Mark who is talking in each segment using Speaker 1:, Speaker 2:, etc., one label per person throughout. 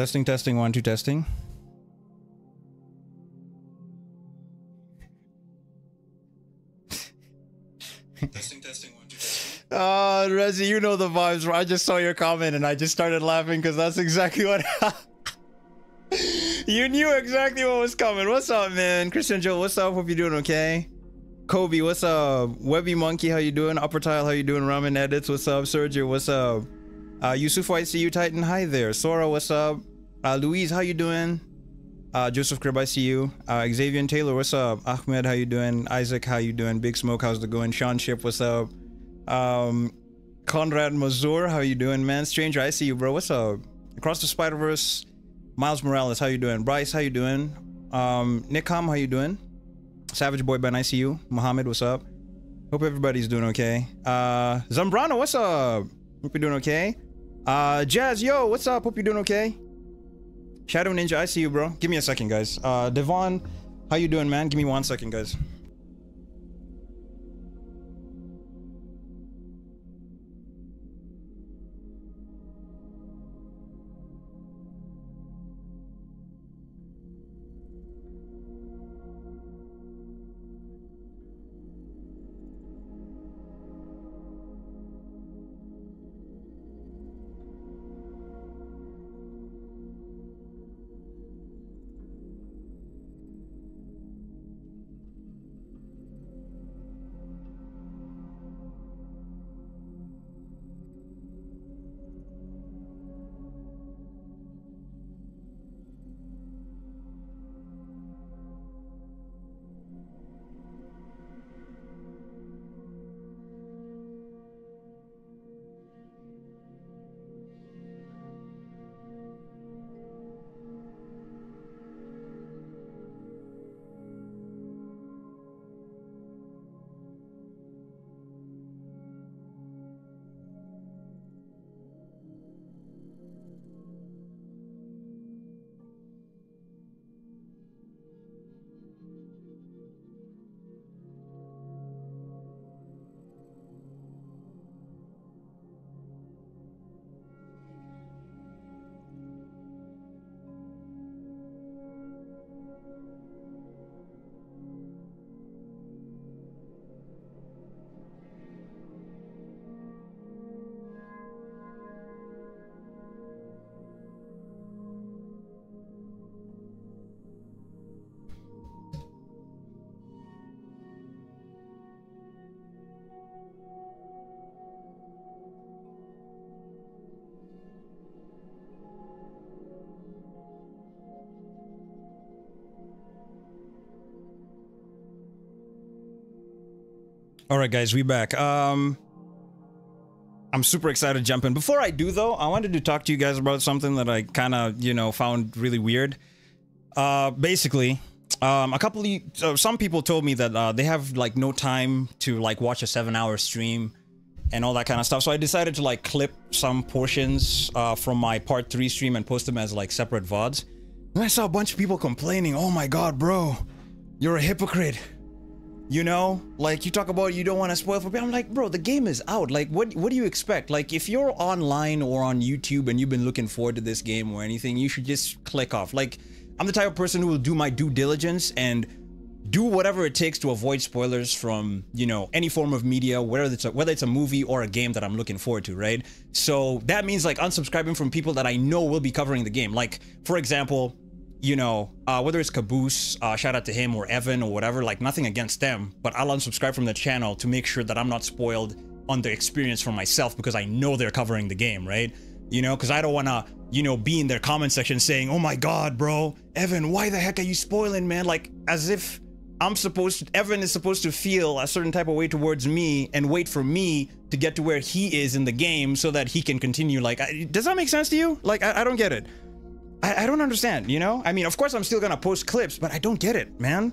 Speaker 1: Testing, testing, one, two, testing. testing, testing, one, two, testing. Uh, Rezi, you know the vibes. I just saw your comment and I just started laughing because that's exactly what You knew exactly what was coming. What's up, man? Christian Joe, what's up? Hope you're doing okay. Kobe, what's up? Webby Monkey, how you doing? Upper Tile, how you doing? Ramen Edits, what's up? Sergio, what's up? Uh, Yusuf, I see you, Titan. Hi there. Sora, what's up? Uh, Louise, how you doing? Uh, Joseph Crib, I see you. Uh, Xavier and Taylor, what's up? Ahmed, how you doing? Isaac, how you doing? Big Smoke, how's it going? Sean Ship, what's up? Um, Conrad Mazur, how you doing, man? Stranger, I see you, bro. What's up? Across the Spider-Verse, Miles Morales, how you doing? Bryce, how you doing? Um, Nickcom, how you doing? Savage Boy Ben, I see you. Mohammed, what's up? Hope everybody's doing okay. Uh, Zambrano, what's up? Hope you're doing okay. Uh, Jazz, yo, what's up? Hope you're doing okay. Shadow Ninja, I see you, bro. Give me a second, guys. Uh, Devon, how you doing, man? Give me one second, guys. All right, guys, we back. Um, I'm super excited to jump in. Before I do, though, I wanted to talk to you guys about something that I kind of, you know, found really weird. Uh, basically, um, a couple of uh, some people told me that uh, they have like no time to like watch a seven-hour stream and all that kind of stuff. So I decided to like clip some portions uh, from my part three stream and post them as like separate vods. And I saw a bunch of people complaining, "Oh my god, bro, you're a hypocrite." You know, like you talk about you don't want to spoil for people. I'm like, bro, the game is out. Like, what what do you expect? Like, if you're online or on YouTube and you've been looking forward to this game or anything, you should just click off. Like, I'm the type of person who will do my due diligence and do whatever it takes to avoid spoilers from you know any form of media, whether it's a, whether it's a movie or a game that I'm looking forward to, right? So that means like unsubscribing from people that I know will be covering the game. Like, for example, you know, uh, whether it's Caboose, uh, shout out to him, or Evan, or whatever, like nothing against them, but I'll unsubscribe from the channel to make sure that I'm not spoiled on the experience for myself because I know they're covering the game, right? You know, because I don't want to, you know, be in their comment section saying, oh my god, bro, Evan, why the heck are you spoiling, man? Like, as if I'm supposed to, Evan is supposed to feel a certain type of way towards me and wait for me to get to where he is in the game so that he can continue. Like, does that make sense to you? Like, I, I don't get it. I, I don't understand, you know? I mean, of course I'm still gonna post clips, but I don't get it, man.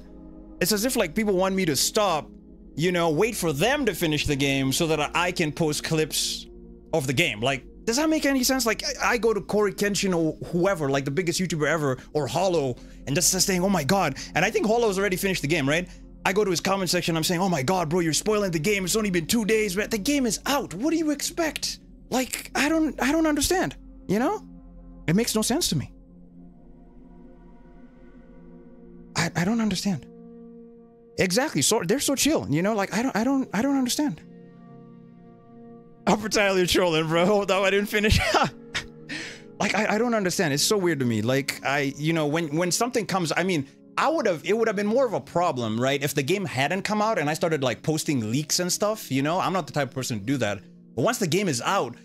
Speaker 1: It's as if like people want me to stop, you know, wait for them to finish the game so that I can post clips of the game. Like, does that make any sense? Like, I go to Corey Kenshin or whoever, like the biggest YouTuber ever, or Hollow, and just saying, oh my god. And I think Hollow's already finished the game, right? I go to his comment section, I'm saying, oh my god, bro, you're spoiling the game. It's only been two days, but the game is out. What do you expect? Like, I don't, I don't understand, you know? It makes no sense to me. I, I don't understand. Exactly. So they're so chill, you know. Like I don't, I don't, I don't understand. Tyler, you're trolling, bro. Hold on, I didn't finish. like I, I don't understand. It's so weird to me. Like I, you know, when when something comes, I mean, I would have, it would have been more of a problem, right? If the game hadn't come out and I started like posting leaks and stuff, you know, I'm not the type of person to do that. But once the game is out,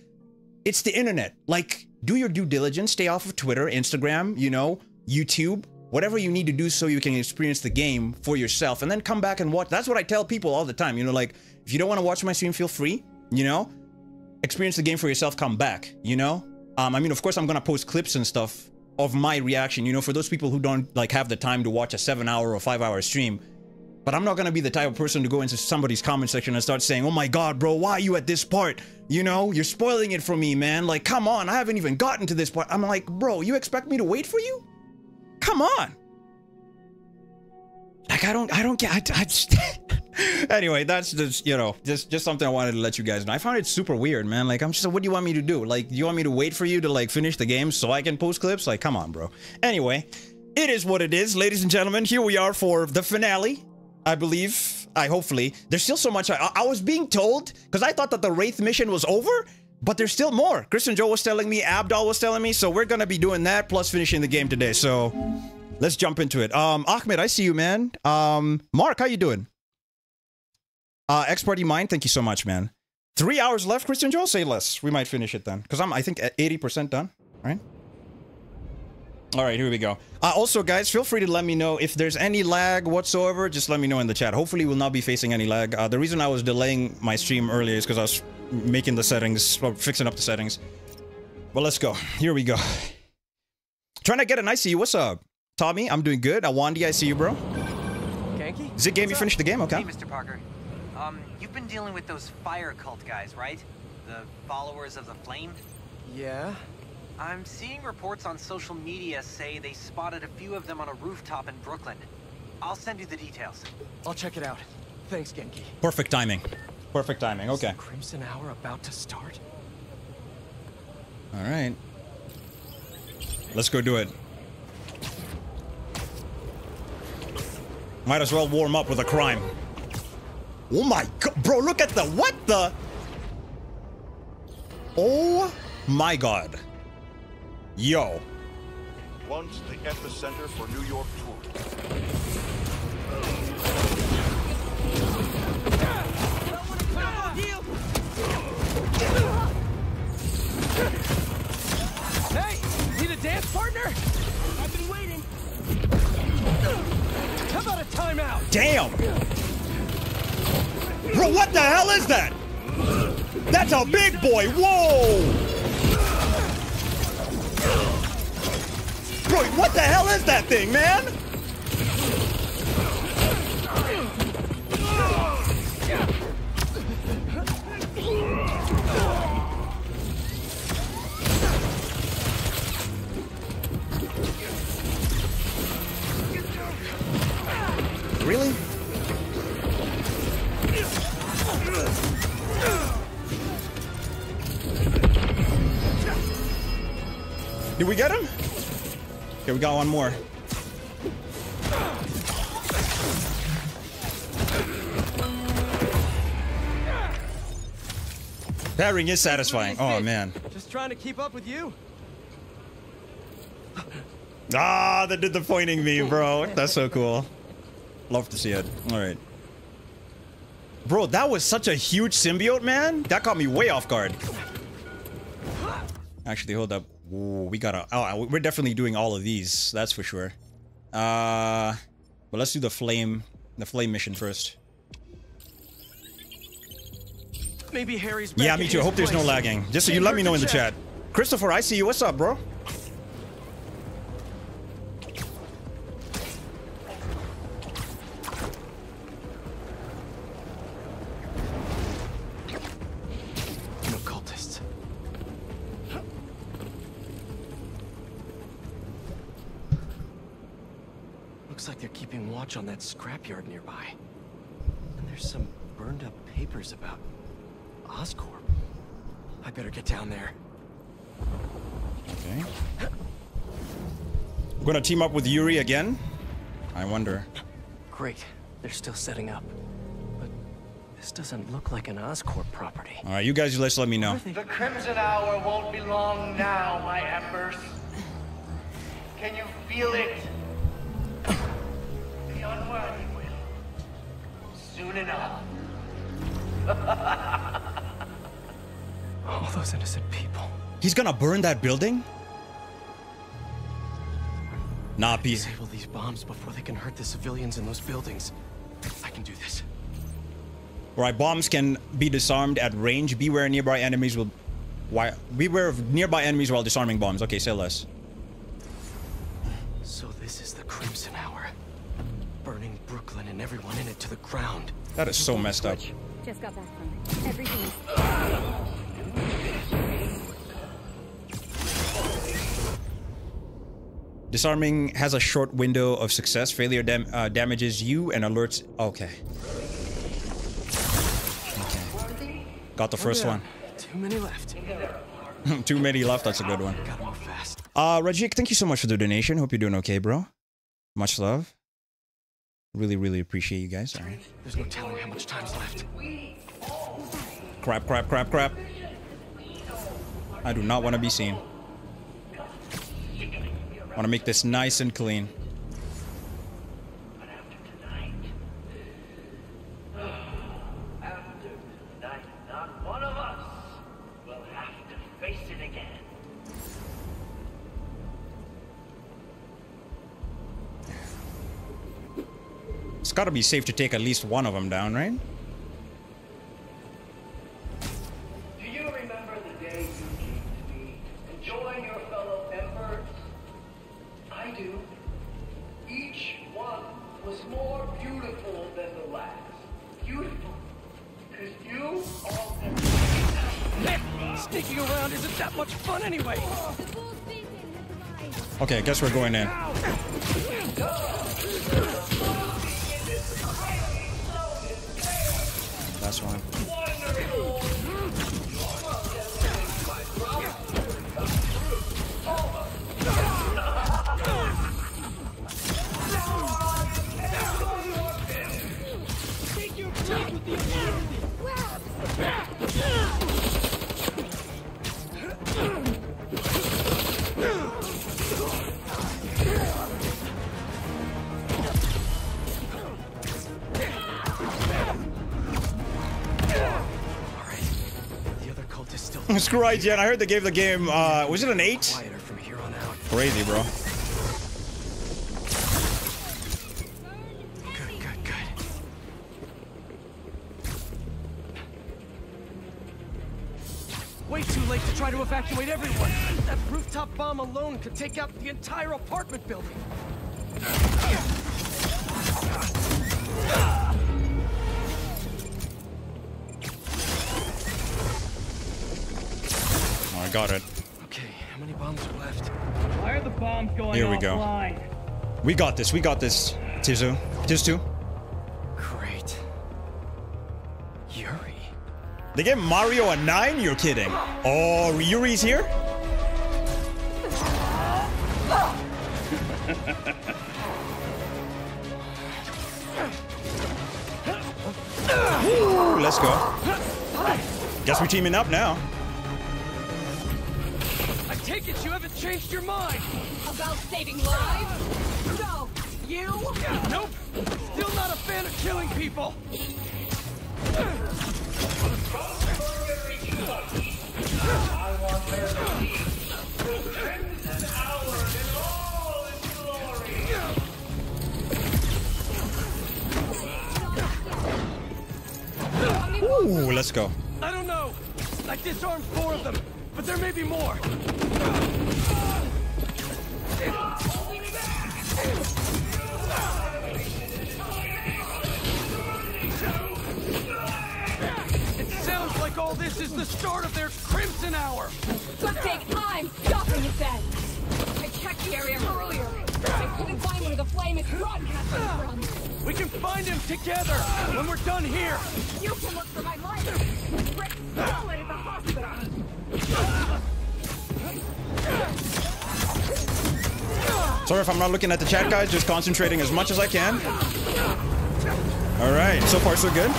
Speaker 1: it's the internet. Like, do your due diligence, stay off of Twitter, Instagram, you know, YouTube, whatever you need to do so you can experience the game for yourself and then come back and watch. That's what I tell people all the time, you know, like, if you don't want to watch my stream, feel free, you know, experience the game for yourself, come back, you know? Um, I mean, of course, I'm gonna post clips and stuff of my reaction, you know, for those people who don't like have the time to watch a seven hour or five hour stream. But I'm not gonna be the type of person to go into somebody's comment section and start saying, oh my god, bro, why are you at this part? You know, you're spoiling it for me, man. Like, come on, I haven't even gotten to this part. I'm like, bro, you expect me to wait for you? Come on. Like, I don't, I don't get, I, I just, anyway, that's just, you know, just, just something I wanted to let you guys know. I found it super weird, man. Like, I'm just, like, what do you want me to do? Like, do you want me to wait for you to, like, finish the game so I can post clips? Like, come on, bro. Anyway, it is what it is, ladies and gentlemen. Here we are for the finale, I believe. I hopefully. There's still so much. I, I was being told, because I thought that the Wraith mission was over, but there's still more. Christian Joe was telling me, Abdal was telling me, so we're gonna be doing that, plus finishing the game today, so let's jump into it. Um, Ahmed, I see you, man. Um, Mark, how you doing? Uh, X Party Mind, thank you so much, man. Three hours left, Christian Joel. Say less. We might finish it then, because I'm, I think, at 80% done. Right. All right, here we go. Uh, also, guys, feel free to let me know if there's any lag whatsoever. Just let me know in the chat. Hopefully, we'll not be facing any lag. Uh, the reason I was delaying my stream earlier is because I was making the settings, or fixing up the settings. But let's go. Here we go. Trying to get an ICU. What's up, Tommy? I'm doing good. Awandi, I see you, bro.
Speaker 2: Ganke?
Speaker 1: Is it game? You finished the game? Okay.
Speaker 2: Hey, Mr. Parker. Um, you've been dealing with those fire cult guys, right? The followers of the flame?
Speaker 3: Yeah?
Speaker 2: I'm seeing reports on social media say they spotted a few of them on a rooftop in Brooklyn. I'll send you the details.
Speaker 3: I'll check it out. Thanks, Ganke.
Speaker 1: Perfect timing. Perfect timing. Okay.
Speaker 3: Is Crimson Hour about to start?
Speaker 1: All right. Let's go do it. Might as well warm up with a crime. Oh my god, bro, look at the, what the? Oh my god. Yo.
Speaker 4: Once the epicenter for New York tourism.
Speaker 3: Hey! Need a dance partner? I've been waiting. How about a timeout?
Speaker 1: Damn. Bro, what the hell is that? That's a big boy. Whoa. Bro, what the hell is that thing, man? Really? Did we get him? Okay, we got one more. Parrying is satisfying. Oh man.
Speaker 3: Just trying to keep up with you.
Speaker 1: Ah, that did the pointing me, bro. That's so cool. Love to see it. All right. Bro, that was such a huge symbiote, man. That caught me way off guard. Actually, hold up. Ooh, we gotta. Oh, we're definitely doing all of these. That's for sure. Uh, but let's do the flame, the flame mission first.
Speaker 3: Maybe Harry's
Speaker 1: Yeah, me too. I hope there's no lagging. Just so you let me know in the chat. Christopher, I see you. What's up, bro?
Speaker 3: Watch on that scrapyard nearby. And there's some burned up papers about Oscorp. I better get down there.
Speaker 1: Okay. I'm gonna team up with Yuri again. I wonder.
Speaker 5: Great. They're still setting up. But this doesn't look like an Oscorp property.
Speaker 1: All right, you guys, let's let me know.
Speaker 6: The Crimson Hour won't be long now, my embers. Can you feel it? The unworthy will. Soon enough.
Speaker 5: All those innocent people.
Speaker 1: He's gonna burn that building? Nah, peace.
Speaker 5: Disable these bombs before they can hurt the civilians in those buildings. I can do this.
Speaker 1: Right, bombs can be disarmed at range. Beware nearby enemies will. Why? Beware of nearby enemies while disarming bombs. Okay, say less.
Speaker 5: So this is the Crimson Hour. Burning Brooklyn and everyone in it to the ground.
Speaker 1: That is so messed up.
Speaker 7: Just got back from it. Everything's
Speaker 1: Disarming has a short window of success. Failure dam uh, damages you and alerts. Okay. Okay. Got the first one.
Speaker 5: Too many left.
Speaker 1: Too many left. That's a good one.
Speaker 5: Gotta move fast.
Speaker 1: Uh, Rajik, thank you so much for the donation. Hope you're doing okay, bro. Much love. Really, really appreciate you guys. All right.
Speaker 5: There's no telling how much time's left.
Speaker 1: Crap, crap, crap, crap. I do not want to be seen. I want to make this nice and clean. It's got to be safe to take at least one of them down, right?
Speaker 6: Do you remember the day you came to me and joined your fellow members? I do. Each one was more beautiful than the last. Beautiful. Because you all
Speaker 5: Sneaking around isn't that much fun anyway.
Speaker 1: Okay, I guess we're going in. That's one. Screw IGN. I heard they gave the game, uh, was it an 8?
Speaker 5: quieter from here on out.
Speaker 1: Crazy, bro.
Speaker 5: Good, good, good. Way too late to try to evacuate everyone. That rooftop bomb alone could take out the entire apartment building.
Speaker 1: Got it.
Speaker 5: Okay, how many bombs are left?
Speaker 8: Why are the bombs going
Speaker 1: Here we go. We got this. We got this. Tizu. Tizu.
Speaker 5: Great. Yuri.
Speaker 1: They gave Mario a 9? You're kidding. Oh, Yuri's here? Ooh, let's go. Guess we're teaming up now.
Speaker 5: I take it you haven't changed your mind.
Speaker 7: about saving lives. No, you.
Speaker 5: Nope. Still not a fan of killing people.
Speaker 1: Ooh, let's go.
Speaker 5: I don't know. I disarmed four of them, but there may be more. It sounds like all this is the start of their Crimson Hour.
Speaker 7: Good thing I'm stopping it then. I checked the area earlier. I couldn't find where the flame is broadcasting from.
Speaker 5: We can find him together when we're done here.
Speaker 7: You can look for my light. Rick
Speaker 1: Sorry if I'm not looking at the chat, guys. Just concentrating as much as I can. All right. So far, so good.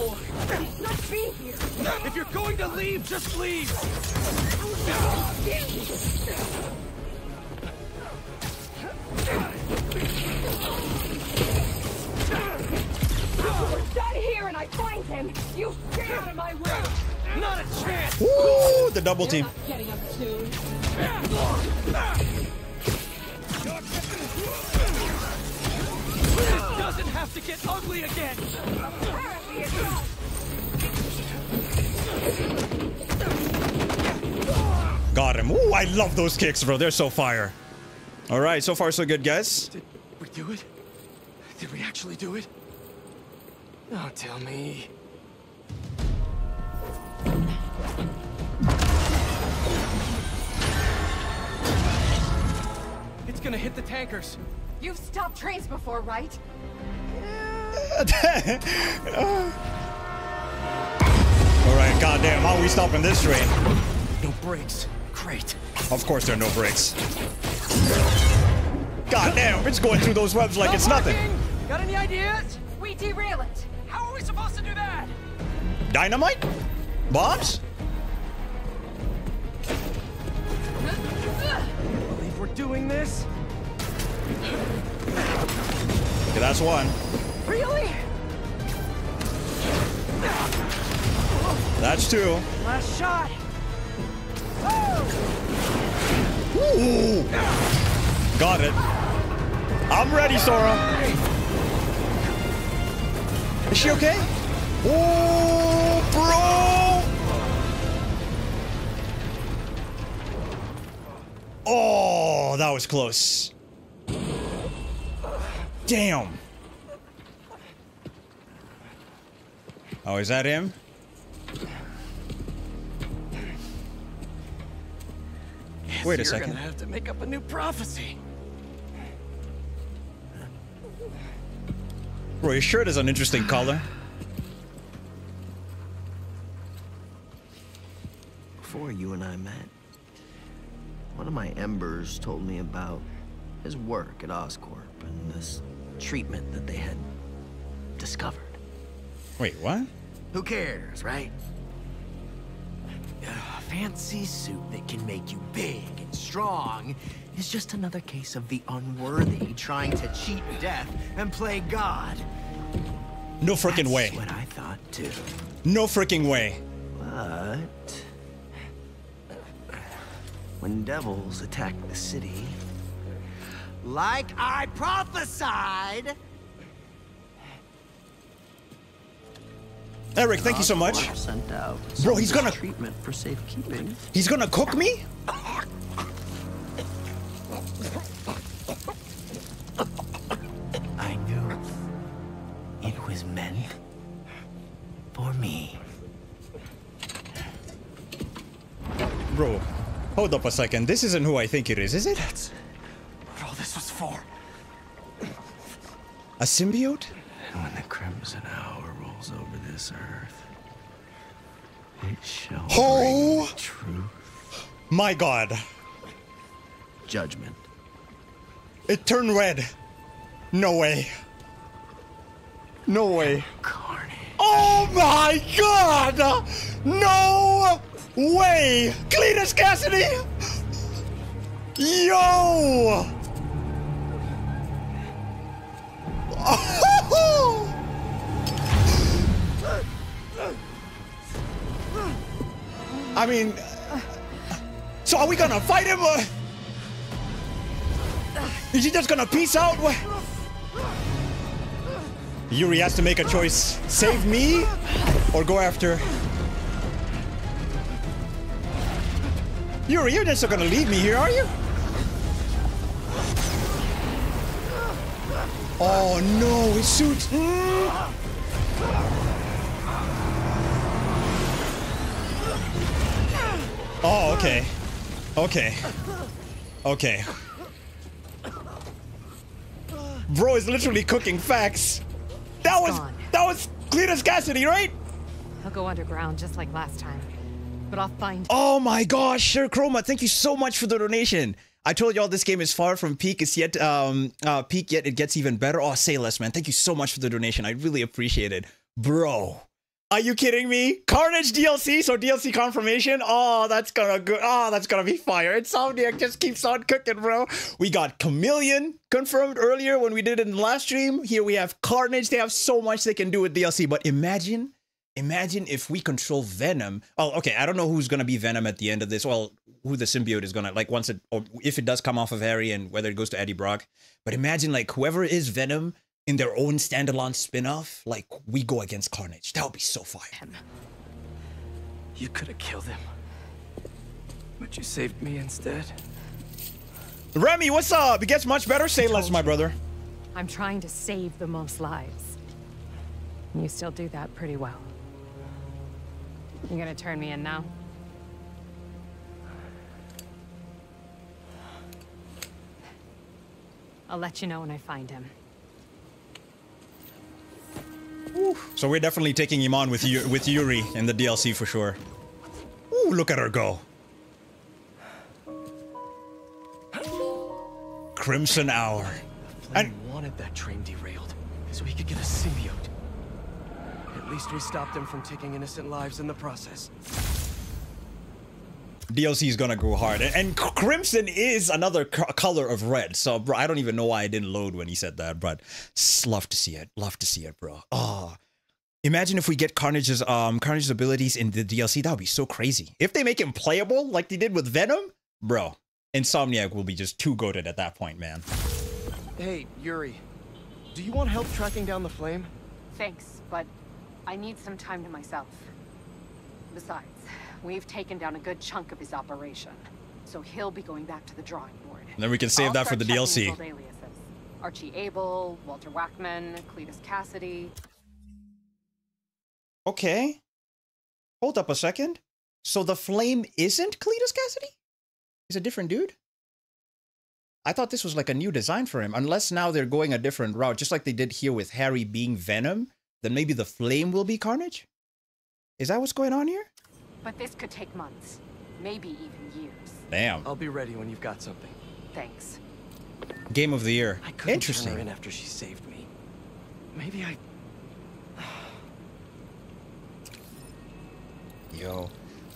Speaker 7: For. Not being here.
Speaker 5: If you're going to leave, just leave!
Speaker 7: We're done here and I find him. You stay out of my way.
Speaker 5: Not a chance!
Speaker 1: Woo! The double team.
Speaker 7: not getting up soon.
Speaker 5: It doesn't have to get ugly again!
Speaker 7: Apparently it does.
Speaker 1: Got him. Ooh, I love those kicks, bro. They're so fire. All right. So far, so good, guys.
Speaker 5: Did we do it? Did we actually do it? Oh, tell me. It's gonna hit the tankers.
Speaker 7: You've stopped trains before, right?
Speaker 1: All right. Goddamn. How are we stopping this train?
Speaker 5: No brakes. Great.
Speaker 1: Of course, there are no brakes. Goddamn. It's going through those webs like it's nothing.
Speaker 5: Got any ideas?
Speaker 7: We derail it.
Speaker 5: How are we supposed to do that?
Speaker 1: Dynamite? Bombs?
Speaker 5: Believe we're doing this?
Speaker 1: Okay, that's one.
Speaker 7: Really?
Speaker 1: That's two.
Speaker 5: Last shot.
Speaker 1: Ooh. Got it. I'm ready, Sora. Is she okay? Oh, bro! Oh, that was close. Damn. Oh, is that him? Wait a
Speaker 5: You're
Speaker 1: second.
Speaker 5: gonna have to make up a new prophecy.
Speaker 1: Bro, your shirt is an interesting color.
Speaker 9: Before you and I met, one of my embers told me about his work at Oscorp and this treatment that they had discovered.
Speaker 1: Wait, what?
Speaker 9: Who cares, right? A fancy suit that can make you big and strong is just another case of the unworthy trying to cheat death and play God.
Speaker 1: No freaking
Speaker 9: That's
Speaker 1: way.
Speaker 9: what I thought too.
Speaker 1: No freaking way.
Speaker 9: But when devils attack the city, like I prophesied,
Speaker 1: Eric, thank you so much.
Speaker 9: Oscorp Sent out
Speaker 1: Bro, he's gonna-
Speaker 9: treatment for safekeeping.
Speaker 1: He's gonna cook me?
Speaker 9: I knew it was meant for me.
Speaker 1: Bro, hold up a second. This isn't who I think it is, is it?
Speaker 5: That's What all this was for?
Speaker 1: A symbiote?
Speaker 9: And when the crimson hour rolls over this earth, it shall
Speaker 1: Oh.
Speaker 9: bring truth,
Speaker 1: My god.
Speaker 9: judgment.
Speaker 1: It turned red. No way. No way.
Speaker 9: Carnage.
Speaker 1: Oh my god! No way! Cletus Kasady! Yo! Oh! I mean, so are we gonna fight him or is he just gonna peace out? Yuri has to make a choice. Save me or go after. Yuri, you're just not gonna leave me here, are you? Oh no, his suit. Mm. Oh, Okay. Okay. Okay. Bro is literally cooking facts. That was
Speaker 10: gone.
Speaker 1: that was Cletus Kasady, right?
Speaker 10: I'll go underground just like last time. But I'll find
Speaker 1: Oh my gosh, Sure Chroma, thank you so much for the donation. I told y'all this game is far from peak. It's yet um uh peak yet it gets even better. Oh, say less, man. Thank you so much for the donation. I really appreciate it. Bro. Are you kidding me? Carnage DLC, so DLC confirmation. Oh, that's gonna go. Oh, that's gonna be fire. Insomniac just keeps on cooking, bro. We got Chameleon confirmed earlier when we did it in the last stream. Here we have Carnage. They have so much they can do with DLC, but imagine Imagine if we control Venom. Oh, okay. I don't know who's gonna be Venom at the end of this. Well, who the symbiote is gonna like once it or if it does come off of Harry and whether it goes to Eddie Brock. But imagine like whoever is Venom in their own standalone spin-off, like we go against Carnage. That would be so fire.
Speaker 10: him.
Speaker 3: You could have killed him. But you saved me instead.
Speaker 1: Remy, what's up? It gets much better. Say less, my brother.
Speaker 10: I'm trying to save the most lives. You still do that pretty well. You gonna turn me in now? I'll let you know when I find him.
Speaker 1: So we're definitely taking him on with you with Yuri in the DLC for sure. Ooh, look at her go. Crimson Hour.
Speaker 3: I wanted that train derailed so he could get a symbiote. At least we stopped him from taking innocent lives in the process.
Speaker 1: DLC is gonna go hard, and, and crimson is another co- color of red. So, bro, I don't even know why I didn't load when he said that, but love to see it. Love to see it, bro. Oh, imagine if we get Carnage's um Carnage's abilities in the DLC. That would be so crazy. If they make him playable like they did with Venom, bro, Insomniac will be just too goaded at that point, man.
Speaker 3: Hey, Yuri. Do you want help tracking down the flame?
Speaker 10: Thanks, but I need some time to myself. Besides, we've taken down a good chunk of his operation, so he'll be going back to the drawing board.
Speaker 1: And then we can save
Speaker 10: I'll
Speaker 1: that for the
Speaker 10: checking his
Speaker 1: DLC.
Speaker 10: aliases. Archie Abel, Walter Wackman, Cletus Kasady.
Speaker 1: Okay. Hold up a second. So the flame isn't Cletus Kasady? He's a different dude? I thought this was like a new design for him. Unless now they're going a different route, just like they did here with Harry being Venom, then maybe the flame will be Carnage? Is that what's going on here?
Speaker 10: But this could take months, maybe even years.
Speaker 1: Damn.
Speaker 3: I'll be ready when you've got something.
Speaker 10: Thanks.
Speaker 1: Game of the year.
Speaker 3: I couldn't turn her
Speaker 1: Interesting.
Speaker 3: in after she saved me. Maybe I...
Speaker 1: Yo.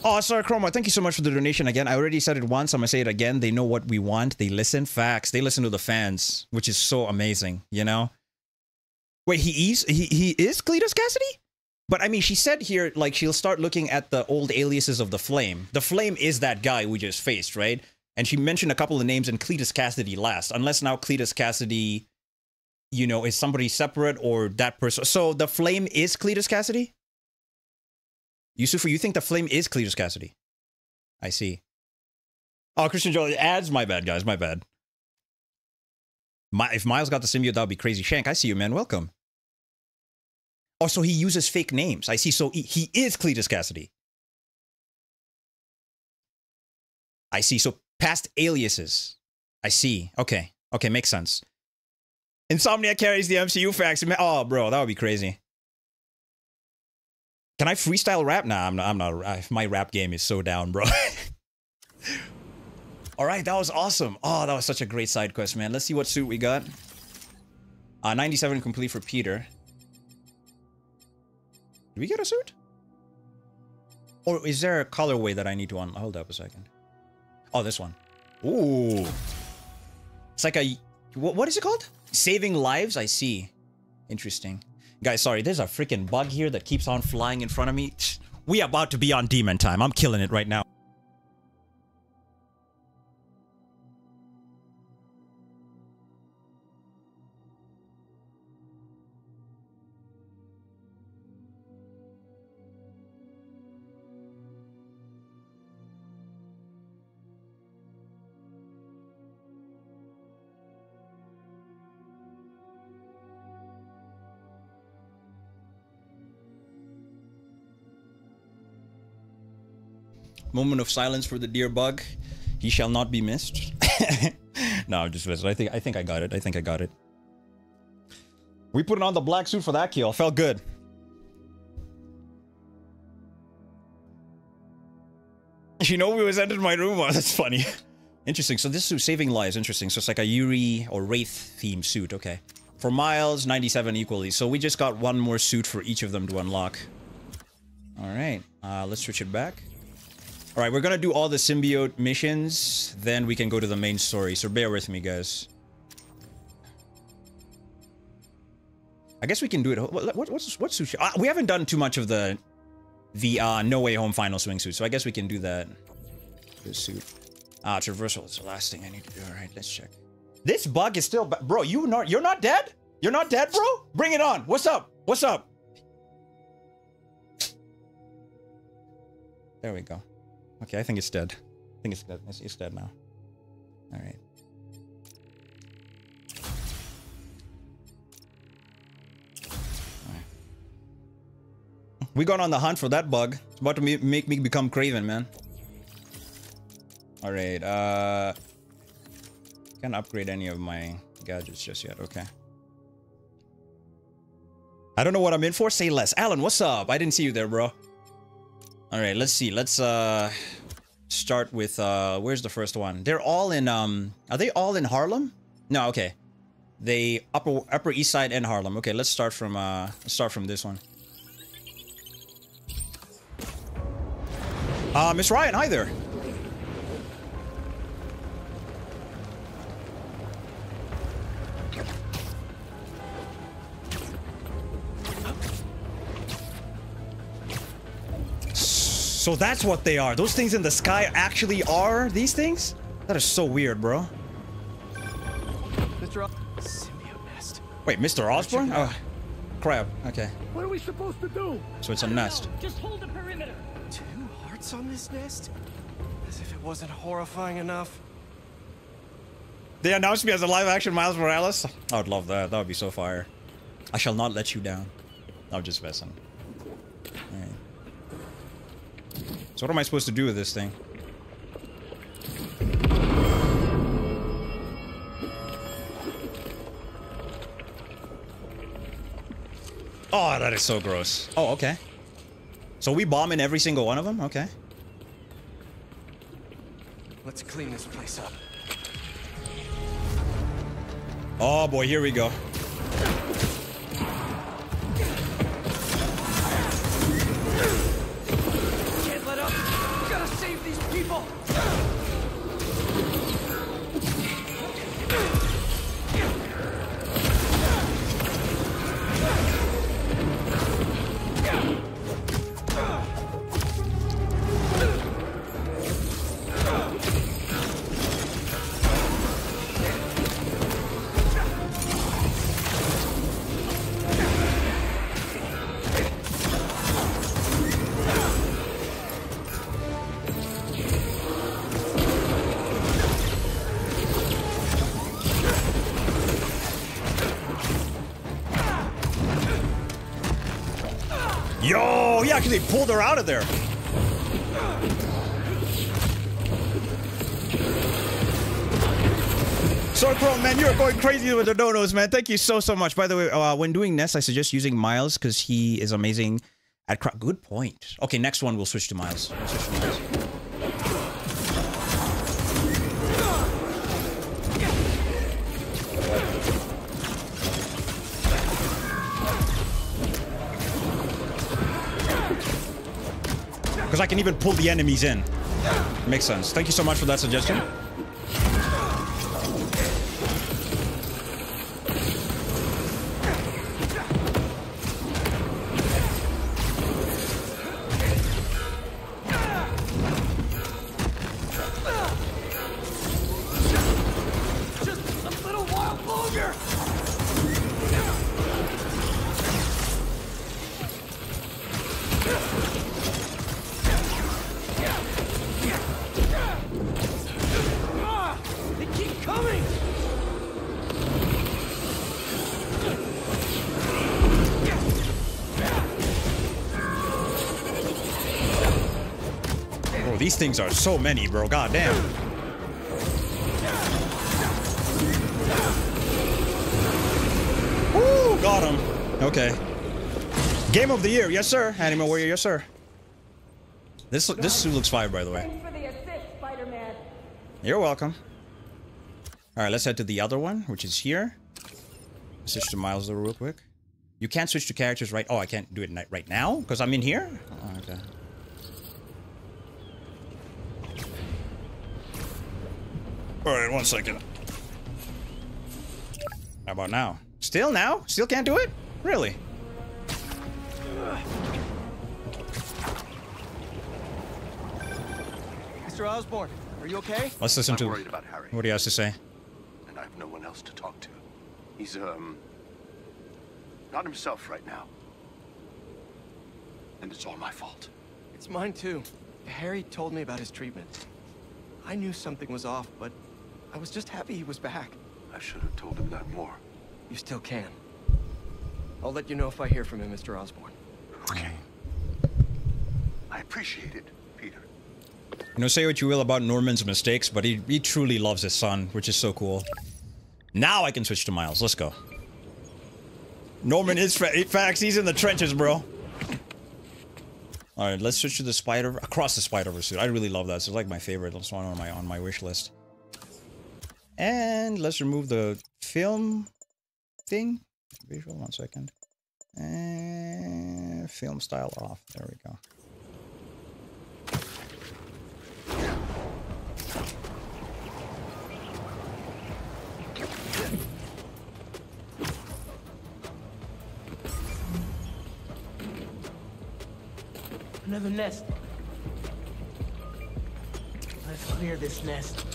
Speaker 1: Oh, sorry, Chroma. Thank you so much for the donation again. I already said it once. I'm gonna say it again. They know what we want. They listen. Facts. They listen to the fans, which is so amazing. You know. Wait, he is he he is Cletus Kasady? But I mean, she said here like she'll start looking at the old aliases of the Flame. The Flame is that guy we just faced, right? And she mentioned a couple of names and Cletus Kasady last. Unless now Cletus Kasady, you know, is somebody separate or that person. So the Flame is Cletus Kasady. Yusufu, you think the flame is Cletus Kasady? I see. Oh, Christian Joel ads. My bad, guys. My bad. My, if Miles got the symbiote, that would be crazy. Shank, I see you, man. Welcome. Oh, so he uses fake names. I see. So he, he is Cletus Kasady. I see. So past aliases. I see. Okay. Okay, makes sense. Insomnia carries the MCU facts. Oh, bro, that would be crazy. Can I freestyle rap? Nah, I'm not. I'm not. My rap game is so down, bro. All right, that was awesome. Oh, that was such a great side quest, man. Let's see what suit we got. Uh, 97 complete for Peter. Did we get a suit? Or is there a colorway that I need to un- hold up a second? Oh, this one. Ooh. It's like a what, what is it called? Saving lives. I see. Interesting. Guys, sorry, there's a freaking bug here that keeps on flying in front of me. We about to be on demon time. I'm killing it right now. Moment of silence for the dear bug. He shall not be missed. no, I'm just messing. I think I think I got it. I think I got it. We put it on the black suit for that kill. Felt good. You know, we was entered my room. Oh, that's funny. Interesting. So this suit saving lives. Interesting. So it's like a Yuri or Wraith theme suit. Okay. For Miles, 97 equally. So we just got one more suit for each of them to unlock. All right. Uh, let's switch it back. All right, we're gonna do all the symbiote missions, then we can go to the main story. So bear with me, guys. I guess we can do it. What, what, what's what suit? Uh, we haven't done too much of the the uh, No Way Home final swing suit, so I guess we can do that. This suit. Ah, traversal is the last thing I need to do. All right, let's check. This bug is still, bro. You not? You're not dead? You're not dead, bro? Bring it on. What's up? What's up? There we go. Okay, I think it's dead. I think it's dead. It's, it's dead now. All right. We got on the hunt for that bug. It's about to make me become Kraven, man. All right. Uh, can't upgrade any of my gadgets just yet. Okay. I don't know what I'm in for. Say less. Alan, what's up? I didn't see you there, bro. All right, let's see. Let's uh start with uh where's the first one? They're all in um are they all in Harlem? No, okay. They upper upper east side and Harlem. Okay, let's start from uh start from this one. Uh Miss Ryan, hi there. So that's what they are. Those things in the sky actually are these things? That is so weird, bro.
Speaker 3: Mr. O Symbiote nest.
Speaker 1: Wait, Mr. Osborn? Oh, crap. Okay.
Speaker 6: What are we supposed to do?
Speaker 1: So it's a nest.
Speaker 11: Just hold the perimeter.
Speaker 3: Two hearts on this nest? As if it wasn't horrifying enough.
Speaker 1: They announced me as a live action Miles Morales? I would love that. That would be so fire. I shall not let you down. I'm just messing. Alright. So what am I supposed to do with this thing? Oh, that is so gross. Oh, okay. So we bomb in every single one of them? Okay.
Speaker 3: Let's clean this place up.
Speaker 1: Oh boy, here we go. Pulled her out of there. Chrome, man, you're going crazy with the donos, man. Thank you so, so much. By the way, uh, when doing Nest, I suggest using Miles because he is amazing at Good point. Okay, next one, we'll switch to Miles. We'll switch to Miles. Because I can even pull the enemies in. Makes sense. Thank you so much for that suggestion. These things are so many, bro. God damn. Woo, got him. Okay. Game of the year, yes sir. Anime Warrior, yes sir. This this suit looks fire, by the way.
Speaker 7: The assist,
Speaker 1: You're welcome. All right, let's head to the other one, which is here. Switch to Miles real quick. You can't switch to characters right. Oh, I can't do it right now because I'm in here. One second. How about now? Still now? Still can't do it? Really?
Speaker 5: Mr. Osborne, are you okay?
Speaker 1: Let's listen
Speaker 12: I'm
Speaker 1: to
Speaker 12: worried about Harry,
Speaker 1: what he has to say.
Speaker 12: and I have no one else to talk to. He's, um, not himself right now. And it's all my fault.
Speaker 5: It's mine too. Harry told me about his treatment. I knew something was off, but I was just happy he was back.
Speaker 12: I should have told him that more.
Speaker 5: You still can. I'll let you know if I hear from him, Mr. Osborne.
Speaker 12: Okay. I appreciate it, Peter.
Speaker 1: You know, say what you will about Norman's mistakes, but he, he truly loves his son, which is so cool. Now I can switch to Miles. Let's go. Norman is fa facts. He's in the trenches, bro. All right, let's switch to the spider across the Spider-Verse suit. I really love that. It's like my favorite. That's one on my on my wish list. And let's remove the film thing. Visual, one second. And film style off. There we go.
Speaker 13: Another nest. Let's clear this nest.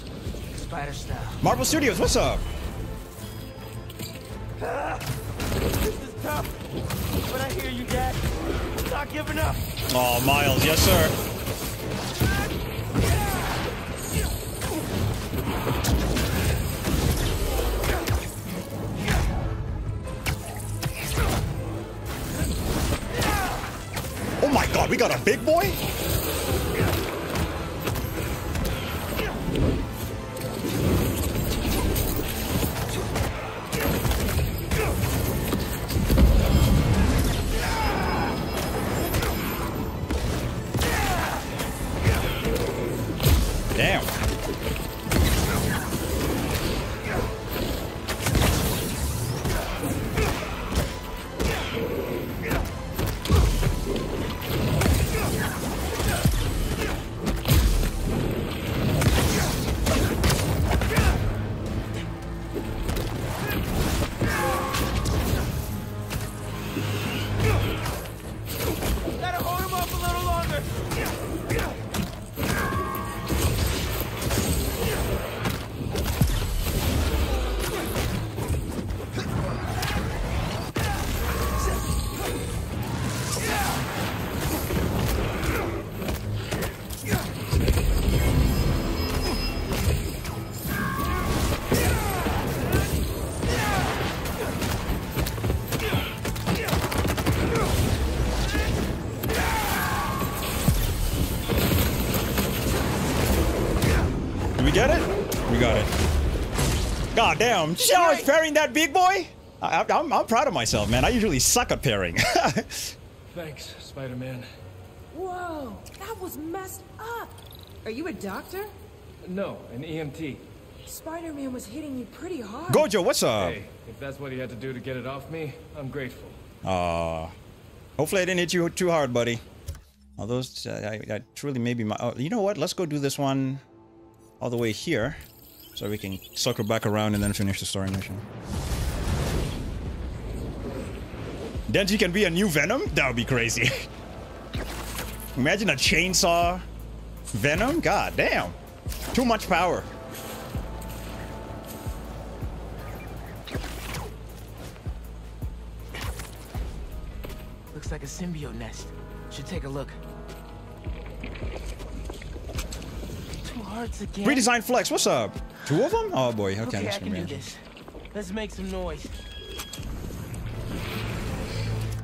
Speaker 13: Spider style.
Speaker 1: Marvel Studios, what's up?
Speaker 13: This is tough. But I hear you, Dad. I'm not giving up.
Speaker 1: Oh, Miles, yes, sir. Oh my god, we got a big boy? Damn. See how I was parrying that big boy? I, I'm, I'm proud of myself, man. I usually suck at pairing.
Speaker 11: Thanks, Spider-Man.
Speaker 7: Whoa, that was messed up. Are you a doctor?
Speaker 11: No, an EMT.
Speaker 7: Spider-Man was hitting you pretty hard.
Speaker 1: Gojo, what's up?
Speaker 11: Hey, if that's what he had to do to get it off me, I'm grateful.
Speaker 1: Uh, hopefully I didn't hit you too hard, buddy. Although, it's, uh, I, I truly maybe my... Oh, you know what? Let's go do this one all the way here. So we can circle back around and then finish the story mission. Denji can be a new Venom? That would be crazy. Imagine a chainsaw Venom? God damn. Too much power.
Speaker 13: Looks like a symbiote nest. Should take a look. Two hearts again.
Speaker 1: Redesign Flex, what's up? Two of them? Oh boy, okay.
Speaker 13: Okay, I can do this. Let's make some noise.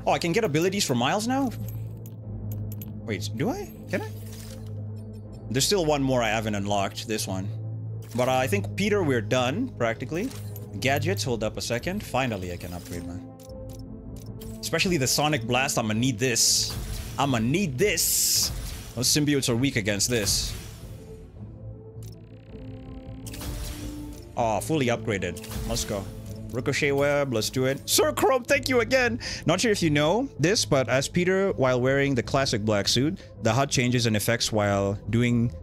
Speaker 1: Oh, I can get abilities for Miles now? Wait, do I? Can I? There's still one more I haven't unlocked, this one. But uh, I think, Peter, we're done, practically. Gadgets, hold up a second. Finally, I can upgrade, man. Especially the Sonic Blast, I'm gonna need this. I'm gonna need this. Those symbiotes are weak against this. Oh, fully upgraded. Let's go. Ricochet web, let's do it. Sir Chrome, thank you again. Not sure if you know this, but as Peter, while wearing the classic black suit, the HUD changes and effects while doing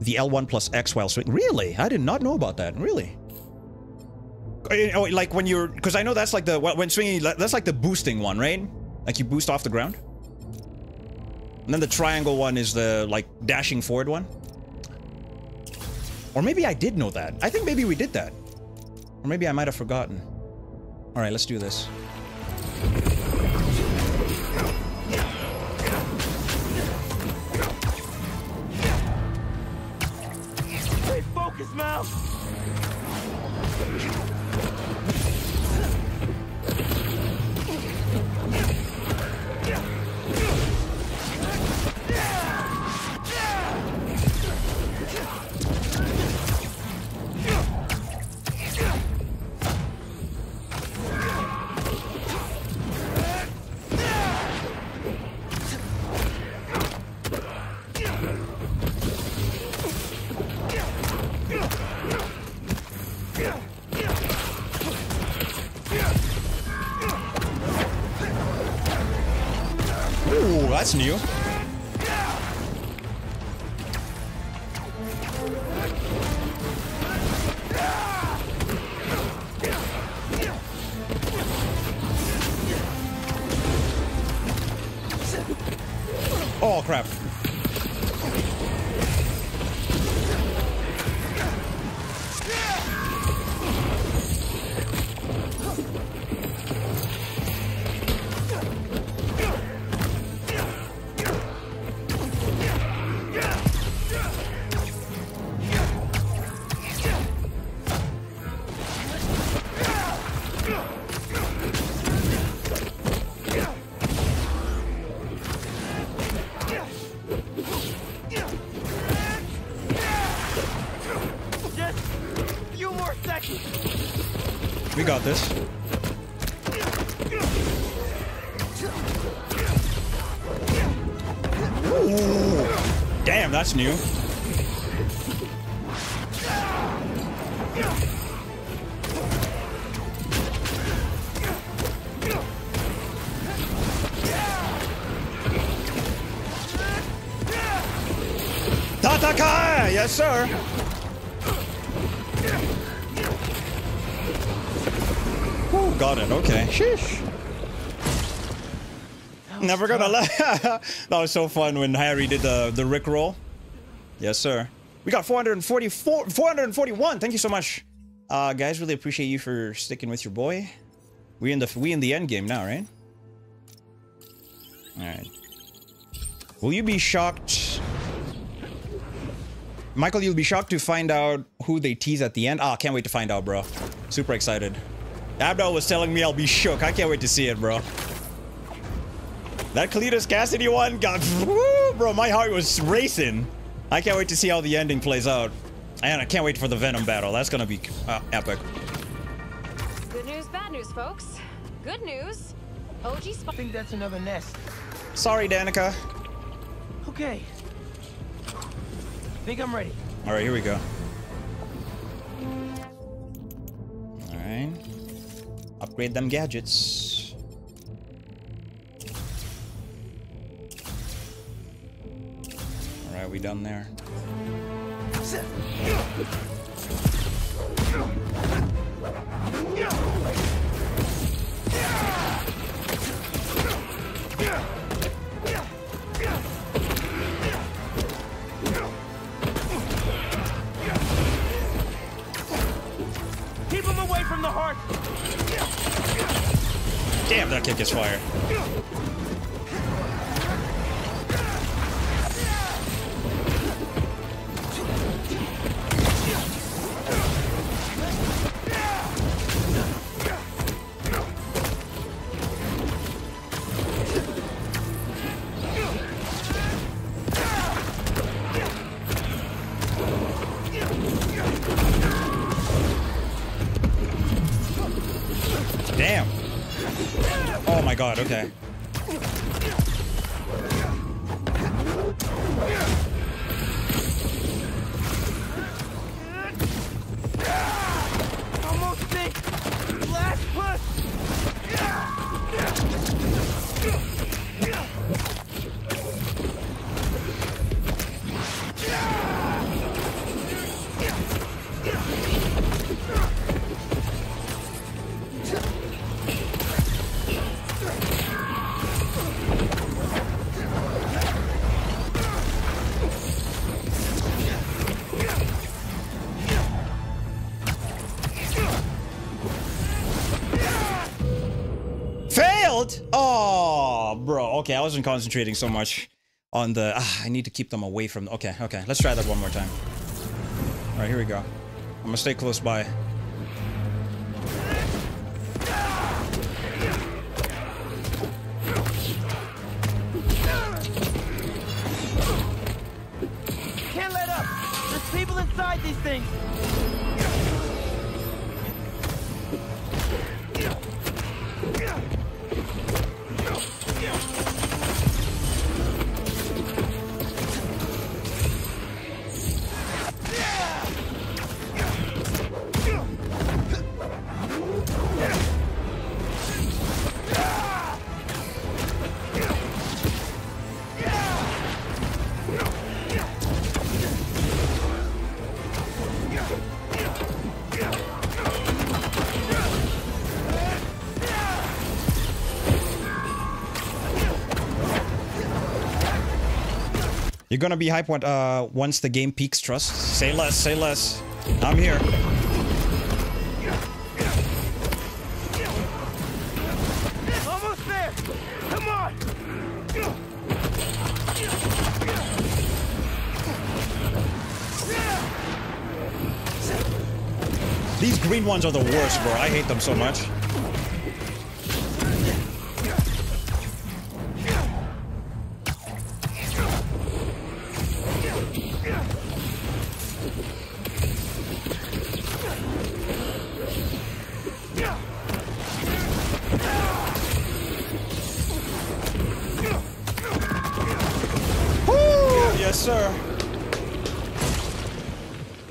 Speaker 1: the L1 plus X while swinging. Really? I did not know about that. Really? Eh, oh, like when you're, because I know that's like the when swinging. That's like the boosting one, right? Like you boost off the ground. And then the triangle one is the like dashing forward one. Or maybe I did know that. I think maybe we did that. Or maybe I might have forgotten. All right, let's do this.
Speaker 5: Stay focused, Mal.
Speaker 1: That's new. Tatakai! Yes, sir. Ooh, got it. Okay. Sheesh. Never gonna lie. that was so fun when Harry did the the Rick roll. Yes, sir. We got 444, 441. Thank you so much, uh, guys. Really appreciate you for sticking with your boy. We in the we in the end game now, right? All right. Will you be shocked? Michael, you'll be shocked to find out who they tease at the end. Ah, can't wait to find out, bro. Super excited. Abdul was telling me I'll be shook. I can't wait to see it, bro. That Cletus Kasady one got... Woo, bro, my heart was racing. I can't wait to see how the ending plays out. And I can't wait for the Venom battle. That's gonna be uh, epic.
Speaker 14: Good news, bad news, folks. Good news. OG
Speaker 5: I think that's another nest.
Speaker 1: Sorry, Danica.
Speaker 5: Okay. I Think I'm ready.
Speaker 1: All right, here we go. All right. Upgrade them gadgets. Right, we done there.
Speaker 5: Keep him away from the heart.
Speaker 1: Damn, that kick is fire. Okay, I wasn't concentrating so much on the... Ah, I need to keep them away from... Okay, okay. Let's try that one more time. All right, here we go. I'm gonna stay close by. You're gonna be hype when, uh, once the game peaks trust. Say less, say less. I'm here.
Speaker 5: Almost there. Come on.
Speaker 1: These green ones are the worst, bro. I hate them so much.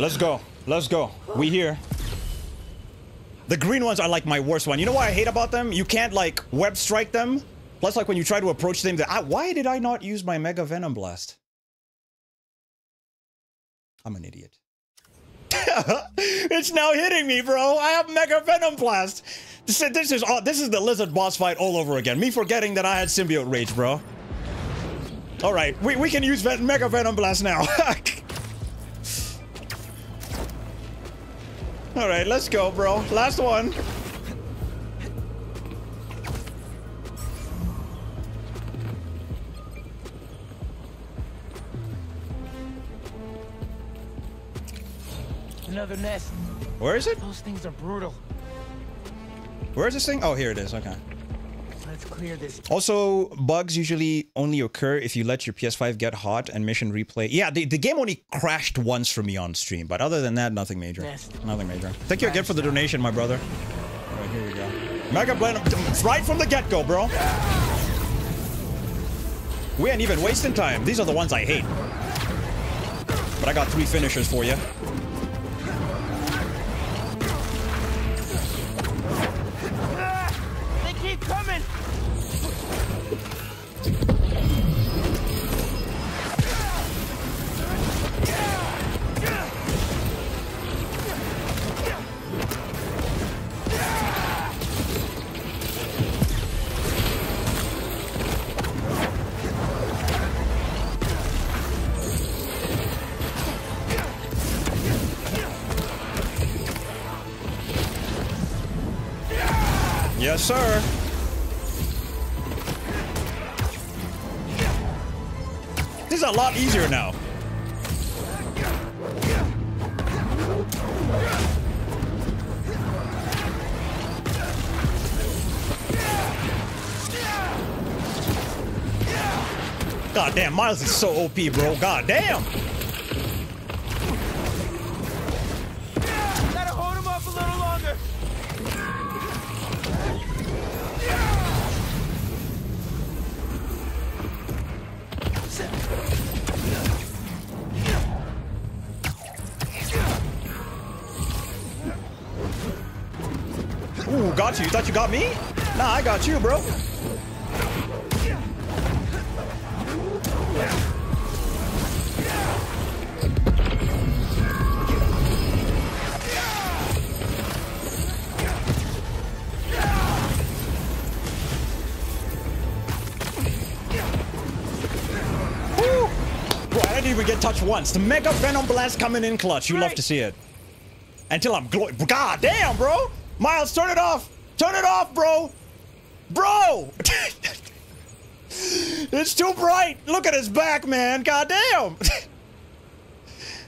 Speaker 1: Let's go. Let's go. We here. The green ones are like my worst one. You know what I hate about them? You can't like web strike them. Plus, like when you try to approach them, the, I, ah, why did I not use my Mega Venom Blast? I'm an idiot. it's now hitting me, bro. I have Mega Venom Blast. This, is- this is all, this is the lizard boss fight all over again. Me forgetting that I had symbiote rage, bro. All right, we, we can use Ven- Mega Venom Blast now. All right, let's go, bro. Last one.
Speaker 5: Another nest.
Speaker 1: Where is it?
Speaker 5: Those things are brutal.
Speaker 1: Where is this thing? Oh, here it is. Okay.
Speaker 5: Let's clear this.
Speaker 1: Also, bugs usually only occur if you let your PS5 get hot and mission replay. Yeah, the, the game only crashed once for me on stream, but other than that, nothing major.
Speaker 5: Nest.
Speaker 1: Nothing major. Thank you again for the donation, my brother. All right, here we go. Mega Blend, right from the get-go, bro. We ain't even wasting time. These are the ones I hate. But I got three finishers for you.
Speaker 5: They keep coming.
Speaker 1: Yes, sir. Is a lot easier now. God damn, Miles is so OP, bro. God damn. Got you. You thought you got me? Nah, I got you, bro. Woo! I didn't even get touched once. The Mega Venom Blast coming in clutch. You love to see it. Until I'm glowing. God damn, bro! Miles, turn it off! Turn it off, bro! Bro! it's too bright! Look at his back, man! God damn!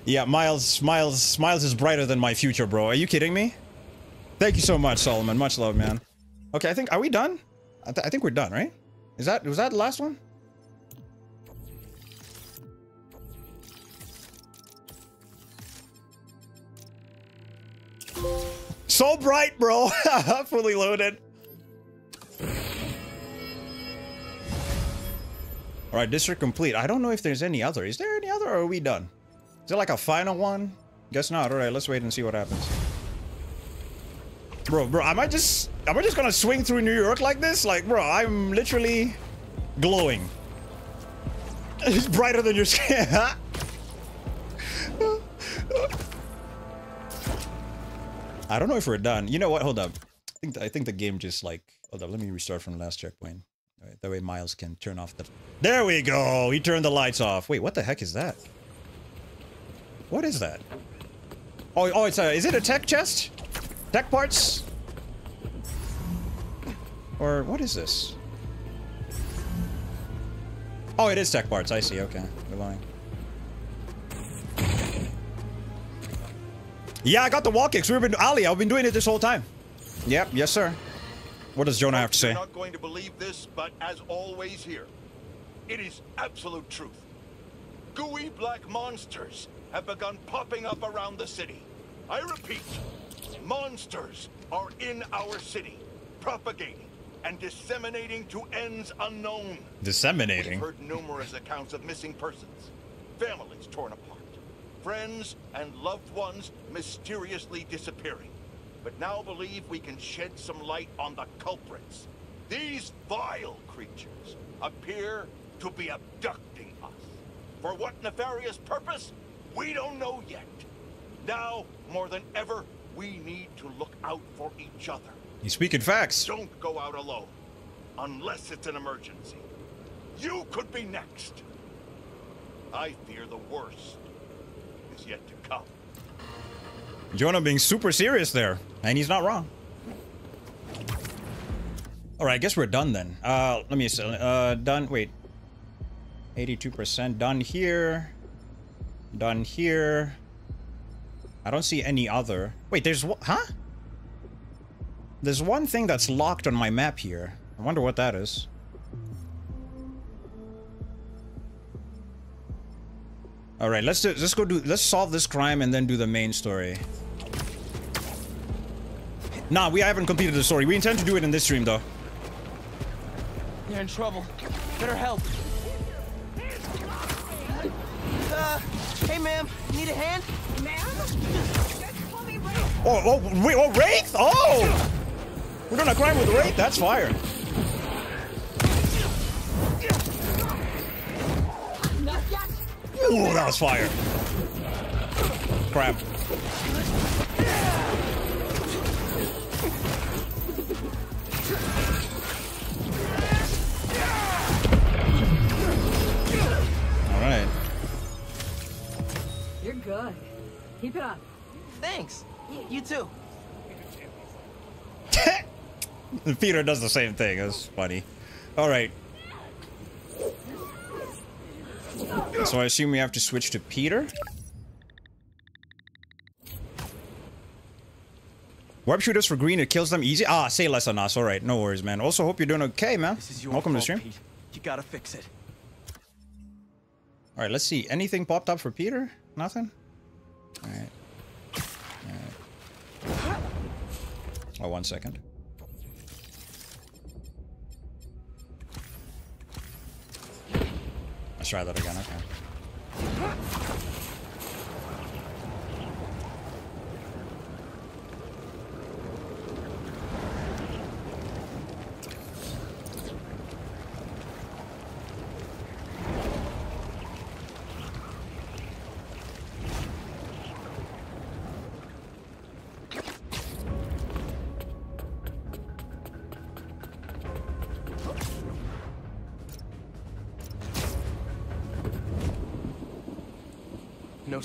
Speaker 1: yeah, Miles, Miles, Miles is brighter than my future, bro. Are you kidding me? Thank you so much, Solomon. Much love, man. Okay, I think, are we done? I, th I think we're done, right? Is that, was that the last one? So bright, bro. Fully loaded. All right, district complete. I don't know if there's any other. Is there any other or are we done? Is there like a final one? Guess not. All right, let's wait and see what happens. Bro, bro, am I just am I just gonna swing through New York like this? Like, bro, I'm literally glowing. It's brighter than your skin. I don't know if we're done. You know what? Hold up. I think I think the game just like hold up. Let me restart from the last checkpoint. All right, that way Miles can turn off the. There we go. He turned the lights off. Wait, what the heck is that? What is that? Oh, oh, it's a. Is it a tech chest? Tech parts? Or what is this? Oh, it is tech parts. I see. Okay, we're lying. Yeah, I got the wall kicks. We've been Ali. I've been doing it this whole time. Yep. Yes, sir. What does Jonah have to say?
Speaker 15: You're not going to believe this, but as always here, it is absolute truth. Gooey black monsters have begun popping up around the city. I repeat, monsters are in our city, propagating and disseminating to ends unknown.
Speaker 1: Disseminating.
Speaker 15: We've heard numerous accounts of missing persons, families torn apart, friends and loved ones mysteriously disappearing. But now believe we can shed some light on the culprits. These vile creatures appear to be abducting us. For what nefarious purpose? We don't know yet. Now, more than ever, we need to look out for each other.
Speaker 1: He's speaking facts.
Speaker 15: Don't go out alone. Unless it's an emergency. You could be next. I fear the worst is yet to come.
Speaker 1: Jonah being super serious there, and he's not wrong. All right, I guess we're done then. Uh, let me see. Uh, done. Wait. 82% done here. Done here. I don't see any other. Wait, there's what? Huh? There's one thing that's locked on my map here. I wonder what that is. All right, let's do, let's go do let's solve this crime and then do the main story. Nah, we haven't completed the story. We intend to do it in this stream though.
Speaker 5: You're in trouble. Better help. Uh, hey ma'am, need a hand? Ma'am?
Speaker 1: Oh, oh, wait, oh, Wraith? Oh! We're doing a crime with Wraith? That's fire. Ooh, that was fire. Crap. Alright.
Speaker 7: You're good. Keep it up.
Speaker 5: Thanks. Y you too.
Speaker 1: Peter does the same thing. That's funny. Alright. So I assume we have to switch to Peter? Web shooters for green, it kills them easy. Ah, say less on us. Alright, no worries, man. Also, hope you're doing okay, man.
Speaker 3: This is your
Speaker 1: Welcome
Speaker 3: fault,
Speaker 1: to the stream.
Speaker 3: Pete. You gotta fix it.
Speaker 1: Alright, let's see. Anything popped up for Peter? Nothing? Alright. Alright. Oh, one second. Let's try that again, okay.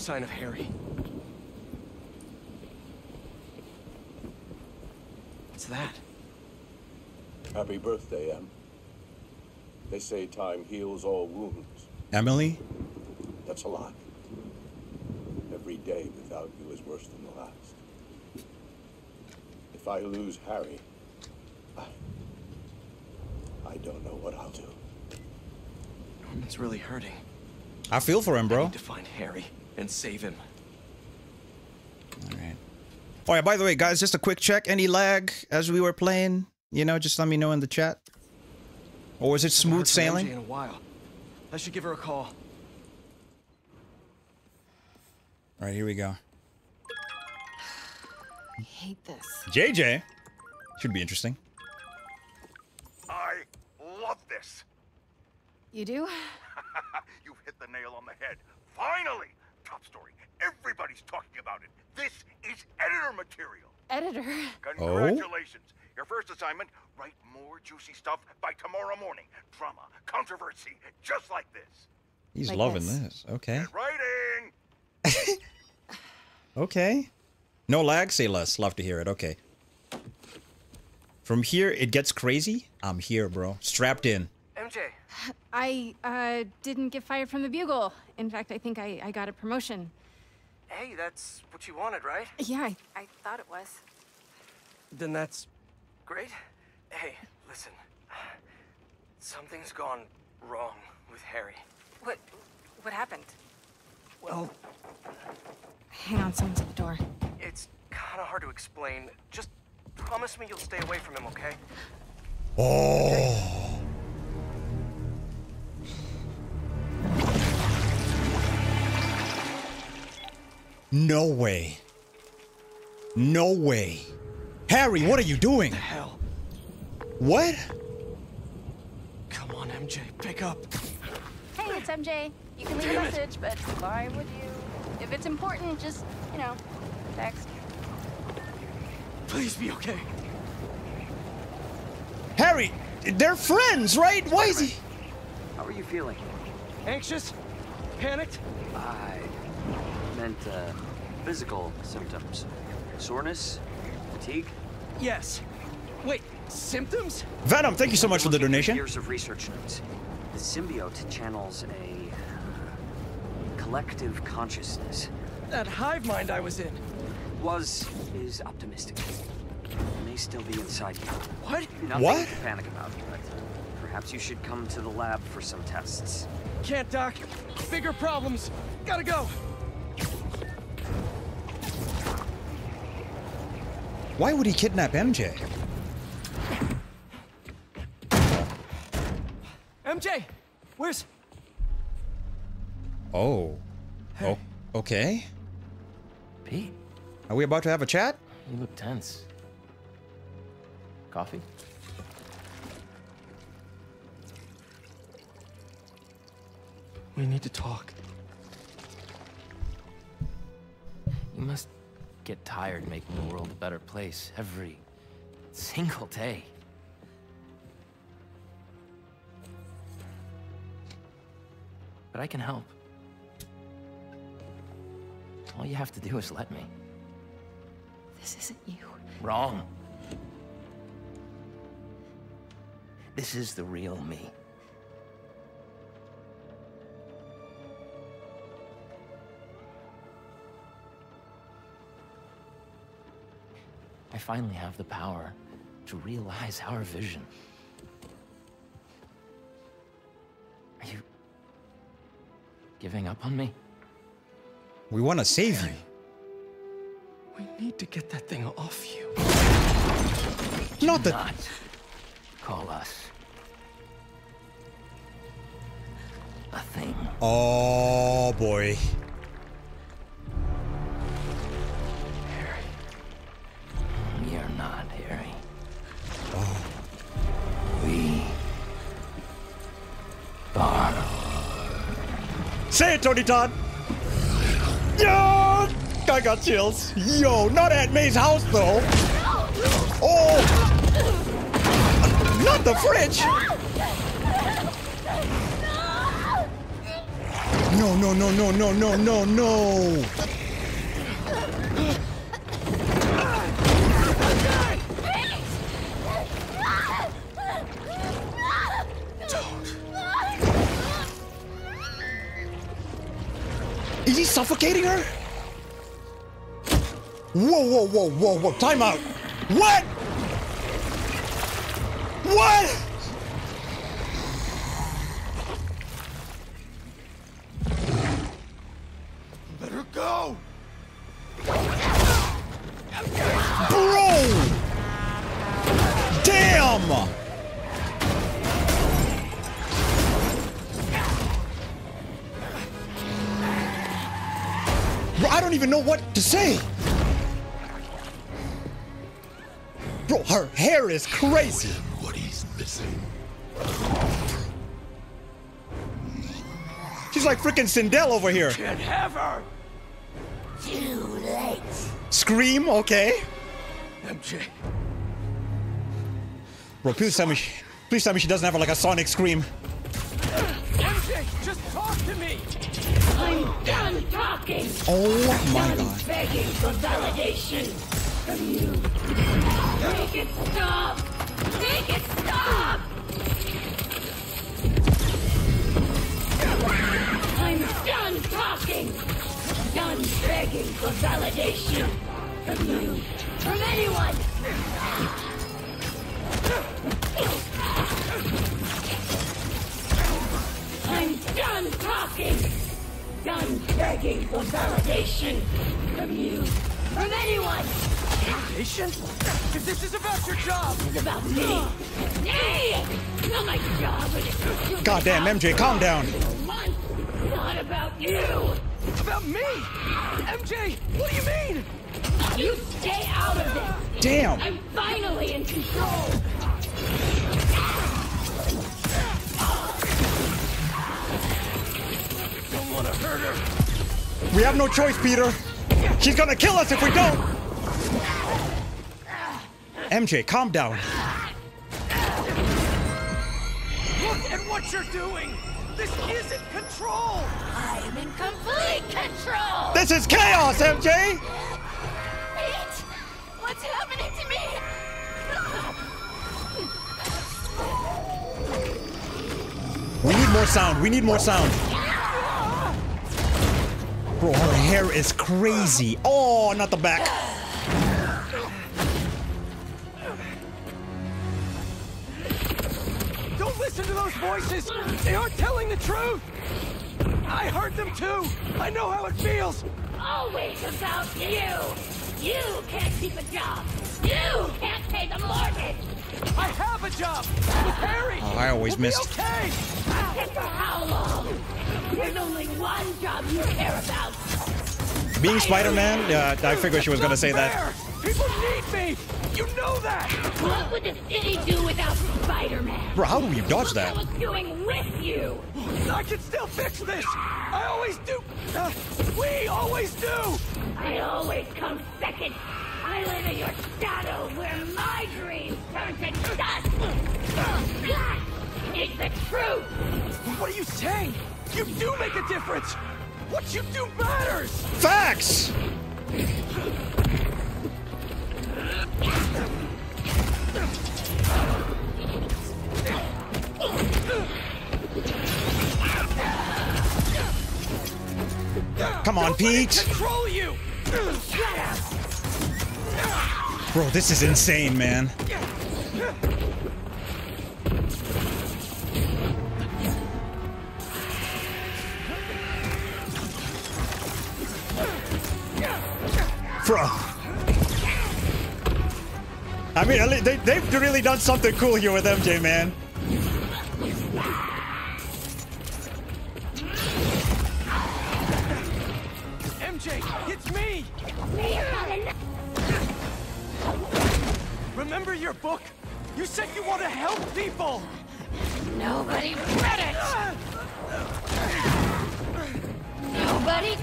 Speaker 5: Sign of Harry. What's that?
Speaker 16: Happy birthday, Em. They say time heals all wounds.
Speaker 1: Emily?
Speaker 16: That's a lot. Every day without you is worse than the last. If I lose Harry, I... I don't know what I'll do.
Speaker 5: Norman's really hurting.
Speaker 1: I feel for him, bro.
Speaker 5: I
Speaker 1: bro.
Speaker 5: need to find Harry and save him.
Speaker 1: All right. Oh yeah, by the way, guys, just a quick check. Any lag as we were playing? You know, just let me know in the chat. Or was it smooth
Speaker 5: heard from MJ
Speaker 1: sailing?
Speaker 5: in a while. I should give her a call.
Speaker 1: All right, here we go.
Speaker 17: I hate this.
Speaker 1: JJ. Should be interesting.
Speaker 15: I love this.
Speaker 17: You do?
Speaker 15: You've hit the nail on the head. Finally! Top story. Everybody's talking about it. This is editor material.
Speaker 17: Editor.
Speaker 15: Congratulations. Your first assignment, write more juicy stuff by tomorrow morning. Drama, controversy, just like this.
Speaker 1: He's
Speaker 17: Like
Speaker 1: loving
Speaker 17: this.
Speaker 1: this. Okay.
Speaker 15: And writing!
Speaker 1: Okay. No lag, say less. Love to hear it. Okay. From here, it gets crazy. I'm here, bro. Strapped in.
Speaker 18: MJ,
Speaker 19: I uh, didn't get fired from the Bugle. In fact, I think I, I got a promotion.
Speaker 18: Hey, that's what you wanted, right?
Speaker 19: Yeah, I, I thought it was.
Speaker 5: Then that's
Speaker 18: Great. Hey, listen. Something's gone wrong with Harry.
Speaker 19: What what happened?
Speaker 5: well,
Speaker 19: Hang on, someone's at the door.
Speaker 18: It's kind of hard to explain. Just promise me you'll stay away from him, okay?
Speaker 1: Oh. No way. No way. Harry, what are you doing?
Speaker 5: The hell.
Speaker 1: What?
Speaker 5: Come on, MJ, pick up.
Speaker 19: Hey, it's MJ. You can leave a
Speaker 5: Damn it.
Speaker 19: message, but why would you? If it's important, just, you know, text.
Speaker 5: Please be okay.
Speaker 1: Harry, they're friends, right? Why is he?
Speaker 3: How are you feeling?
Speaker 5: Anxious? Panicked?
Speaker 3: I meant uh, physical symptoms. Soreness? Fatigue?
Speaker 5: Yes. Wait, symptoms?
Speaker 1: Venom, thank you so much for the donation.
Speaker 3: Years of research notes. The symbiote channels a uh, collective consciousness.
Speaker 5: That hive mind I was in.
Speaker 3: Was is optimistic. It may still be inside you.
Speaker 5: What?
Speaker 3: Nothing
Speaker 1: What?
Speaker 3: to panic about, but perhaps you should come to the lab for some tests.
Speaker 5: Can't, Doc. Bigger problems. Gotta go.
Speaker 1: Why would he kidnap MJ?
Speaker 5: MJ, where's...
Speaker 1: Oh. Oh. Okay.
Speaker 20: Pete,
Speaker 1: Are we about to have a chat?
Speaker 20: you look tense. Coffee?
Speaker 5: We need to talk.
Speaker 20: You must get tired making the world a better place every single day. But I can help. All you have to do is let me.
Speaker 19: This isn't you.
Speaker 20: Wrong. This is the real me. I finally have the power to realize our vision. Are you giving up on me?
Speaker 1: We want to save you.
Speaker 5: We need to get that thing off you.
Speaker 1: Not the.
Speaker 20: Not call us a thing.
Speaker 1: Oh boy. Say it, Tony Todd. Yo! I got chills. Yo, not at May's house though. Oh! Not the fridge. No, no, no, no, no, no, no, no. Suffocating her? Whoa, whoa, whoa, whoa, whoa. Time out. What? What? Is crazy.
Speaker 15: What he's missing.
Speaker 1: She's like freaking Sindel over here.
Speaker 5: Can't have her!
Speaker 21: Too late.
Speaker 1: Scream, okay.
Speaker 5: MJ,
Speaker 1: Bro, please tell me, she, please tell me she doesn't have like a sonic scream.
Speaker 5: MJ, just talk to me!
Speaker 21: I'm done talking.
Speaker 1: Oh my
Speaker 21: done
Speaker 1: god.
Speaker 21: begging for validation from you. Make it stop! Make it stop! I'm done talking! Done begging for validation from you. From anyone! I'm done talking! Done begging for validation from you. From anyone!
Speaker 5: Validation? If this is about your job!
Speaker 21: It's about me! Me! Not my job! It's
Speaker 1: Goddamn, MJ, calm down.
Speaker 21: not about you!
Speaker 5: About me? MJ, what do you mean?
Speaker 21: You stay out of this!
Speaker 1: Damn.
Speaker 21: I'm finally in control!
Speaker 5: Don't want to hurt her.
Speaker 1: We have no choice, Peter. She's gonna kill us if we don't. MJ, calm down.
Speaker 5: Look at what you're doing! This isn't control!
Speaker 21: I'm in complete control!
Speaker 1: This is chaos, MJ.
Speaker 21: Pete! What's happening to me?
Speaker 1: We need more sound. We need more sound. Bro, her hair is crazy. Oh, not the back.
Speaker 5: Listen to those voices! They aren't telling the truth! I heard them too! I know how it feels!
Speaker 21: Always about you! You can't keep a job! You can't pay the mortgage!
Speaker 5: I have a job! With Harry!
Speaker 1: Oh, I always
Speaker 5: We'll be
Speaker 1: missed.
Speaker 5: okay!
Speaker 21: And for how long? There's only one job you care about!
Speaker 1: Being Spider-Man, yeah, uh, I figured she was gonna say that.
Speaker 5: Fair. People need me! You know that!
Speaker 21: What would the city do without Spider-Man?
Speaker 1: Bro, how do we dodge that?
Speaker 21: What was doing with you?
Speaker 5: I can still fix this! I always do! Uh, we always do!
Speaker 21: I always come second. I live in your shadow where my dreams turn to dust. That is the truth.
Speaker 5: What are you saying? You do make a difference! What you do matters!
Speaker 1: Facts. Come on, Pete.
Speaker 5: Control you!
Speaker 1: Bro, this is insane, man. Bro. I mean, at least they, they've really done something cool here with MJ, man.
Speaker 5: MJ, it's me! Remember your book? You said you want to help people!
Speaker 21: Nobody read it. Nobody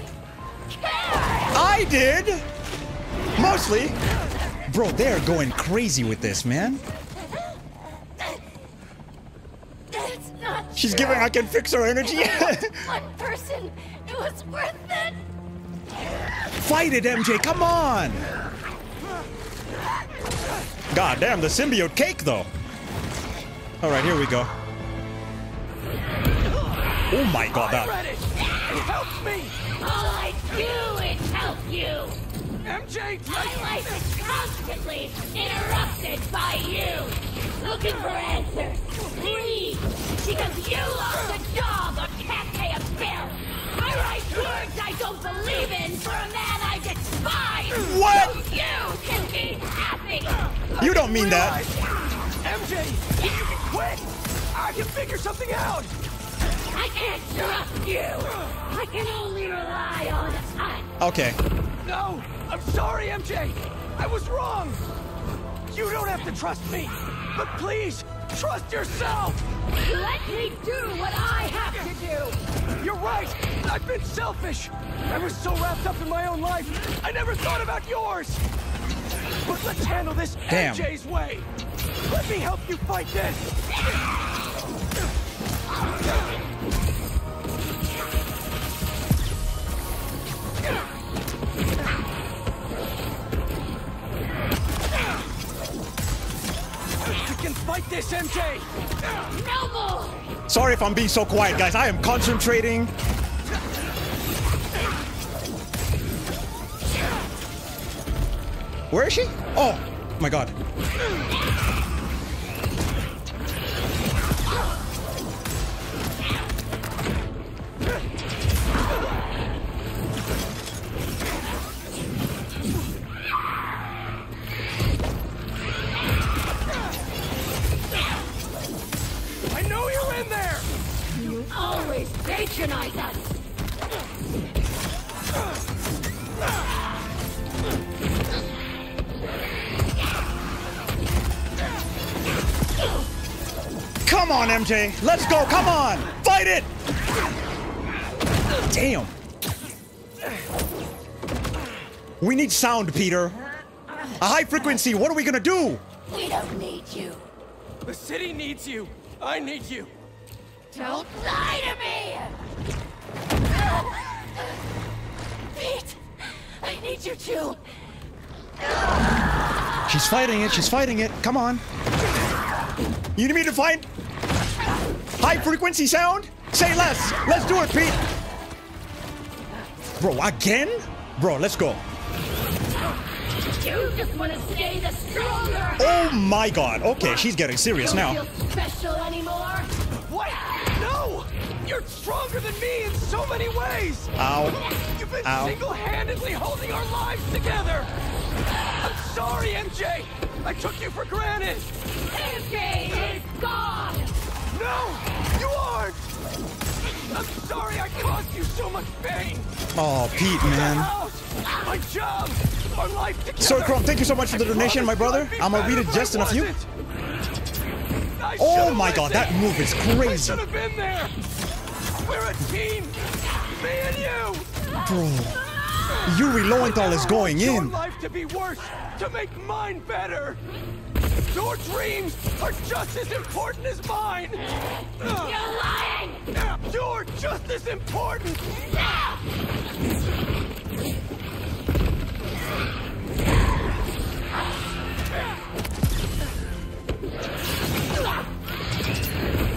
Speaker 21: cares.
Speaker 1: I did! Mostly. Bro, they're going crazy with this, man. She's giving I can fix her energy.
Speaker 21: One person. It was worth it.
Speaker 1: Fight it, MJ. Come on. God damn, the symbiote cake though. All right, here we go. Oh my god, that.
Speaker 5: read it. It helps me.
Speaker 21: All I do is help you.
Speaker 5: MJ,
Speaker 21: My life is constantly interrupted by you. Looking for answers, please, because you lost a job or can't pay a bill. I write words I don't believe in for a man I despise.
Speaker 1: What?
Speaker 21: So you can be happy.
Speaker 1: You don't mean that.
Speaker 5: MJ, you can quit, I can figure something out.
Speaker 21: I can't trust you. I can only rely on us.
Speaker 1: Okay.
Speaker 5: No, I'm sorry, MJ. I was wrong. You don't have to trust me, but please trust yourself.
Speaker 21: Let me do what I have to do.
Speaker 5: You're right. I've been selfish. I was so wrapped up in my own life, I never thought about yours. But let's handle this
Speaker 1: Damn.
Speaker 5: MJ's way. Let me help you fight this. Fight this, MJ.
Speaker 21: No more.
Speaker 1: Sorry if I'm being so quiet, guys. I am concentrating. Where is she? Oh my god. MJ. Let's go. Come on. Fight it. Damn. We need sound, Peter. A high frequency. What are we gonna do?
Speaker 21: We don't need you.
Speaker 5: The city needs you. I need you.
Speaker 21: Don't lie to me! Pete, I need you too.
Speaker 1: She's fighting it. She's fighting it. Come on. You need me to find high frequency sound? Say less. Let's do it, Pete. Bro, again? Bro, let's go.
Speaker 21: You just want to stay the stronger.
Speaker 1: Oh my god. Okay, she's getting serious
Speaker 21: Don't
Speaker 1: now.
Speaker 21: feel special anymore.
Speaker 5: What? No! You're stronger than me in so many ways!
Speaker 1: Ow.
Speaker 5: You've been single-handedly holding our lives together! I'm sorry, MJ! I took you for granted!
Speaker 21: MJ is gone!
Speaker 5: No! You aren't! I'm sorry I caused you so much pain!
Speaker 1: Oh, Pete, man.
Speaker 5: my job, our life together!
Speaker 1: Sir Chrome, thank you so much for the
Speaker 5: I
Speaker 1: donation, my brother. I'm gonna read it just
Speaker 5: I
Speaker 1: in a few. Oh my god, that move is
Speaker 5: I
Speaker 1: crazy.
Speaker 5: should have been there! We're a team! Me and you!
Speaker 1: Bro. Yuri Lowenthal is going
Speaker 5: Your
Speaker 1: in.
Speaker 5: life to be worse, to make mine better. Your dreams are just as important as mine. You're
Speaker 21: lying.
Speaker 5: You're just as important.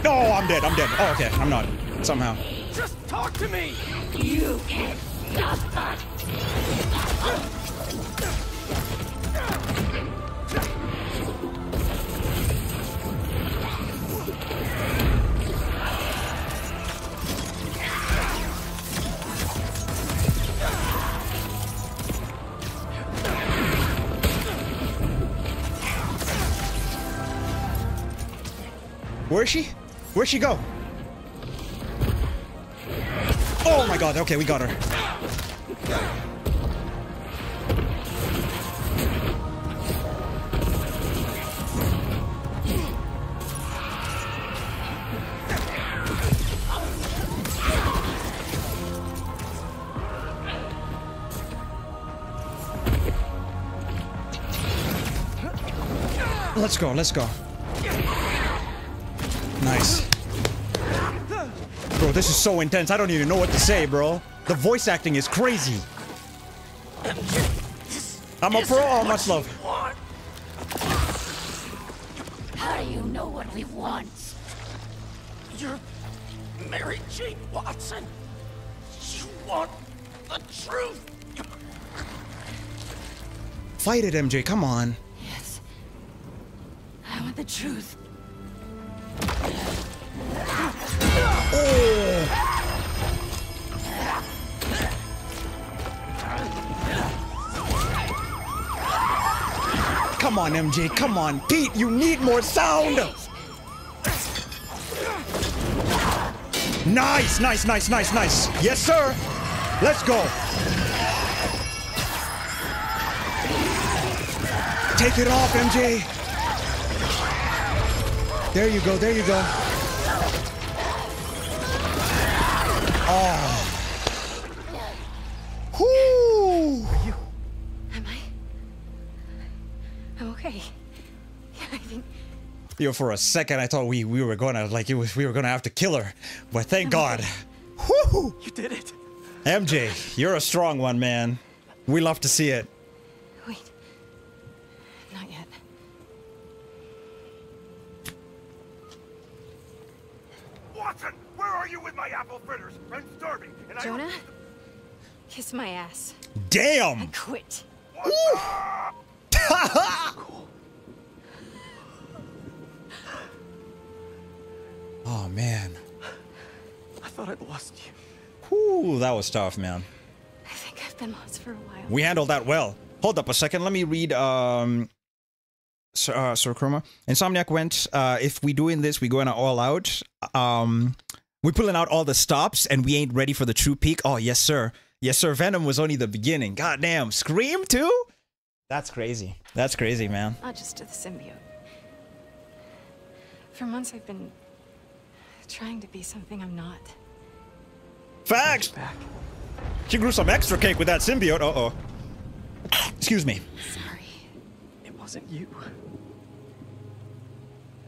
Speaker 1: No, I'm dead. I'm dead. Oh, okay. I'm not. Somehow.
Speaker 5: Just talk to me.
Speaker 21: You can't stop us.
Speaker 1: Where is she? Where'd she go? Oh my god. Okay, we got her. Let's go. Let's go. Nice. Bro, this is so intense. I don't even know what to say, bro. The voice acting is crazy. I'm a pro or much love.
Speaker 21: How do you know what we want?
Speaker 5: You're Mary Jane Watson. You want the truth.
Speaker 1: Fight it, MJ. Come on.
Speaker 21: Yes. I want the truth. Oh.
Speaker 1: Come on, MJ. Come on. Pete, you need more sound. Nice, nice, nice, nice, nice. Yes, sir. Let's go. Take it off, MJ. There you go, there you go. Ah. Oh. Whoo.
Speaker 19: I'm okay. I think
Speaker 1: Yo, for a second, I thought we we were gonna like it was we were gonna have to kill her, but thank God. Whoo!
Speaker 3: You did it.
Speaker 1: MJ, you're a strong one, man. We love to see it. Wait.
Speaker 19: Not yet.
Speaker 15: Watson, where are you with my apple fritters? I'm starving, and
Speaker 19: Jonah? Kiss my ass.
Speaker 1: Damn!
Speaker 19: I quit.
Speaker 1: Oh man.
Speaker 3: I thought I'd lost you.
Speaker 1: Whoo, that was tough, man.
Speaker 19: I think I've been lost for a while.
Speaker 1: We handled that well. Hold up a second. Let me read. Um, Sir, uh, Sir Chroma. Insomniac went. Uh, if we doing this, we going all out. Um, we're pulling out all the stops, and we ain't ready for the true peak. Oh yes, sir. Yes, sir. Venom was only the beginning. Goddamn. Scream too. That's crazy. That's crazy, man.
Speaker 19: Not just to the symbiote. For months I've been trying to be something I'm not.
Speaker 1: Facts. She grew some extra cake with that symbiote. Uh oh. Excuse me. Sorry.
Speaker 3: It wasn't you.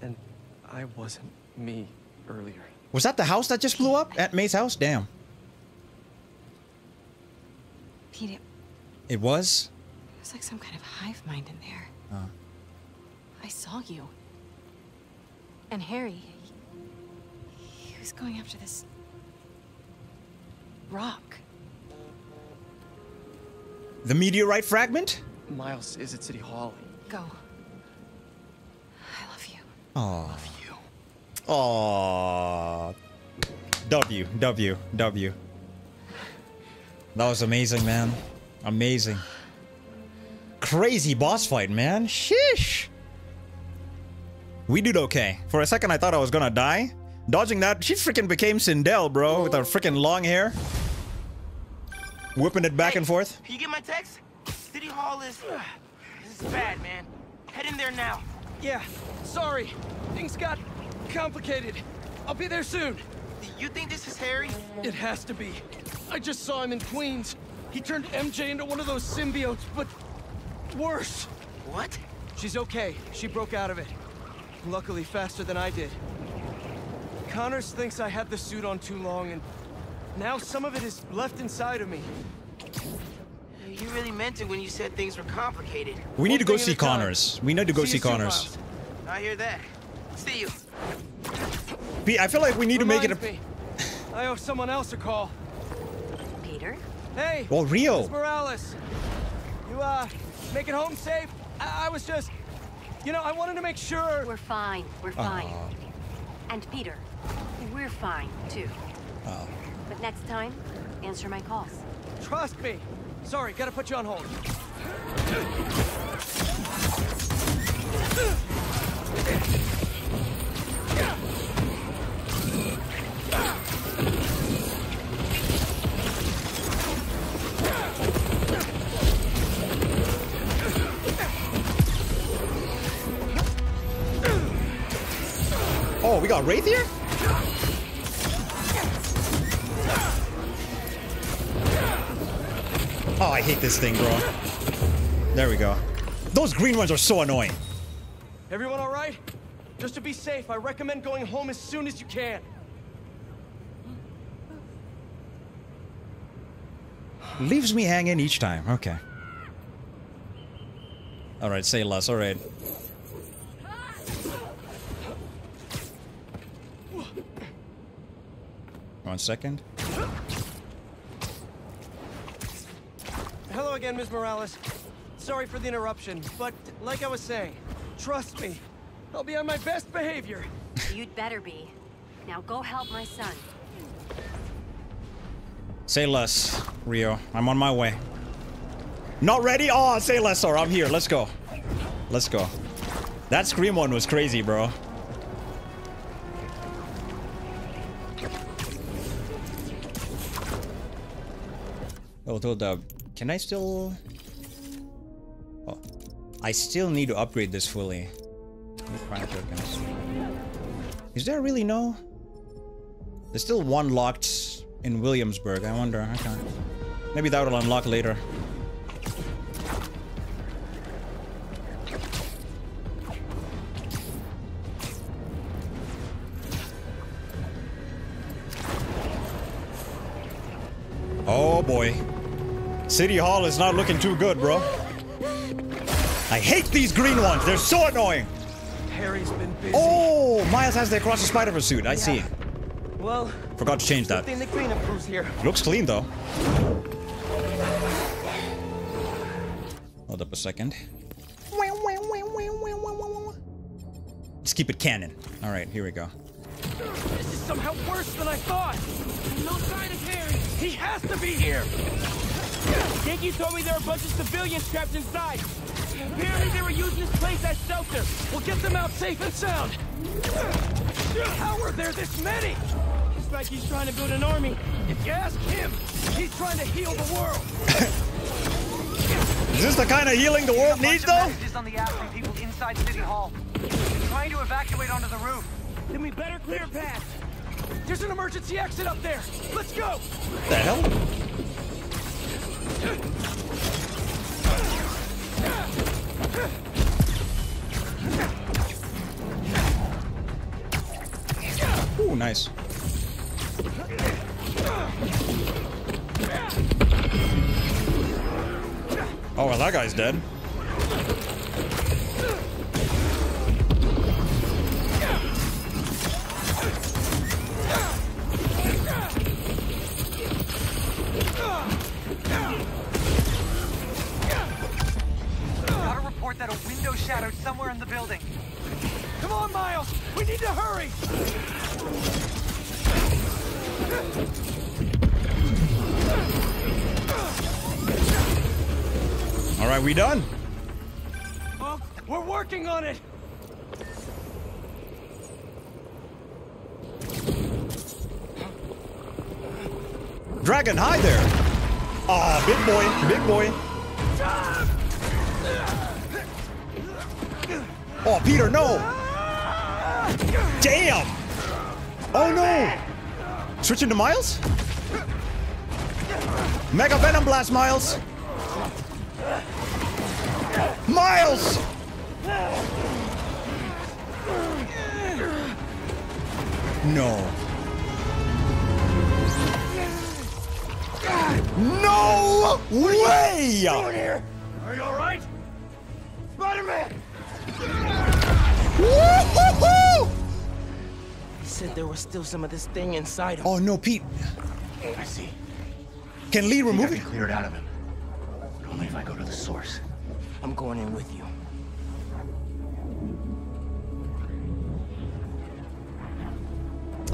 Speaker 3: And I wasn't me earlier.
Speaker 1: Was that the house that just blew up? At May's house? Damn.
Speaker 19: Pete, it
Speaker 1: It was.
Speaker 19: Was like some kind of hive mind in there.
Speaker 1: Uh,
Speaker 19: I saw you. And Harry, he, he was going after this rock.
Speaker 1: the meteorite fragment.
Speaker 3: Miles is at City Hall.
Speaker 19: Go. I love you.
Speaker 1: Oh. Oh. W W W. That was amazing, man. Amazing. Crazy boss fight, man. Sheesh. We did okay. For a second, I thought I was gonna die. Dodging that, she freaking became Sindel, bro, with her freaking long hair. Whipping it back and forth.
Speaker 22: You get my text? City Hall is... This is bad, man. Head in there now.
Speaker 5: Yeah, sorry. Things got complicated. I'll be there soon.
Speaker 22: You think this is Harry?
Speaker 5: It has to be. I just saw him in Queens. He turned MJ into one of those symbiotes, but worse.
Speaker 22: What?
Speaker 5: She's okay. She broke out of it. Luckily, faster than I did. Connors thinks I had the suit on too long, and now some of it is left inside of me.
Speaker 22: You really meant it when you said things were complicated.
Speaker 1: We need to go see
Speaker 5: a time.
Speaker 1: Connors. We need to go
Speaker 5: See
Speaker 1: see Connors.
Speaker 22: I hear that. See you.
Speaker 1: Pete, I feel like we need to make it a.
Speaker 5: Reminds I owe someone else a call.
Speaker 21: Peter?
Speaker 5: Hey.
Speaker 1: Oh, Rio.
Speaker 5: Miss Morales. You, uh, make it home safe? I, I was just... You know, I wanted to make sure...
Speaker 21: We're fine. We're uh-huh. fine. And Peter, we're fine, too.
Speaker 1: Oh.
Speaker 21: But next time, answer my calls.
Speaker 5: Trust me. Sorry, gotta put you on hold.
Speaker 1: got wraithier? Oh, I hate this thing, bro. There we go. Those green ones are so annoying.
Speaker 5: Everyone all right? Just to be safe, I recommend going home as soon as you can.
Speaker 1: Leaves me hanging each time. Okay. All right, say less. All right. One second.
Speaker 5: Hello again, Ms. Morales. Sorry for the interruption, but like I was saying, trust me, I'll be on my best behavior.
Speaker 23: You'd better be. Now go help my son.
Speaker 1: Say less, Rio. I'm on my way. Not ready? Oh, say less, or I'm here. Let's go. Let's go. That scream one was crazy, bro. Oh, hold up. Can I still... Oh. I still need to upgrade this fully. Is there really no? There's still one locked in Williamsburg. I wonder. Okay. Maybe that will unlock later. Oh boy. City Hall is not looking too good, bro. I hate these green ones. They're so annoying.
Speaker 5: Harry's been busy.
Speaker 1: Oh, Miles has the Across the Spider-Verse suit. I see.
Speaker 5: Well,
Speaker 1: Forgot to change that.
Speaker 5: the cleanup crew's here.
Speaker 1: Looks clean though. Hold up a second. Let's keep it canon. All right, here we go.
Speaker 5: This is somehow worse than I thought. No sign of Harry. He has to be here.
Speaker 24: Ganke told me there were a bunch of civilians trapped inside. Apparently they were using this place as shelter.
Speaker 5: We'll get them out safe and sound. How are there this many?
Speaker 24: It's like he's trying to build an army.
Speaker 5: If you ask him, he's trying to heal the world.
Speaker 1: Is this the kind of healing the world needs, though?
Speaker 2: Messages on the app from people inside City Hall. They're trying to evacuate onto the roof.
Speaker 24: Then we better clear a path.
Speaker 5: There's an emergency exit up there. Let's go.
Speaker 1: What The hell? Ooh, nice. Oh, well, that guy's dead.
Speaker 2: Report that a window shattered somewhere in the building.
Speaker 5: Come on, Miles. We need to hurry.
Speaker 1: All right, we done.
Speaker 5: Oh, we're working on it.
Speaker 1: Dragon, hi there. Aw, big boy, big boy. Oh, Peter, no. Damn. Oh, no. Switching to Miles? Mega Venom Blast, Miles. Miles! No. No way!
Speaker 5: Are you all right? Spider-Man!
Speaker 24: He said there was still some of this thing inside him.
Speaker 1: Oh no, Pete.
Speaker 4: I see.
Speaker 1: Can Li remove it?
Speaker 4: Clear it out of him. But only if I go to the source.
Speaker 24: I'm going in with you.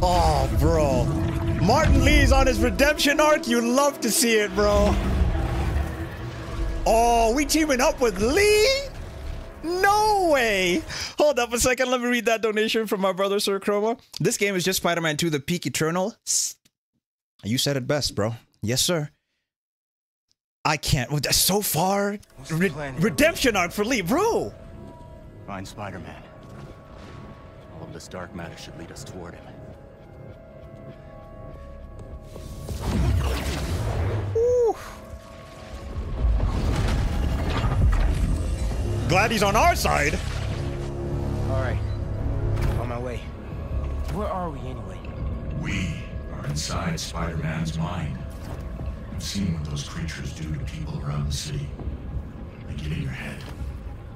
Speaker 1: Oh, bro. Martin Li's on his redemption arc. You love to see it, bro. Oh, we teaming up with Li? No way! Hold up a second. Let me read that donation from my brother, Sir Chroma. This game is just Spider-Man 2, The Peak Eternal. You said it best, bro. Yes, sir. I can't. So far, Re- redemption arc for Li, bro.
Speaker 4: Find Spider-Man. All of this dark matter should lead us toward him.
Speaker 1: Glad he's on our side.
Speaker 24: All right. On my way. Where are we anyway?
Speaker 25: We are inside Spider-Man's mind.
Speaker 26: I've seen what those creatures do to people around the city. They get in your head,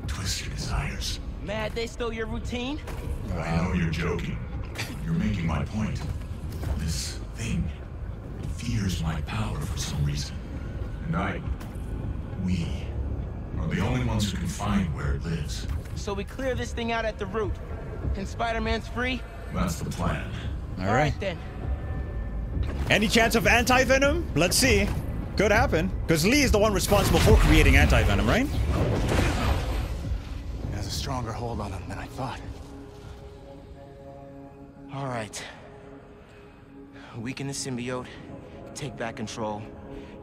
Speaker 26: twist your desires.
Speaker 13: Mad they stole your routine?
Speaker 26: I know you're joking. You're making my point. This thing fears my power for some reason. And I, we, are the only ones who can find where it lives.
Speaker 13: So we clear this thing out at the root. And Spider-Man's free?
Speaker 26: That's the plan.
Speaker 1: All right.
Speaker 13: then.
Speaker 1: Any chance of anti-venom? Let's see. Could happen. Because Li is the one responsible for creating anti-venom, right?
Speaker 27: It has a stronger hold on him than I thought. All right. Weaken the symbiote, take back control,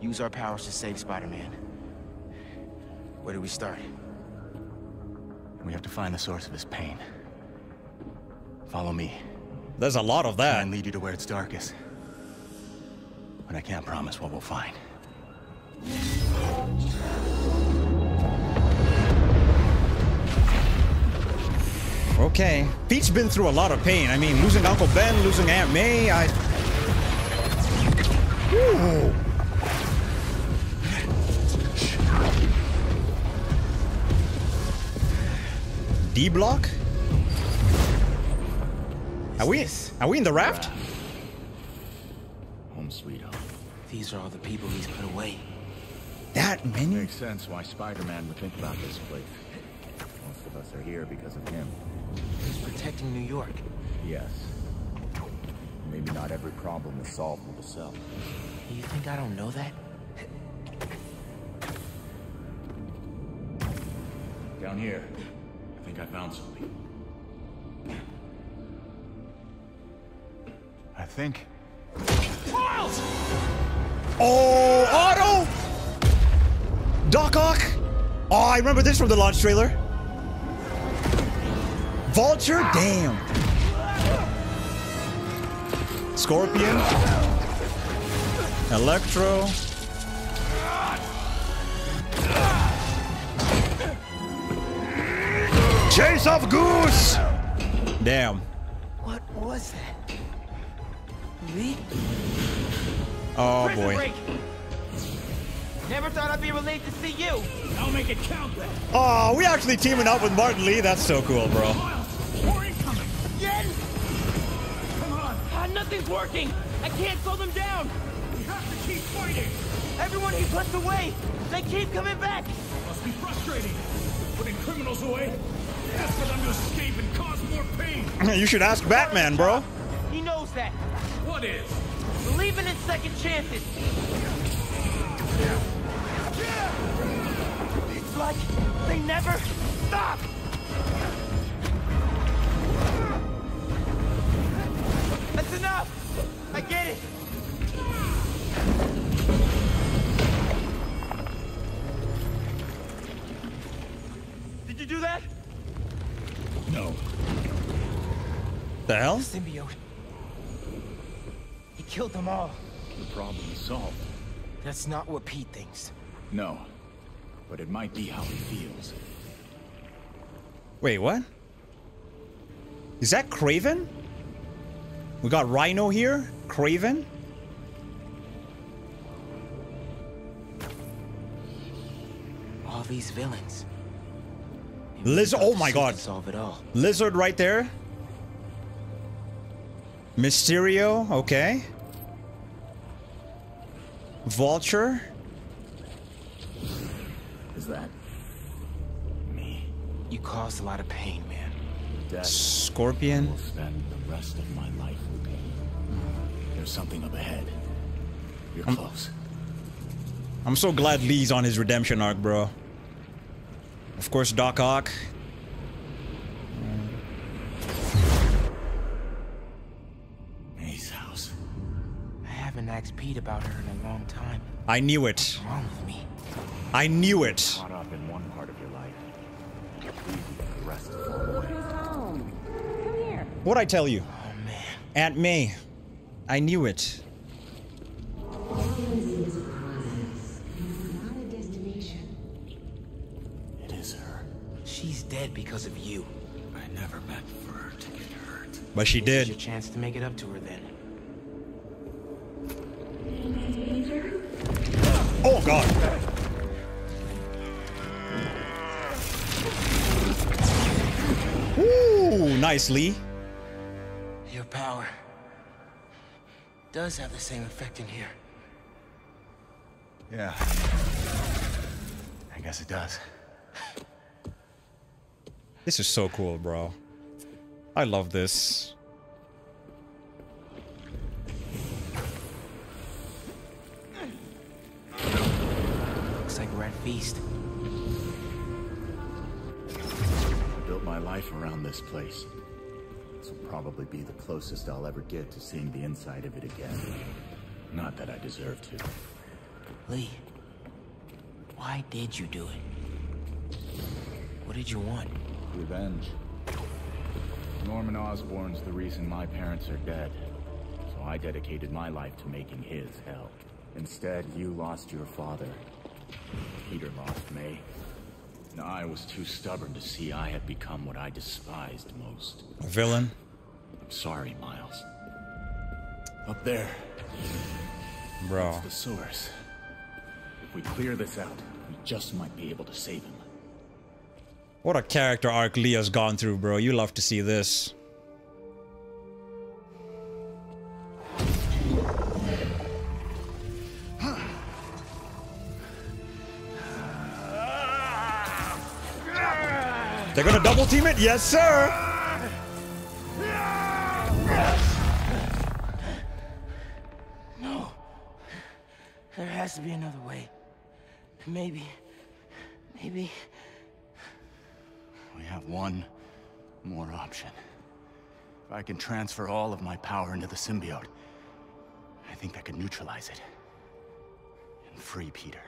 Speaker 27: use our powers to save Spider-Man. Where do we start? We have to find the source of his pain. Follow me.
Speaker 1: There's a lot of that.
Speaker 27: Try and lead you to where it's darkest. But I can't promise what we'll find.
Speaker 1: Okay. Pete's been through a lot of pain. I mean, losing Uncle Ben, losing Aunt May, I... Ooh. D block? Are we are we in the raft?
Speaker 27: Home sweet home. These are all the people he's put away.
Speaker 1: That many?
Speaker 28: Makes sense why Spider-Man would think about this place. Most of us are here because of him.
Speaker 27: He's protecting New York.
Speaker 28: Yes. Maybe not every problem is solved with a cell.
Speaker 27: You think I don't know that?
Speaker 26: Down here. I think I found something.
Speaker 28: I think.
Speaker 1: Oh, Otto! Doc Ock! Oh, I remember this from the launch trailer. Vulture? Damn. Scorpion. Electro. Chase of Goose! Damn.
Speaker 13: What was that? Li?
Speaker 1: Oh
Speaker 13: Prison
Speaker 1: boy.
Speaker 13: break! Never thought I'd be relieved to see you. I'll make it count.
Speaker 1: Oh, we actually teaming up with Martin Li. That's so cool, bro.
Speaker 13: Again? Come on. Ah, nothing's working. I can't slow them down. We have to keep fighting. Everyone he puts away, they keep coming back.
Speaker 29: Must be frustrating. Putting criminals away just for them to escape and cause more pain.
Speaker 1: you should ask Batman, bro.
Speaker 13: He knows that.
Speaker 29: What is?
Speaker 13: Believing in second chances. It's like they never stop. That's enough. I get it. Did you do that?
Speaker 26: No.
Speaker 1: The hell?
Speaker 13: Symbiote. He killed them all.
Speaker 28: The problem is solved.
Speaker 27: That's not what Pete thinks.
Speaker 28: No. But it might be how he feels.
Speaker 1: Wait, what? Is that Kraven? We got Rhino here? Kraven?
Speaker 27: All these villains.
Speaker 1: Lizard. Oh my god.
Speaker 27: Solve it all.
Speaker 1: Lizard right there. Mysterio. Okay. Vulture.
Speaker 28: Is that me?
Speaker 27: You caused a lot of pain, man.
Speaker 28: Death?
Speaker 1: Scorpion.
Speaker 28: will spend the rest of my life with pain. There's something up ahead. You're close.
Speaker 1: I'm so glad Li's on his redemption arc, bro. Of course, Doc Ock.
Speaker 28: May's house.
Speaker 27: I haven't asked Pete about her in a long time.
Speaker 1: I knew it.
Speaker 27: What's wrong with me?
Speaker 1: I knew it.
Speaker 28: Caught up in one part of your life. Easy for the rest to fall away.
Speaker 1: What'd I tell you? Oh, Aunt May. I knew it.
Speaker 28: It
Speaker 27: dead because of you.
Speaker 28: I never meant for her to get hurt.
Speaker 1: But she
Speaker 27: This
Speaker 1: did.
Speaker 27: your chance to make it up to her then.
Speaker 1: Oh god. Ooh, nice, Li.
Speaker 13: Your power does have the same effect in here. Yeah. I guess it does.
Speaker 1: This is so cool, bro. I love this.
Speaker 13: Looks like we're at feast.
Speaker 28: I built my life around this place. This will probably be the closest I'll ever get to seeing the inside of it again. Not that I deserve to.
Speaker 13: Li, why did you do it? What did you want?
Speaker 28: Revenge. Norman Osborn's the reason my parents are dead. So I dedicated my life to making his hell. Instead, you lost your father. Peter lost me. And I was too stubborn to see I had become what I despised most.
Speaker 1: A villain.
Speaker 28: I'm sorry, Miles. Up there.
Speaker 1: Bro.
Speaker 28: That's the source. If we clear this out, we just might be able to save him.
Speaker 1: What a character arc Li's gone through, bro. You love to see this. They're gonna double team it? Yes, sir!
Speaker 13: No. There has to be another way. Maybe. Maybe. We have one more option. If I can transfer all of my power into the symbiote, I think that could neutralize it. And free Peter.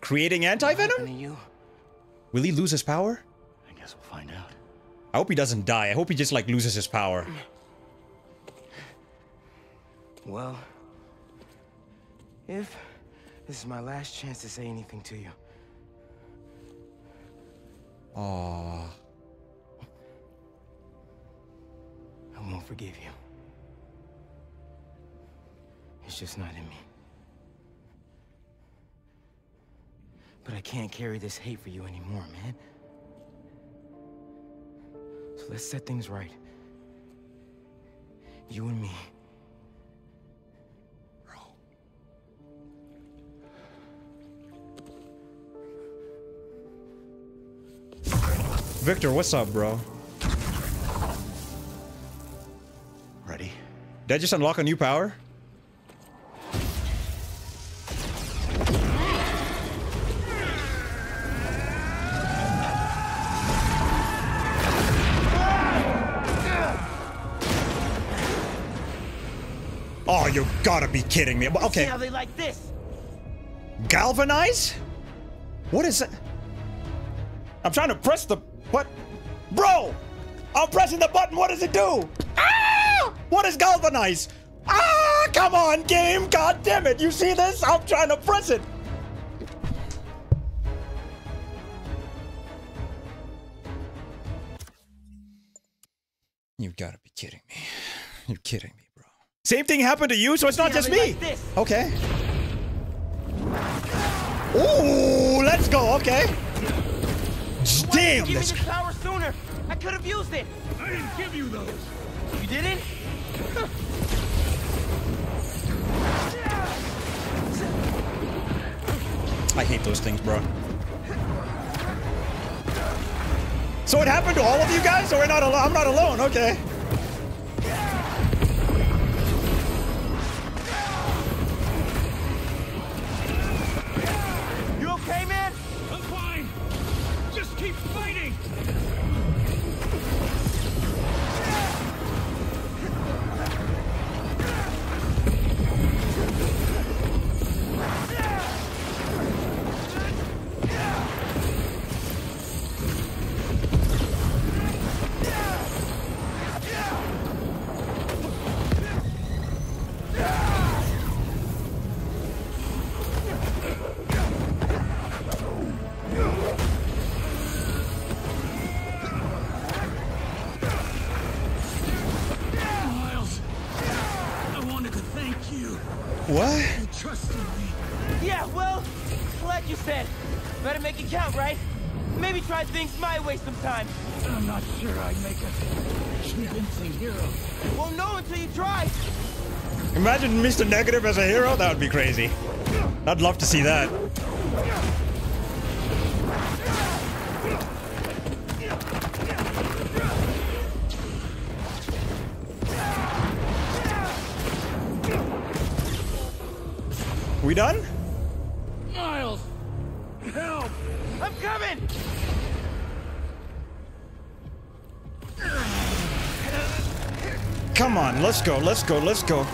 Speaker 1: Creating anti-venom?
Speaker 13: you?
Speaker 1: Will he lose his power?
Speaker 13: I guess we'll find out.
Speaker 1: I hope he doesn't die. I hope he just like loses his power.
Speaker 13: Well, if this is my last chance to say anything to you, I won't forgive you. It's just not in me. But I can't carry this hate for you anymore, man. So let's set things right. You and me.
Speaker 1: Victor, what's up, bro?
Speaker 13: Ready?
Speaker 1: Did I just unlock a new power? Oh, you gotta be kidding me. Okay.
Speaker 29: See
Speaker 1: Okay.
Speaker 29: how they like this?
Speaker 1: Galvanize? What is it? I'm trying to press the what? Bro! I'm pressing the button. What does it do? Ah! What is galvanize? Ah! Come on, game. God damn it. You see this? I'm trying to press it. You gotta be kidding me. You're kidding me, bro. Same thing happened to you, so it's not just me.
Speaker 29: like?
Speaker 1: Okay. Ooh, let's go. Okay. Damn
Speaker 29: Give me
Speaker 1: this.
Speaker 29: this power sooner. I could have used it. I didn't give you those. You didn't?
Speaker 1: I hate those things, bro. So it happened to all of you guys, so we're not alone? I'm not alone. Okay. Imagine Mr. Negative as a hero? That would be crazy. I'd love to see that. We done?
Speaker 29: Miles! Help!
Speaker 5: I'm coming!
Speaker 1: Come on, let's go, let's go, let's go.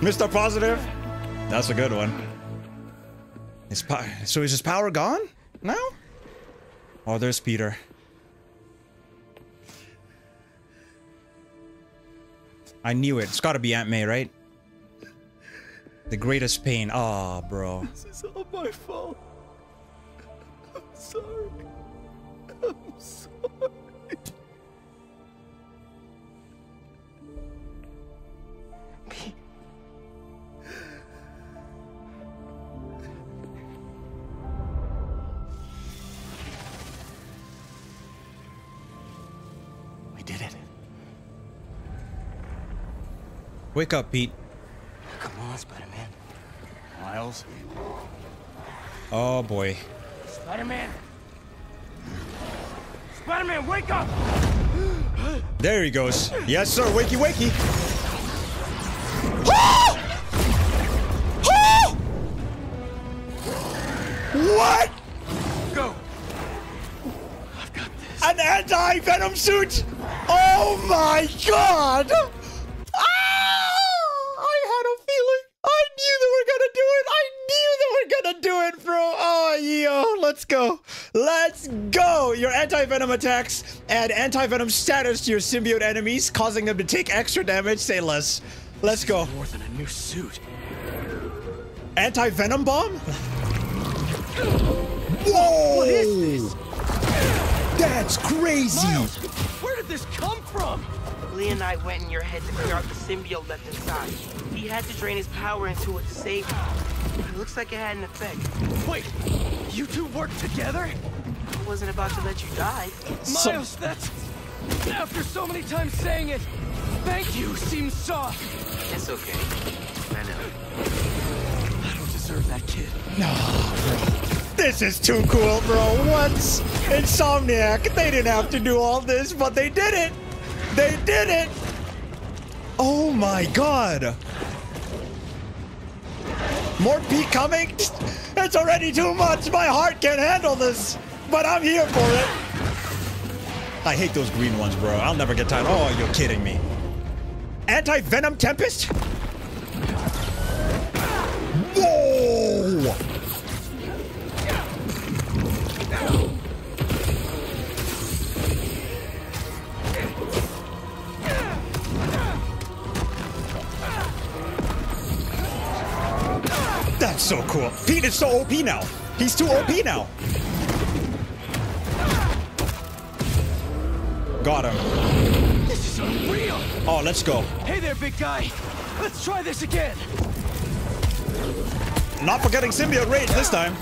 Speaker 1: Mr. Positive? That's a good one. His so is his power gone now? Oh, there's Peter. I knew it. It's gotta be Aunt May, right? The greatest pain. Ah, oh, bro.
Speaker 30: This is all my fault. I'm sorry. I'm sorry.
Speaker 1: Wake up, Pete.
Speaker 28: Come on, Spider-Man. Miles.
Speaker 1: Oh boy.
Speaker 5: Spider-Man! Spider-Man, wake up!
Speaker 1: There he goes. Yes, sir. Wakey, wakey. What?
Speaker 5: Go. I've got this.
Speaker 1: An anti-venom suit? Oh my god! Ah! I had a feeling. I knew they were gonna do it. I knew they were gonna do it, bro. Oh, yo, let's go. Let's go. Your anti-venom attacks add anti-venom status to your symbiote enemies, causing them to take extra damage. Say less. Let's go.
Speaker 28: More than a new suit.
Speaker 1: Anti-venom bomb? Whoa!
Speaker 5: What is this?
Speaker 1: That's crazy.
Speaker 5: Miles, where did this come from?
Speaker 13: Li and I went in your head to clear out the symbiote left inside. He had to drain his power into it to save you. It looks like it had an effect.
Speaker 5: Wait, you two worked together?
Speaker 13: I wasn't about to let you die.
Speaker 5: Miles, that's... After so many times saying it, thank you seems soft.
Speaker 13: It's okay. I know.
Speaker 5: I don't deserve that kid.
Speaker 1: No, bro. This is too cool, bro. Once Insomniac, they didn't have to do all this, but they did it. They did it. Oh my god. More Pete coming? It's already too much. My heart can't handle this, but I'm here for it. I hate those green ones, bro. I'll never get tired. Oh, you're kidding me. Anti-Venom Tempest? Whoa! That's so cool. Pete is so OP now. He's too OP now. Got him.
Speaker 5: This is unreal.
Speaker 1: Oh, let's go.
Speaker 5: Hey there, big guy. Let's try this again.
Speaker 1: Not forgetting symbiote rage this time.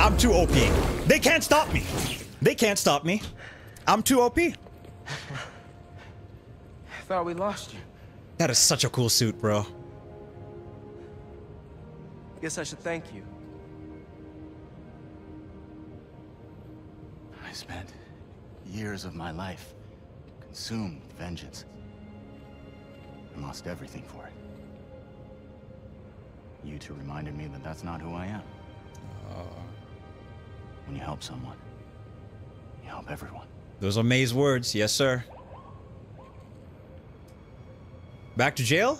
Speaker 1: I'm too OP. They can't stop me. They can't stop me. I'm too OP.
Speaker 5: I thought we lost you.
Speaker 1: That is such a cool suit, bro.
Speaker 5: Guess I should thank you.
Speaker 28: I spent years of my life consumed with vengeance. and lost everything for it. You two reminded me that that's not who I am. Uh. When you help someone, you help everyone.
Speaker 1: Those are May's words. Yes, sir. Back to jail?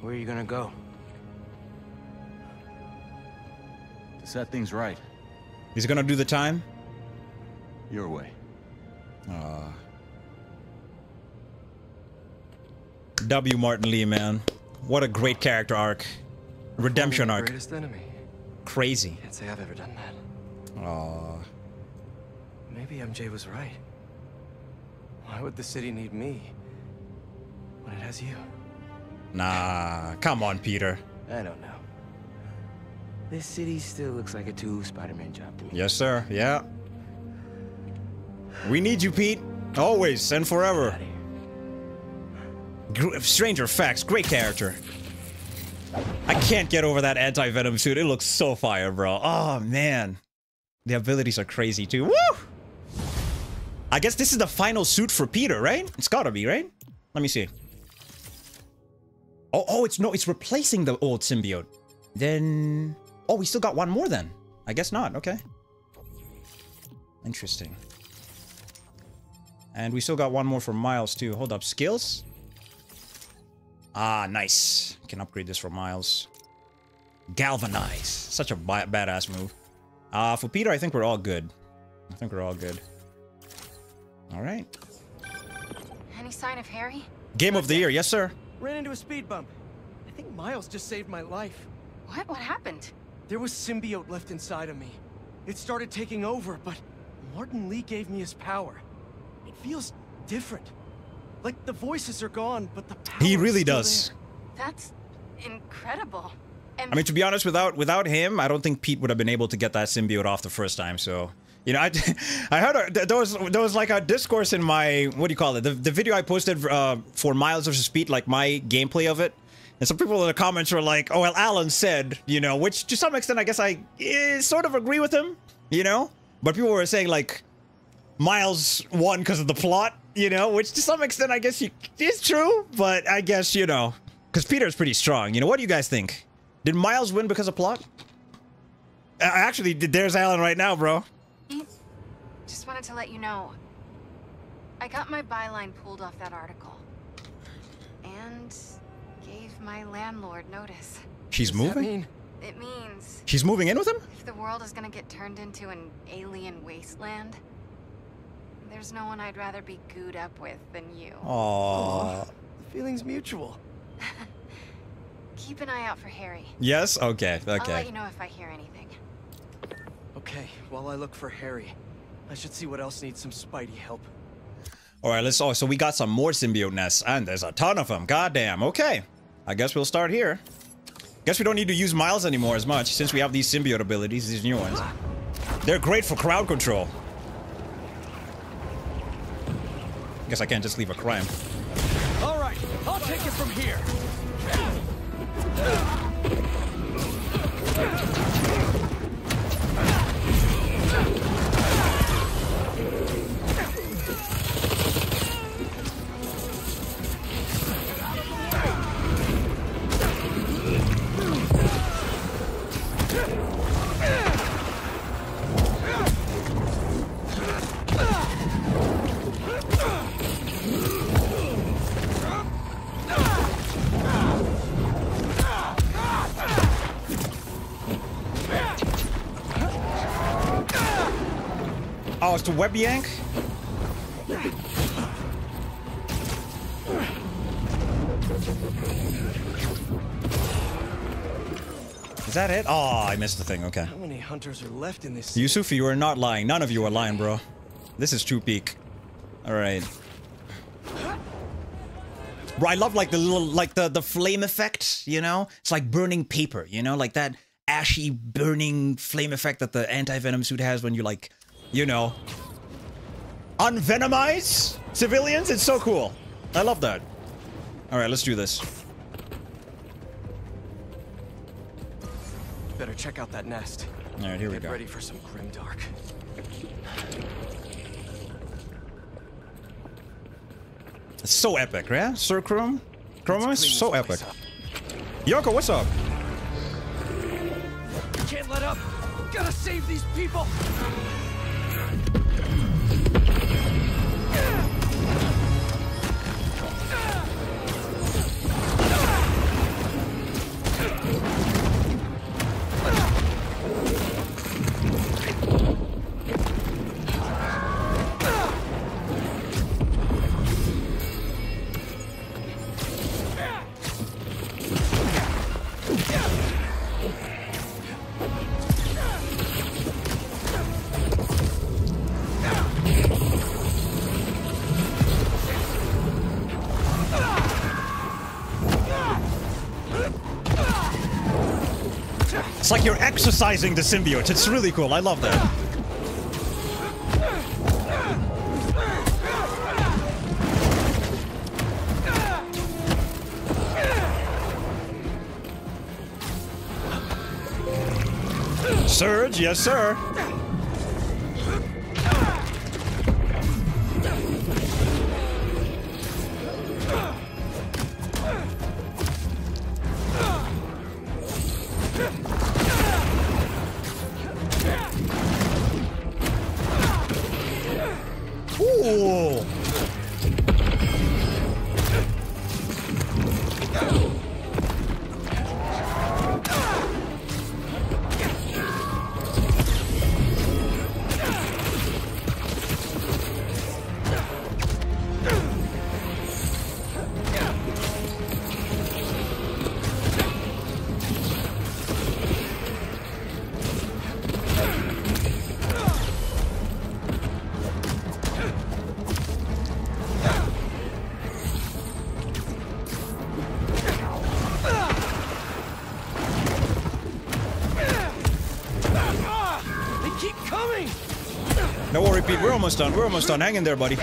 Speaker 13: Where are you gonna go?
Speaker 28: To set things right,
Speaker 1: He's gonna do the time?
Speaker 28: your way.
Speaker 1: Aw. W. Martin Li, man. What a great character arc. Redemption arc.
Speaker 30: Greatest enemy.
Speaker 1: Crazy.
Speaker 30: Can't say I've ever done that.
Speaker 1: Aw.
Speaker 5: Maybe MJ was right. Why would the city need me when it has you?
Speaker 1: Nah, come on, Peter.
Speaker 3: I don't know. This city still looks like a two Spider-Man job to me.
Speaker 1: Yes, sir. Yeah. We need you, Pete. Always and forever. Gr- Stranger Facts, great character. I can't get over that anti-venom suit. It looks so fire, bro. Oh, man. The abilities are crazy, too. Woo! I guess this is the final suit for Peter, right? It's gotta be, right? Let me see. Oh, oh, it's no, it's replacing the old symbiote. Then, oh, we still got one more then. I guess not. Okay. Interesting. And we still got one more for Miles too. Hold up, skills. Ah, nice. Can upgrade this for Miles. Galvanize. Such a badass move. Uh, for Peter, I think we're all good. I think we're all good. All right.
Speaker 19: Any sign of Harry?
Speaker 1: Game of the year, yes, sir.
Speaker 5: Ran into a speed bump. I think Miles just saved my life.
Speaker 19: What? What happened?
Speaker 5: There was symbiote left inside of me. It started taking over, but Martin Li gave me his power. It feels different. Like the voices are gone, but the power
Speaker 1: He
Speaker 5: is
Speaker 1: really
Speaker 5: still
Speaker 1: does.
Speaker 5: there.
Speaker 19: That's incredible. And
Speaker 1: I mean, to be honest, without without him, I don't think Pete would have been able to get that symbiote off the first time. So, you know, I, I heard a, there was there was like a discourse in my what do you call it? The, the video I posted uh, for Miles versus Speed, like my gameplay of it. And some people in the comments were like, "Oh well, Alan said," you know, which to some extent, I guess I eh, sort of agree with him, you know. But people were saying like, Miles won because of the plot, you know, which to some extent, I guess you, is true. But I guess you know, because Peter's pretty strong. You know, what do you guys think? Did Miles win because of plot? Uh, actually, there's Alan right now, bro.
Speaker 19: Just wanted to let you know. I got my byline pulled off that article. And gave my landlord notice.
Speaker 1: She's moving.
Speaker 19: It means
Speaker 1: She's moving in with him.
Speaker 19: if the world is gonna get turned into an alien wasteland, there's no one I'd rather be gooed up with than you.
Speaker 1: Aww.
Speaker 5: The feeling's mutual.
Speaker 19: Keep an eye out for Harry.
Speaker 1: Yes. Okay. Okay.
Speaker 19: I'll let you know if I hear anything.
Speaker 5: Okay, while I look for Harry, I should see what else needs some Spidey help.
Speaker 1: All right. Let's. Oh, so we got some more symbiote nests, and there's a ton of them. Goddamn. Okay. I guess we'll start here. Guess we don't need to use Miles anymore as much since we have these symbiote abilities, these new ones. They're great for crowd control. Guess I can't just leave a crime.
Speaker 24: All right, I'll take it from here.
Speaker 1: It's web yank. Is that it? Oh, I missed the thing. Okay.
Speaker 5: How many hunters are left in this?
Speaker 1: Yusuf, you are not lying. None of you are lying, bro. This is true peak. All right. Bro, I love like the little, like the, the flame effect, you know? It's like burning paper, you know? Like that ashy burning flame effect that the anti-venom suit has when you like, you know, unvenomize civilians. It's so cool. I love that. All right, let's do this.
Speaker 5: Better check out that nest.
Speaker 1: All right, here we go.
Speaker 5: Get ready for some grimdark.
Speaker 1: It's so epic, right? Sir Chrome?
Speaker 5: Clean
Speaker 1: so epic.
Speaker 5: up.
Speaker 1: Yoko, what's up?
Speaker 24: Can't let up. Gotta save these people.
Speaker 1: Exercising the symbiote. It's really cool. I love that. Surge, yes, sir. Almost done. We're almost done. Hang in there, buddy.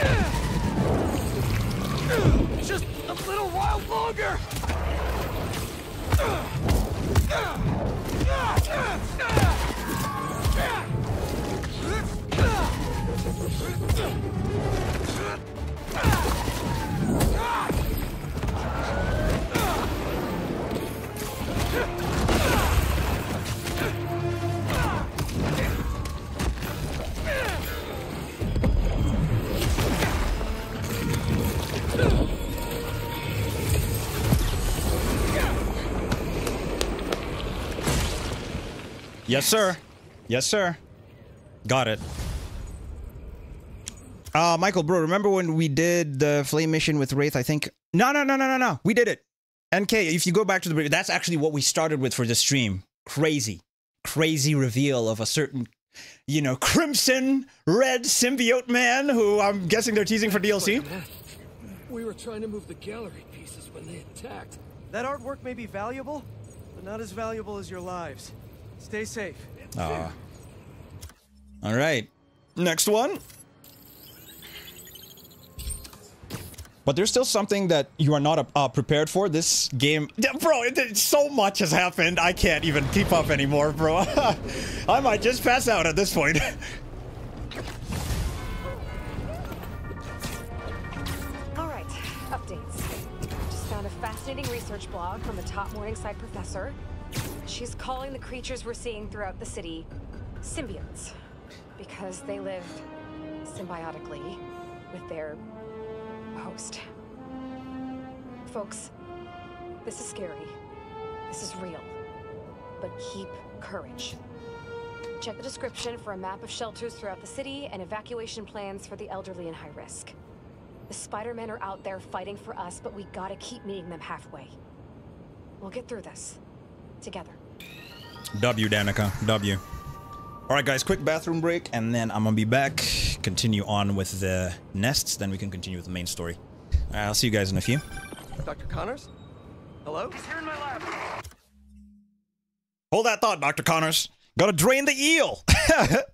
Speaker 5: Just a little while longer!
Speaker 1: Yes, sir. Yes, sir. Got it. Uh, Michael, bro, remember when we did the flame mission with Wraith? I think. No, no, no, no, no, no. We did it. NK, if you go back to the that's actually what we started with for the stream. Crazy, crazy reveal of a certain, you know, crimson red symbiote man who I'm guessing they're teasing for DLC.
Speaker 31: We were trying to move the gallery pieces when they attacked.
Speaker 5: That artwork may be valuable, but not as valuable as your lives. Stay safe.
Speaker 1: Ah. All right. Next one. But there's still something that you are not uh, prepared for. This game, bro, it, it- so much has happened. I can't even keep up anymore, bro. I might just pass out at this point.
Speaker 14: All right, updates. Just found a fascinating research blog from a top Morningside professor. She's calling the creatures we're seeing throughout the city symbiotes because they live symbiotically with their host. Folks, this is scary. This is real. But keep courage. Check the description for a map of shelters throughout the city and evacuation plans for the elderly and high risk. The Spider-Men are out there fighting for us, but we gotta keep meeting them halfway. We'll get through this. Together.
Speaker 1: W, Danikah. W. All right, guys, quick bathroom break, and then I'm gonna be back. Continue on with the nests, then we can continue with the main story. All right, I'll see you guys in a few.
Speaker 5: Dr. Connors? Hello?
Speaker 22: He's here in my lab.
Speaker 1: Hold that thought, Dr. Connors. Gotta drain the eel.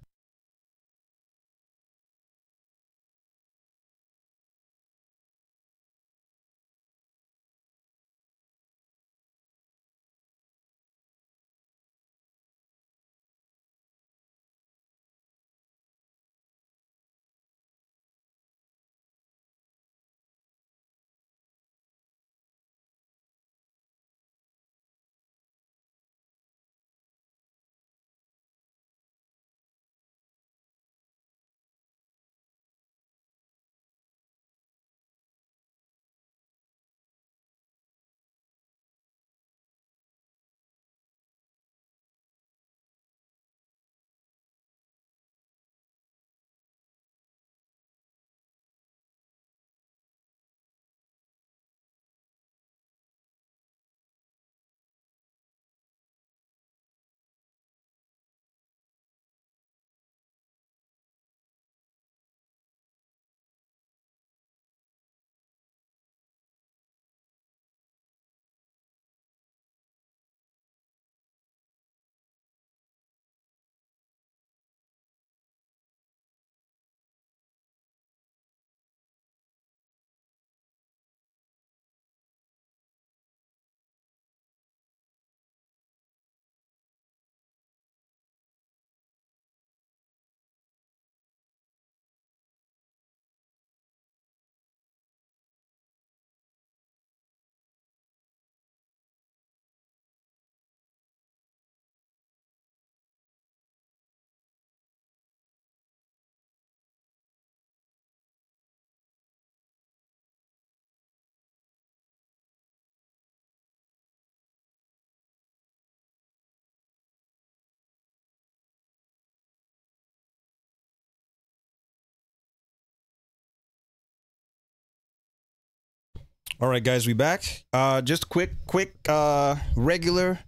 Speaker 1: All right, guys, we back. Uh, just quick, quick, uh, regular,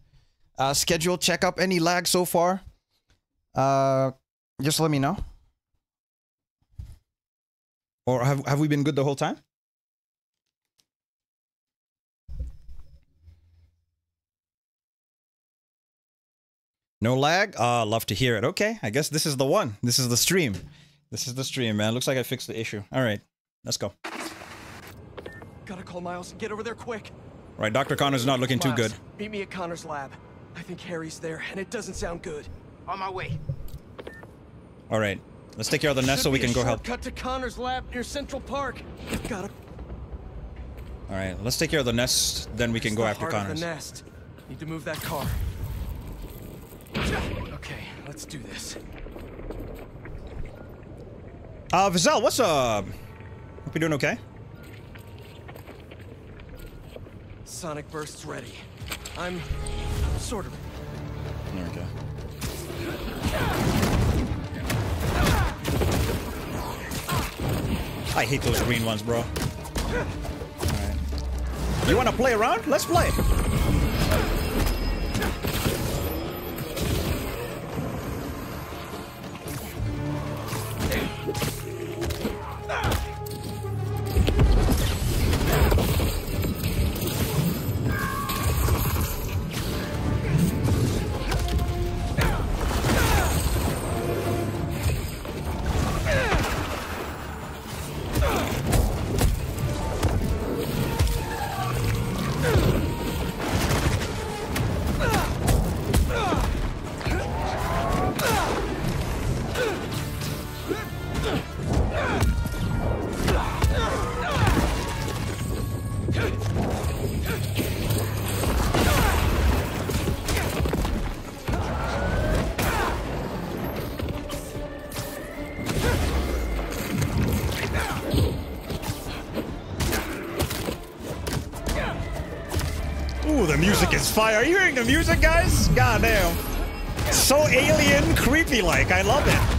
Speaker 1: uh, schedule checkup. Any lag so far? Uh, just let me know. Or have have we been good the whole time? No lag? Ah, love to hear it. Okay, I guess this is the one. This is the stream. This is the stream, man. Looks like I fixed the issue. All right, let's go.
Speaker 5: Gotta call Miles and get over there quick.
Speaker 1: Right, Dr. Connor's not looking too good.
Speaker 5: Meet me at Connor's lab. I think Harry's there, and it doesn't sound good.
Speaker 13: On my way.
Speaker 1: All right, let's take care of the nest
Speaker 5: Should
Speaker 1: so we can go help.
Speaker 5: Cut to Connor's lab near Central Park. Gotta.
Speaker 1: All right, let's take care of the nest, then we can go
Speaker 5: the
Speaker 1: after
Speaker 5: heart of
Speaker 1: Connors.
Speaker 5: The nest. Need to move that car. Okay, let's do this.
Speaker 1: Uh, Vizel, what's up? Hope you're doing okay.
Speaker 5: Sonic burst's ready. I'm sort of.
Speaker 1: There we go. I hate those green ones, bro. You wanna play around? Let's play. Ooh, fire. Are you hearing the music, guys? God damn. So alien, creepy like. I love it.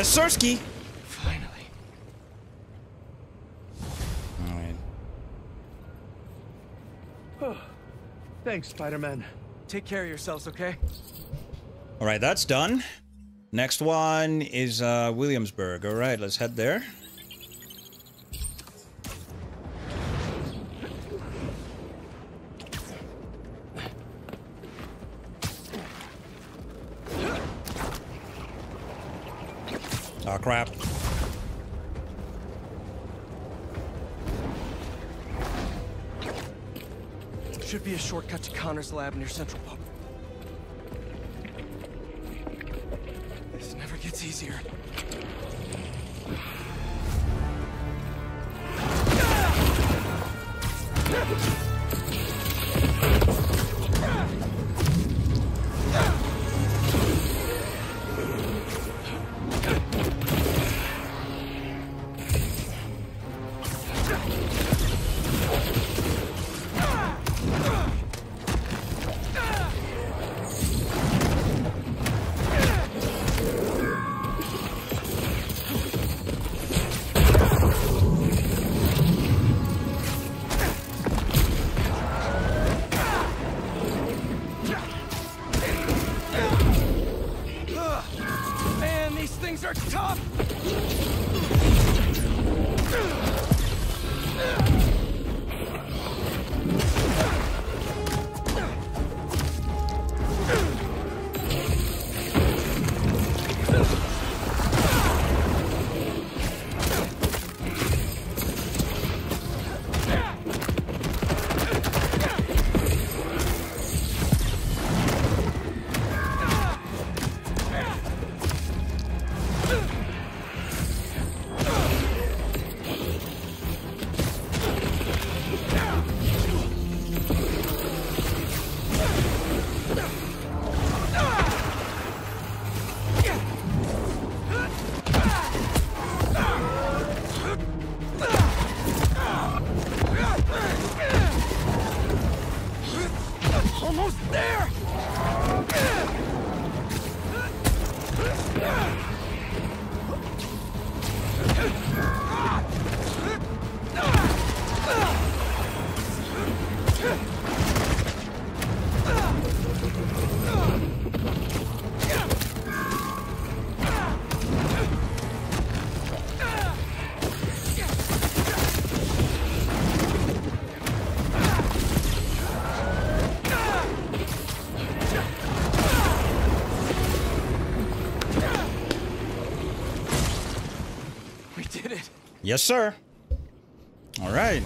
Speaker 1: Yes, Sirski.
Speaker 5: Finally.
Speaker 1: Alright.
Speaker 5: Thanks, Spider-Man. Take care of yourselves, okay?
Speaker 1: Alright, that's done. Next one is uh, Williamsburg. Alright, let's head there.
Speaker 5: To Connor's lab near Central Park.
Speaker 1: Yes, sir. All right.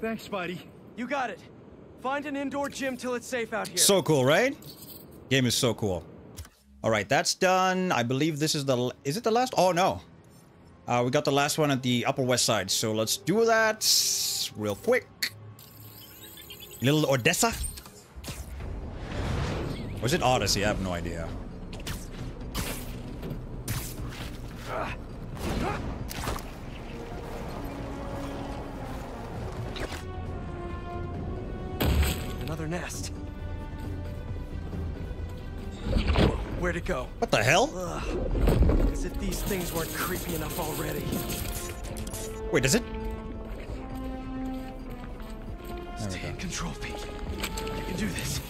Speaker 5: Thanks, Spidey. You got it. Find an indoor gym till it's safe out here.
Speaker 1: So cool, right? Game is so cool. All right, that's done. I believe this is the... Is it the last? Oh, no. Uh, we got the last one at the Upper West Side. So let's do that real quick. Little Odessa? Was it Odyssey? I have no idea. Wait, is it?
Speaker 5: Stay in control, Pete. You can do this.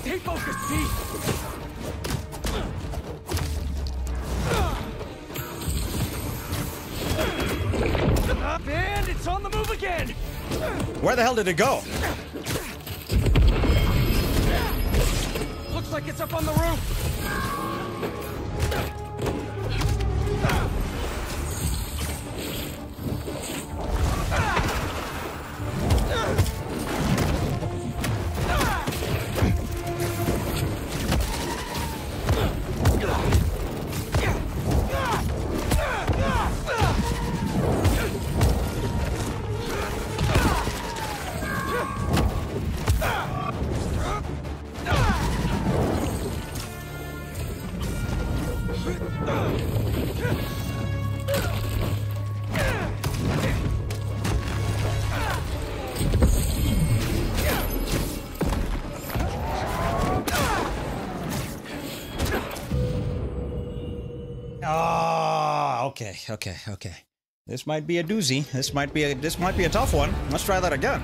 Speaker 5: Stay focused, Pete! And it's on the move again!
Speaker 1: Where the hell did it go? Okay, okay. This might be a doozy. This might be a this might be a tough one. Let's try that again.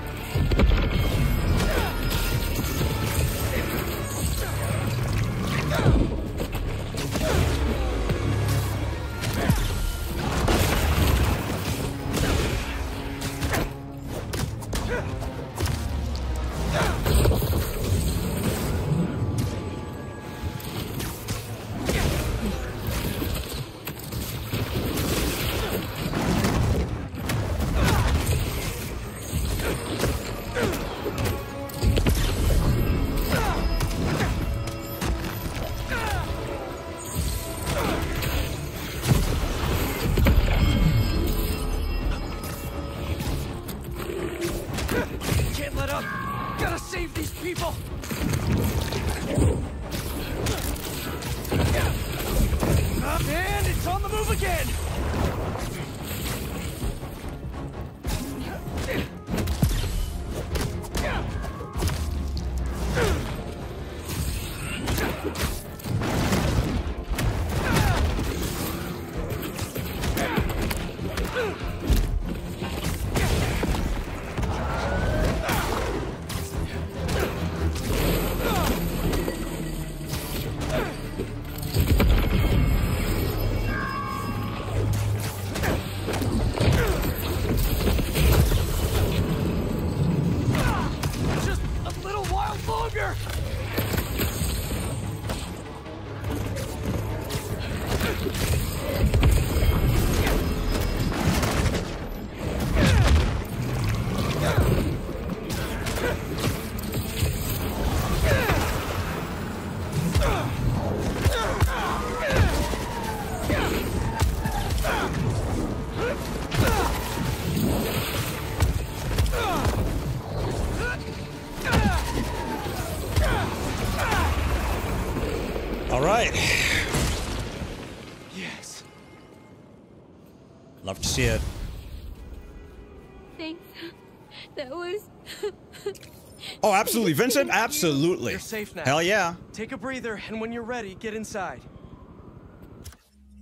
Speaker 1: Absolutely. Vincent, absolutely.
Speaker 5: You're safe now.
Speaker 1: Hell yeah.
Speaker 5: Take a breather, and when you're ready, get inside.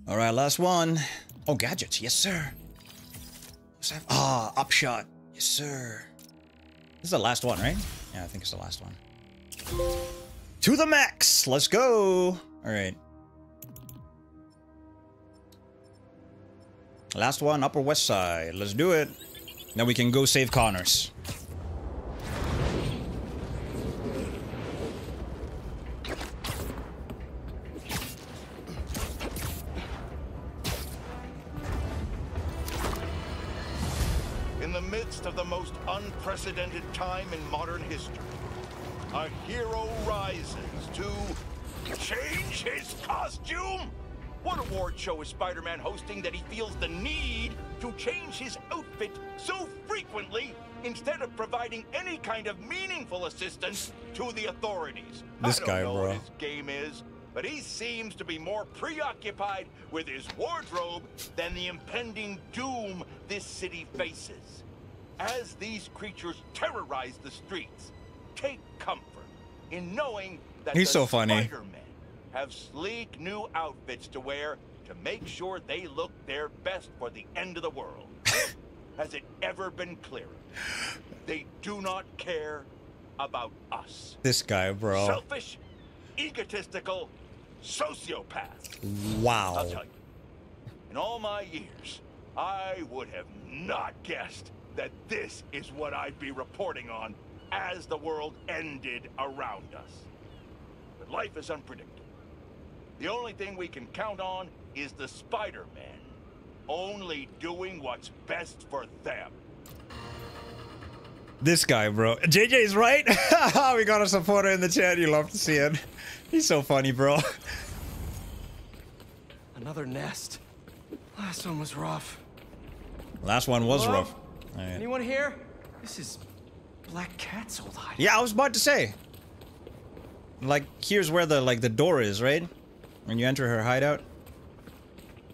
Speaker 1: All right, last one. Oh, gadgets. Yes, sir. Ah, upshot. Yes, sir. This is the last one, right? Yeah, I think it's the last one. To the max. Let's go. All right. Last one, Upper West Side. Let's do it. Then we can go save Connors.
Speaker 15: Midst of the most unprecedented time in modern history, a hero rises to change his costume? What award show is Spider-Man hosting that he feels the need to change his outfit so frequently instead of providing any kind of meaningful assistance to the authorities?
Speaker 1: This
Speaker 15: I don't
Speaker 1: guy,
Speaker 15: know
Speaker 1: bro.
Speaker 15: what his game is, but he seems to be more preoccupied with his wardrobe than the impending doom this city faces. As these creatures terrorize the streets, take comfort in knowing that
Speaker 1: He's
Speaker 15: the
Speaker 1: so funny.
Speaker 15: Spider-Men have sleek new outfits to wear to make sure they look their best for the end of the world. Has it ever been clearer? They do not care about us.
Speaker 1: This guy, bro.
Speaker 15: Selfish, egotistical, sociopath.
Speaker 1: Wow.
Speaker 15: I'll tell you, in all my years, I would have not guessed that this is what I'd be reporting on as the world ended around us. But life is unpredictable. The only thing we can count on is the Spider-Man only doing what's best for them.
Speaker 1: This guy, bro. JJ's right. Oh, we got a supporter in the chat. You love to see it. He's so funny, bro.
Speaker 5: Another nest. Last one was rough.
Speaker 1: Last one was
Speaker 5: Hello?
Speaker 1: rough. Right.
Speaker 5: Anyone here? This is Black Cat's old hiding.
Speaker 1: Yeah, I was about to say. Like, here's where the like the door is, right? When you enter her hideout.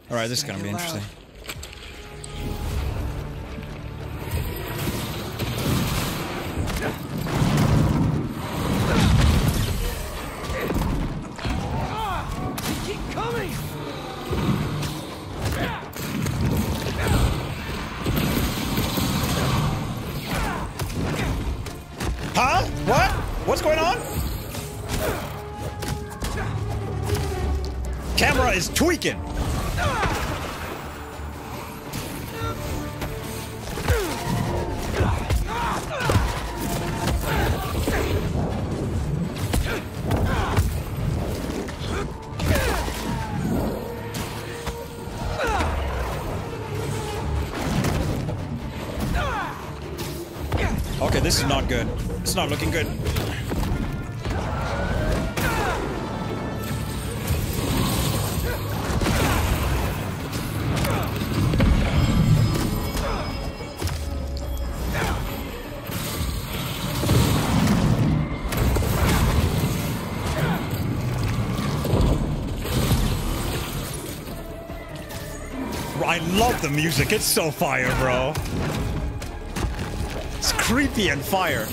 Speaker 1: All right, this is gonna be interesting. Tweaking. Okay, this is not good. It's not looking good. Love the music. It's so fire, bro. It's creepy and fire.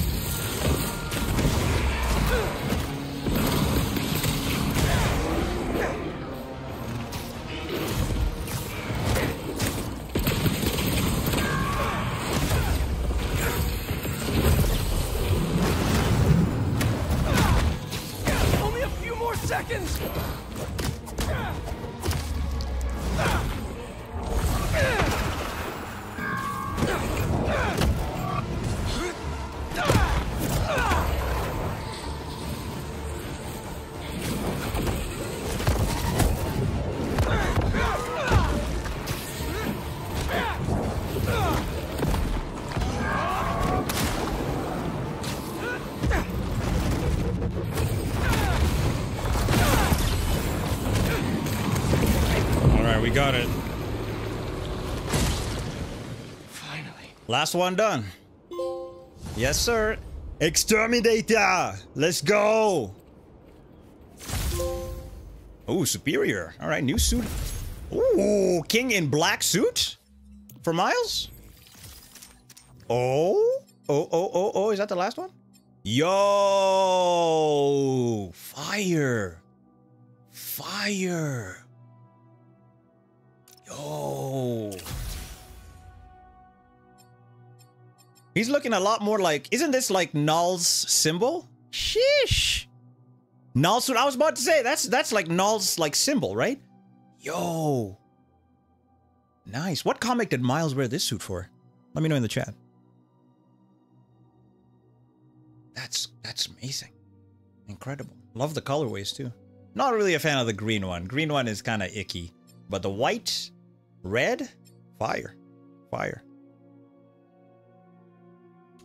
Speaker 1: Last one done. Yes, sir. Exterminator! Let's go! Oh, superior. All right, new suit. Ooh, king in black suit? For Miles? Oh? Oh, oh, oh, oh, is that the last one? Yo! Fire! Fire! He's looking a lot more like, isn't this like Knull's symbol? Sheesh! Knull's what I was about to say. That's that's like Knull's like symbol, right? Yo! Nice. What comic did Miles wear this suit for? Let me know in the chat. That's that's amazing. Incredible. Love the colorways too. Not really a fan of the green one. Green one is kind of icky. But the white, red, fire. Fire.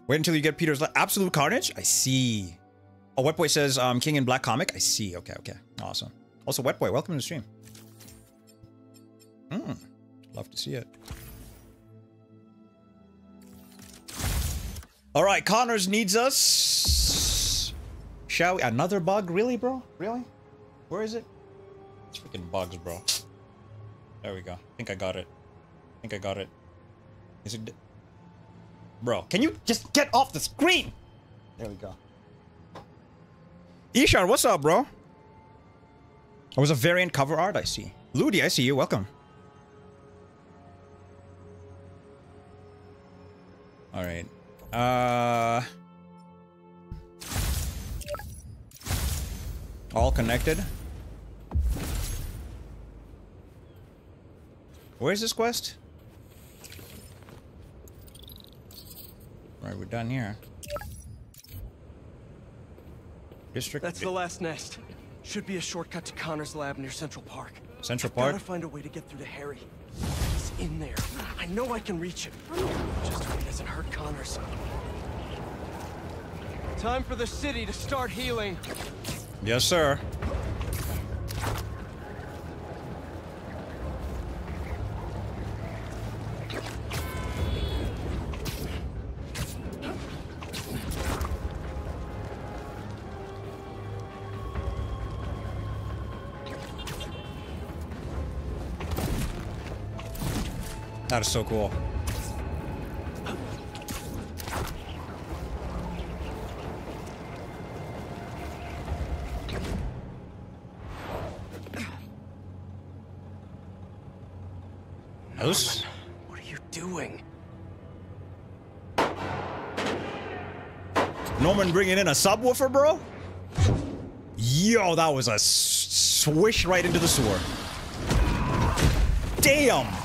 Speaker 1: Wait until you get Peter's absolute carnage? I see. Oh, Wet Boy says um, King in Black comic. I see. Okay, okay. Awesome. Also, Wet Boy, welcome to the stream. Hmm. Love to see it. All right, Connors needs us. Shall we? Another bug? Really, bro? Really? Where is it? It's freaking bugs, bro. There we go. I think I got it. I think I got it. Is it? Bro, can you just get off the screen? There we go. Ishar, what's up, bro? It was a variant cover art, I see. Ludi, I see you. Welcome. All right. Uh... All connected. Where's this quest? Right, we're done here. District.
Speaker 5: That's the last nest. Should be a shortcut to Connors' lab near Central Park.
Speaker 1: Central
Speaker 5: Park.
Speaker 1: Park?
Speaker 5: Gotta find a way to get through to Harry. He's in there. I know I can reach him. Just hope he doesn't hurt Connors. Time for the city to start healing.
Speaker 1: Yes, sir. That is so cool.
Speaker 5: What are you doing?
Speaker 1: Norman bringing in a subwoofer, bro? Yo, that was a swish right into the sewer. Damn!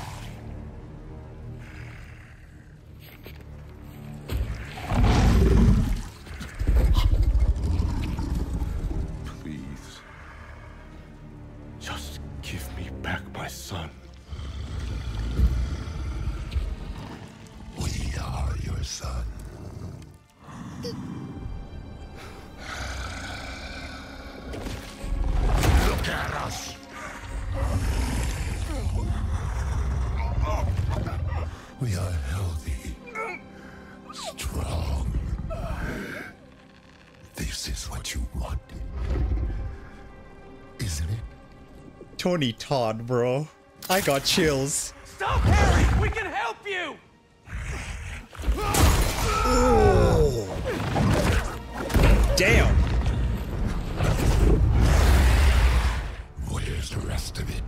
Speaker 1: Tony Todd, bro. I got chills.
Speaker 24: Stop, Harry! We can help you!
Speaker 1: Damn.
Speaker 32: Where's the rest of it?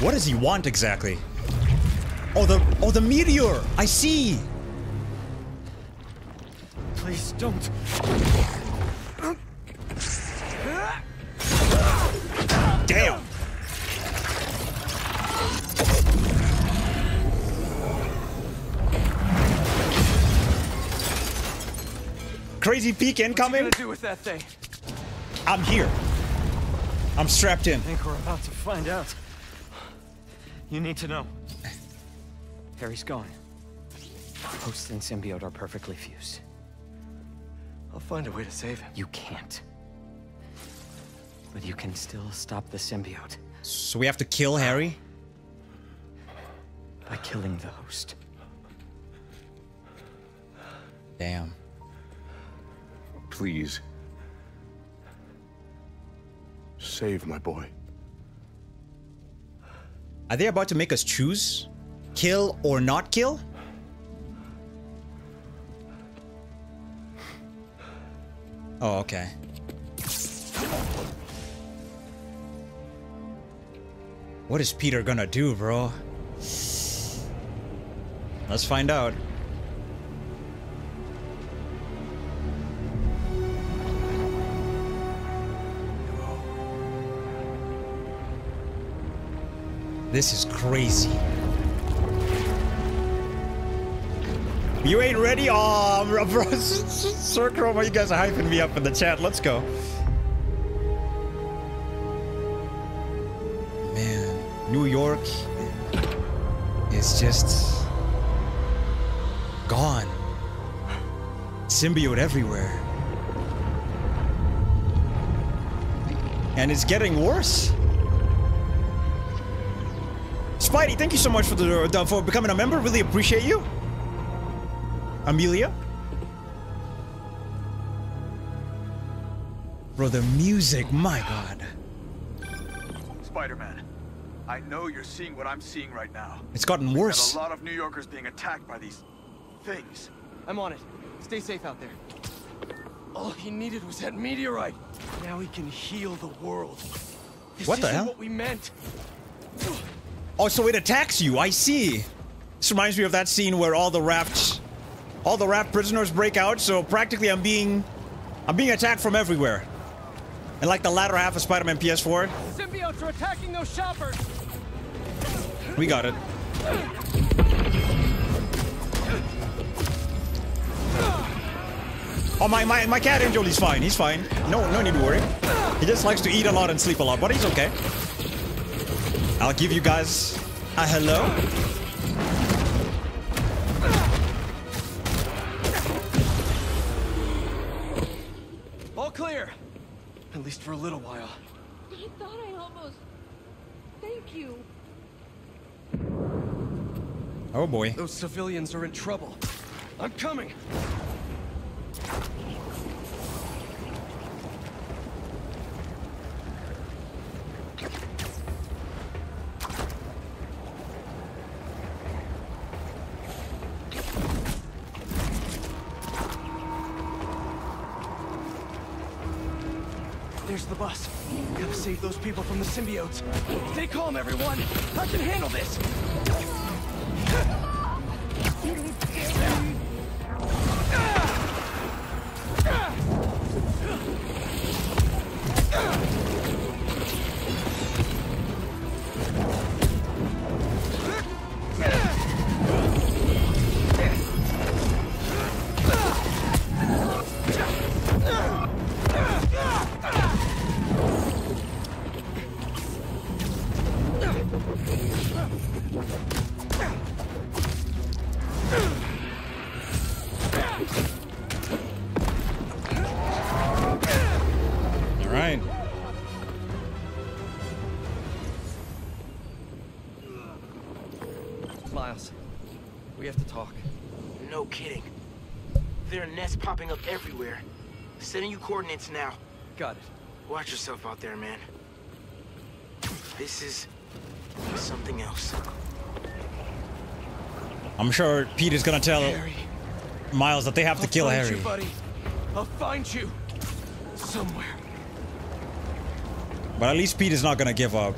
Speaker 1: What does he want exactly? Oh, the oh the meteor. I see.
Speaker 5: Don't.
Speaker 1: Damn. Crazy peak incoming.
Speaker 5: What are you gonna do with that thing?
Speaker 1: I'm here. I'm strapped in.
Speaker 5: I think we're about to find out. You need to know.
Speaker 33: Harry's gone. Host and symbiote are perfectly fused.
Speaker 5: I'll find a way to save him.
Speaker 33: You can't. But you can still stop the symbiote
Speaker 1: So we have to kill Harry.
Speaker 33: by killing the host.
Speaker 1: Damn.
Speaker 25: Please.
Speaker 4: save my boy.
Speaker 1: Are they about to make us choose? Kill or not kill? Oh, okay. What is Peter gonna do, bro? Let's find out. This is crazy. You ain't ready? Bro, bro. Sir Chroma, you guys are hyping me up in the chat. Let's go. Man, New York is just gone. Symbiote everywhere. And it's getting worse. Spidey, thank you so much for the for becoming a member. Really appreciate you. Amelia. Bro, the music, my god.
Speaker 34: Spider-Man, I know you're seeing what I'm seeing right now.
Speaker 1: It's gotten
Speaker 34: We've got
Speaker 1: worse.
Speaker 34: a lot of New Yorkers being attacked by these things.
Speaker 5: I'm on it. Stay safe out there. All he needed was that meteorite. Now he can heal the world. This
Speaker 1: What the
Speaker 5: isn't
Speaker 1: hell?
Speaker 5: what we meant.
Speaker 1: Oh, so it attacks you. I see. This reminds me of that scene where all the raft, all the raft prisoners break out. So practically, I'm being, I'm being attacked from everywhere. And like the latter half of Spider-Man PS4,
Speaker 5: Symbiotes are attacking those shoppers.
Speaker 1: we got it. Oh, my, my, my cat Angel, he's fine. He's fine. No, no need to worry. He just likes to eat a lot and sleep a lot, but he's okay. I'll give you guys a hello.
Speaker 5: Least for a little while.
Speaker 21: I thought I almost... Thank you.
Speaker 1: Oh boy.
Speaker 5: Those civilians are in trouble. I'm coming. Those people from the symbiotes. Stay calm, everyone. I can handle this.
Speaker 1: All
Speaker 13: up everywhere. Sending you coordinates now.
Speaker 5: Got it.
Speaker 13: Watch yourself out there, man. This is something else.
Speaker 1: I'm sure Pete is gonna tell Miles that they have to
Speaker 5: I'll
Speaker 1: kill
Speaker 5: find
Speaker 1: Harry.
Speaker 5: You, buddy. I'll find you somewhere.
Speaker 1: But at least Pete is not gonna give up.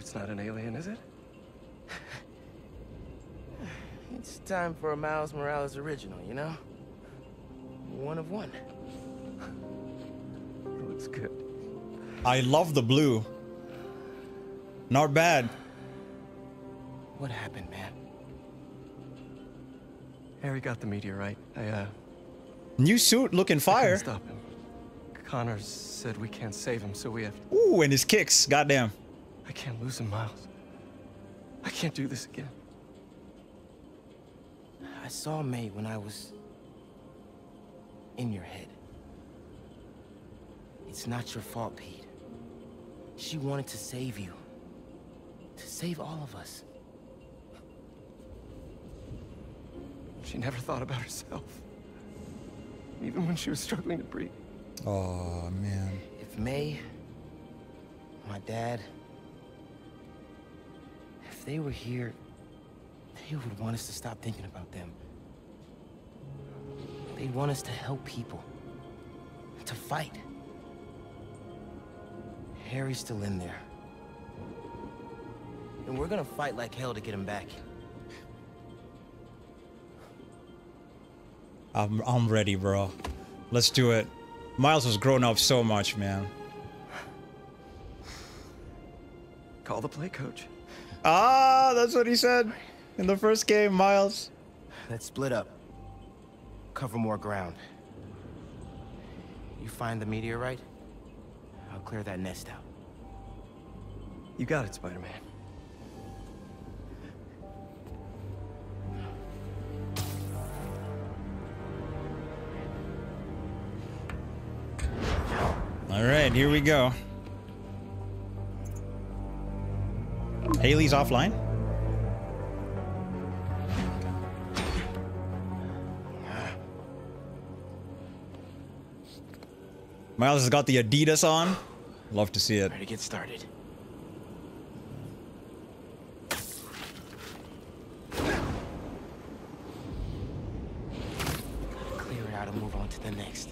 Speaker 5: Suit's not an alien, is it?
Speaker 13: It's time for a Miles Morales original, you know? One of one.
Speaker 5: it looks good.
Speaker 1: I love the blue. Not bad.
Speaker 13: What happened, man?
Speaker 5: Harry got the meteorite. I, uh...
Speaker 1: New suit looking
Speaker 5: I
Speaker 1: fire.
Speaker 5: stop him. Connors said we can't save him, so we have...
Speaker 1: Ooh, and his kicks. Goddamn.
Speaker 5: I can't lose him, Miles. I can't do this again.
Speaker 13: I saw May when I was in your head. It's not your fault, Pete. She wanted to save you. To save all of us.
Speaker 5: She never thought about herself. Even when she was struggling to breathe.
Speaker 1: Oh, man.
Speaker 13: If May, my dad, if they were here, they would want us to stop thinking about them. They'd want us to help people. To fight. Harry's still in there. And we're gonna fight like hell to get him back.
Speaker 1: I'm I'm ready, bro. Let's do it. Miles has grown up so much, man.
Speaker 5: Call the play, coach.
Speaker 1: Ah, that's what he said in the first game, Miles.
Speaker 13: Let's split up. Cover more ground. You find the meteorite, I'll clear that nest out.
Speaker 5: You got it, Spider-Man.
Speaker 1: All right, here we go. Hailey's offline. Miles has got the Adidas on. Love to see it.
Speaker 13: Ready to get started. Clear it out and move on to the next.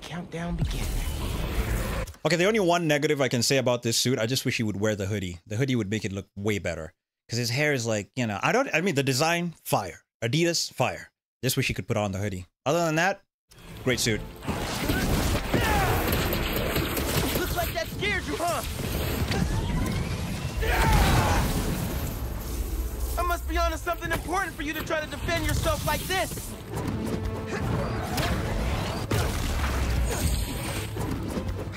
Speaker 13: Countdown begin.
Speaker 1: Okay, the only one negative I can say about this suit, I just wish he would wear the hoodie. The hoodie would make it look way better. Because his hair is like, you know, I don't, I mean, the design, fire. Adidas, fire. Just wish he could put on the hoodie. Other than that, great suit.
Speaker 32: Looks like that scared you, huh? I must be onto something important for you to try to defend yourself like this.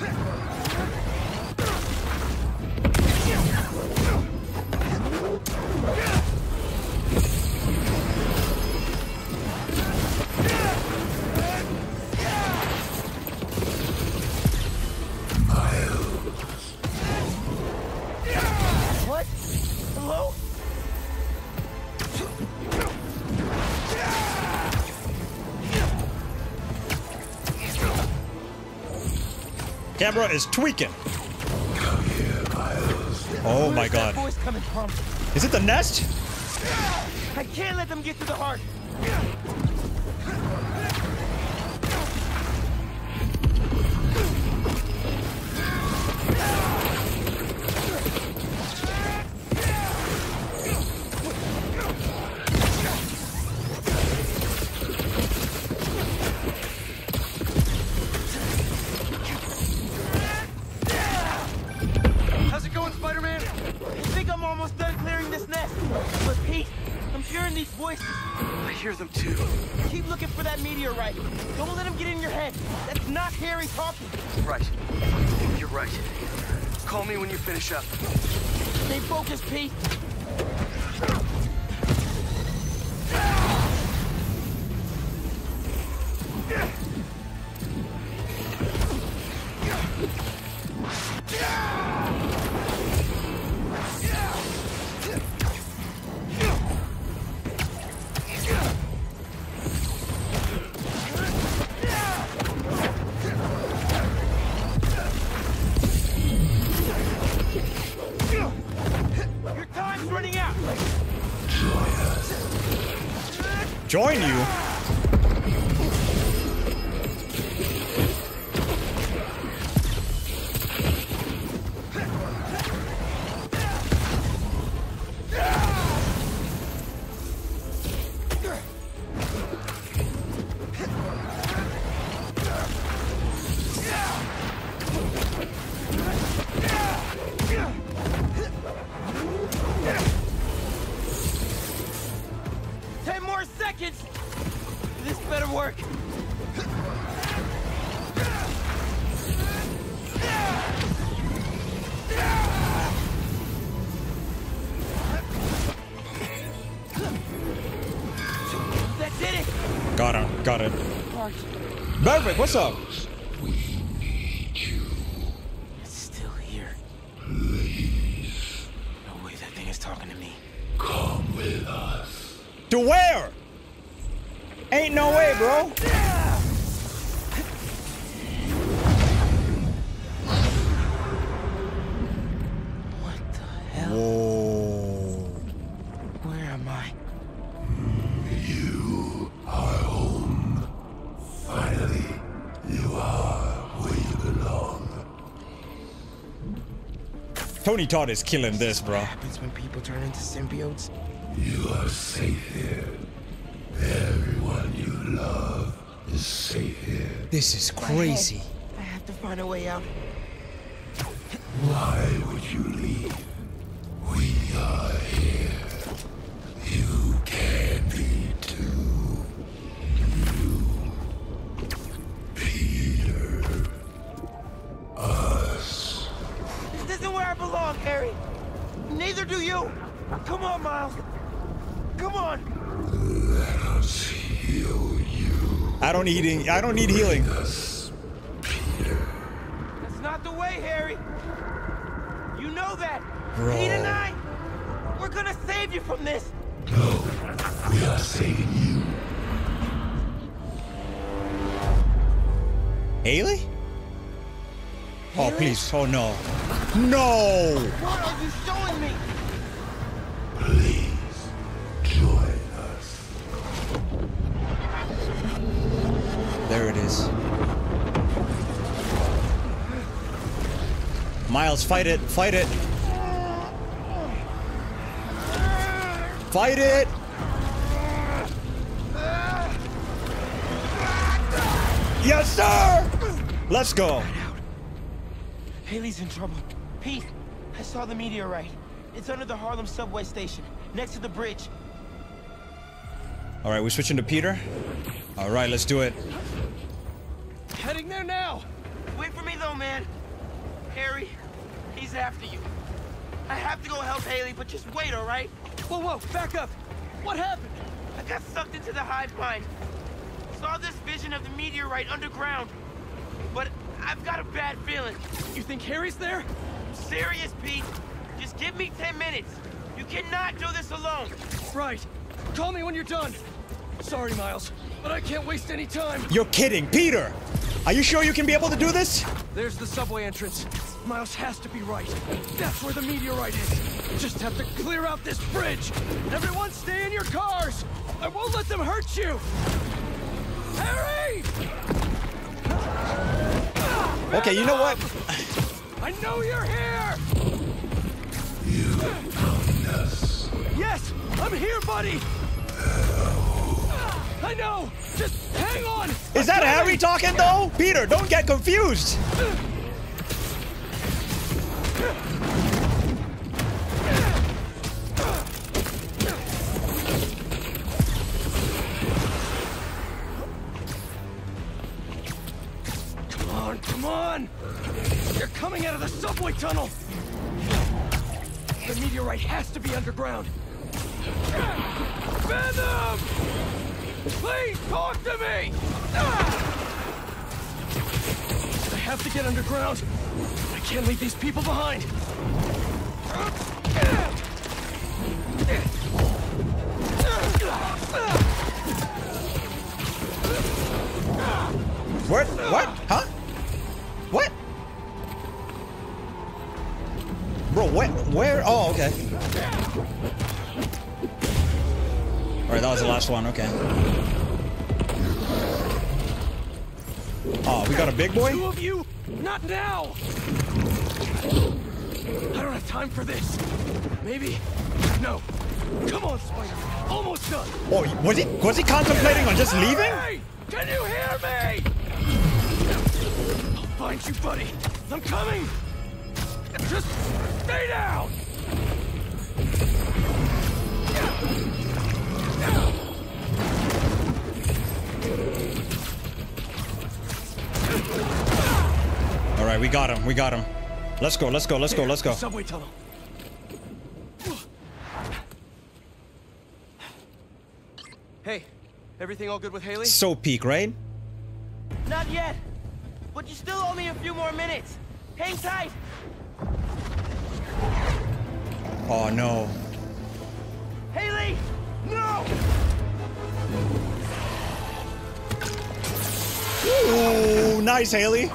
Speaker 32: What?
Speaker 1: Camera is tweaking. Oh my god.
Speaker 32: voice coming from?
Speaker 1: Is it the nest?
Speaker 32: I can't let them get to the heart. Hearing these voices. I hear them too. Keep looking for that meteorite. Don't let him get in your head. That's not Harry talking.
Speaker 35: Right. You're right. Call me when you finish up.
Speaker 32: Stay focused, Pete. Your Seconds.
Speaker 1: This better
Speaker 32: work! Got him.
Speaker 1: Got it. Maverick, what's up?
Speaker 13: It's still here.
Speaker 32: Please.
Speaker 13: No way that thing is talking to me.
Speaker 32: Come with us.
Speaker 1: To where? Ain't no way, bro. What the hell? Whoa.
Speaker 13: Where am I?
Speaker 32: You are home. Finally, you are where you belong.
Speaker 1: Tony Todd is killing this, bro.
Speaker 13: happens when people turn into symbiotes?
Speaker 32: You are safe here. Everyone you love is safe here.
Speaker 1: This is crazy.
Speaker 13: I have to find a way out.
Speaker 32: Why would you leave? You.
Speaker 13: I
Speaker 1: don't need I don't need healing.
Speaker 32: Us,
Speaker 13: That's not the way, Harry. You know that.
Speaker 1: Bro.
Speaker 13: Pete and I, we're gonna save you from this.
Speaker 32: No, we are saving you.
Speaker 1: Hailey? Oh, please. Oh, no. No! Fight it. Fight it. Fight it! Yes, sir! Let's go.
Speaker 13: Hailey's in trouble. Pete, I saw the meteorite. It's under the Harlem subway station, next to the bridge.
Speaker 1: All right, we're switching to Peter. All right, let's do it.
Speaker 13: Heading there now. Wait for me though, man. Harry, he's after you. I have to go help Hailey, but just wait, all right? Whoa, whoa, back up. What happened? I got sucked into the hive mind. Saw this vision of the meteorite underground. But I've got a bad feeling. You think Harry's there? I'm serious, Pete. Just give me 10 minutes. You cannot do this alone.
Speaker 5: Right. Call me when you're done. Sorry, Miles, but I can't waste any time.
Speaker 1: You're kidding, Peter! Are you sure you can be able to do this?
Speaker 5: There's the subway entrance. Miles has to be right. That's where the meteorite is. Just have to clear out this bridge. Everyone stay in your cars. I won't let them hurt you. Harry!
Speaker 1: Okay, you know what?
Speaker 5: I know you're here!
Speaker 32: You found us.
Speaker 5: Yes, I'm here, buddy! I know! Just hang on!
Speaker 1: Is that Harry talking though? Peter, don't get confused.
Speaker 5: I can't leave these people behind.
Speaker 1: What? What? Huh? What? Bro, where? Where? Oh, okay. All right, that was the last one. Okay. Oh, we got a big boy.
Speaker 5: Two of you? Not now! I don't have time for this. Maybe. No. Come on, Spider. Almost done.
Speaker 1: Oh, was he? Was he contemplating on just leaving?
Speaker 5: Hey! Can you hear me? I'll find you, buddy. I'm coming. Just stay down.
Speaker 1: We got him. We got him. Let's go. Let's go. Let's go. Let's go.
Speaker 5: Subway tunnel.
Speaker 13: Hey,
Speaker 24: Everything all good with Hailey?
Speaker 1: So peak, right?
Speaker 13: Not yet. But you still owe me a few more minutes. Hang tight.
Speaker 1: Oh no.
Speaker 13: Hailey! No!
Speaker 1: Ooh, nice, Hailey.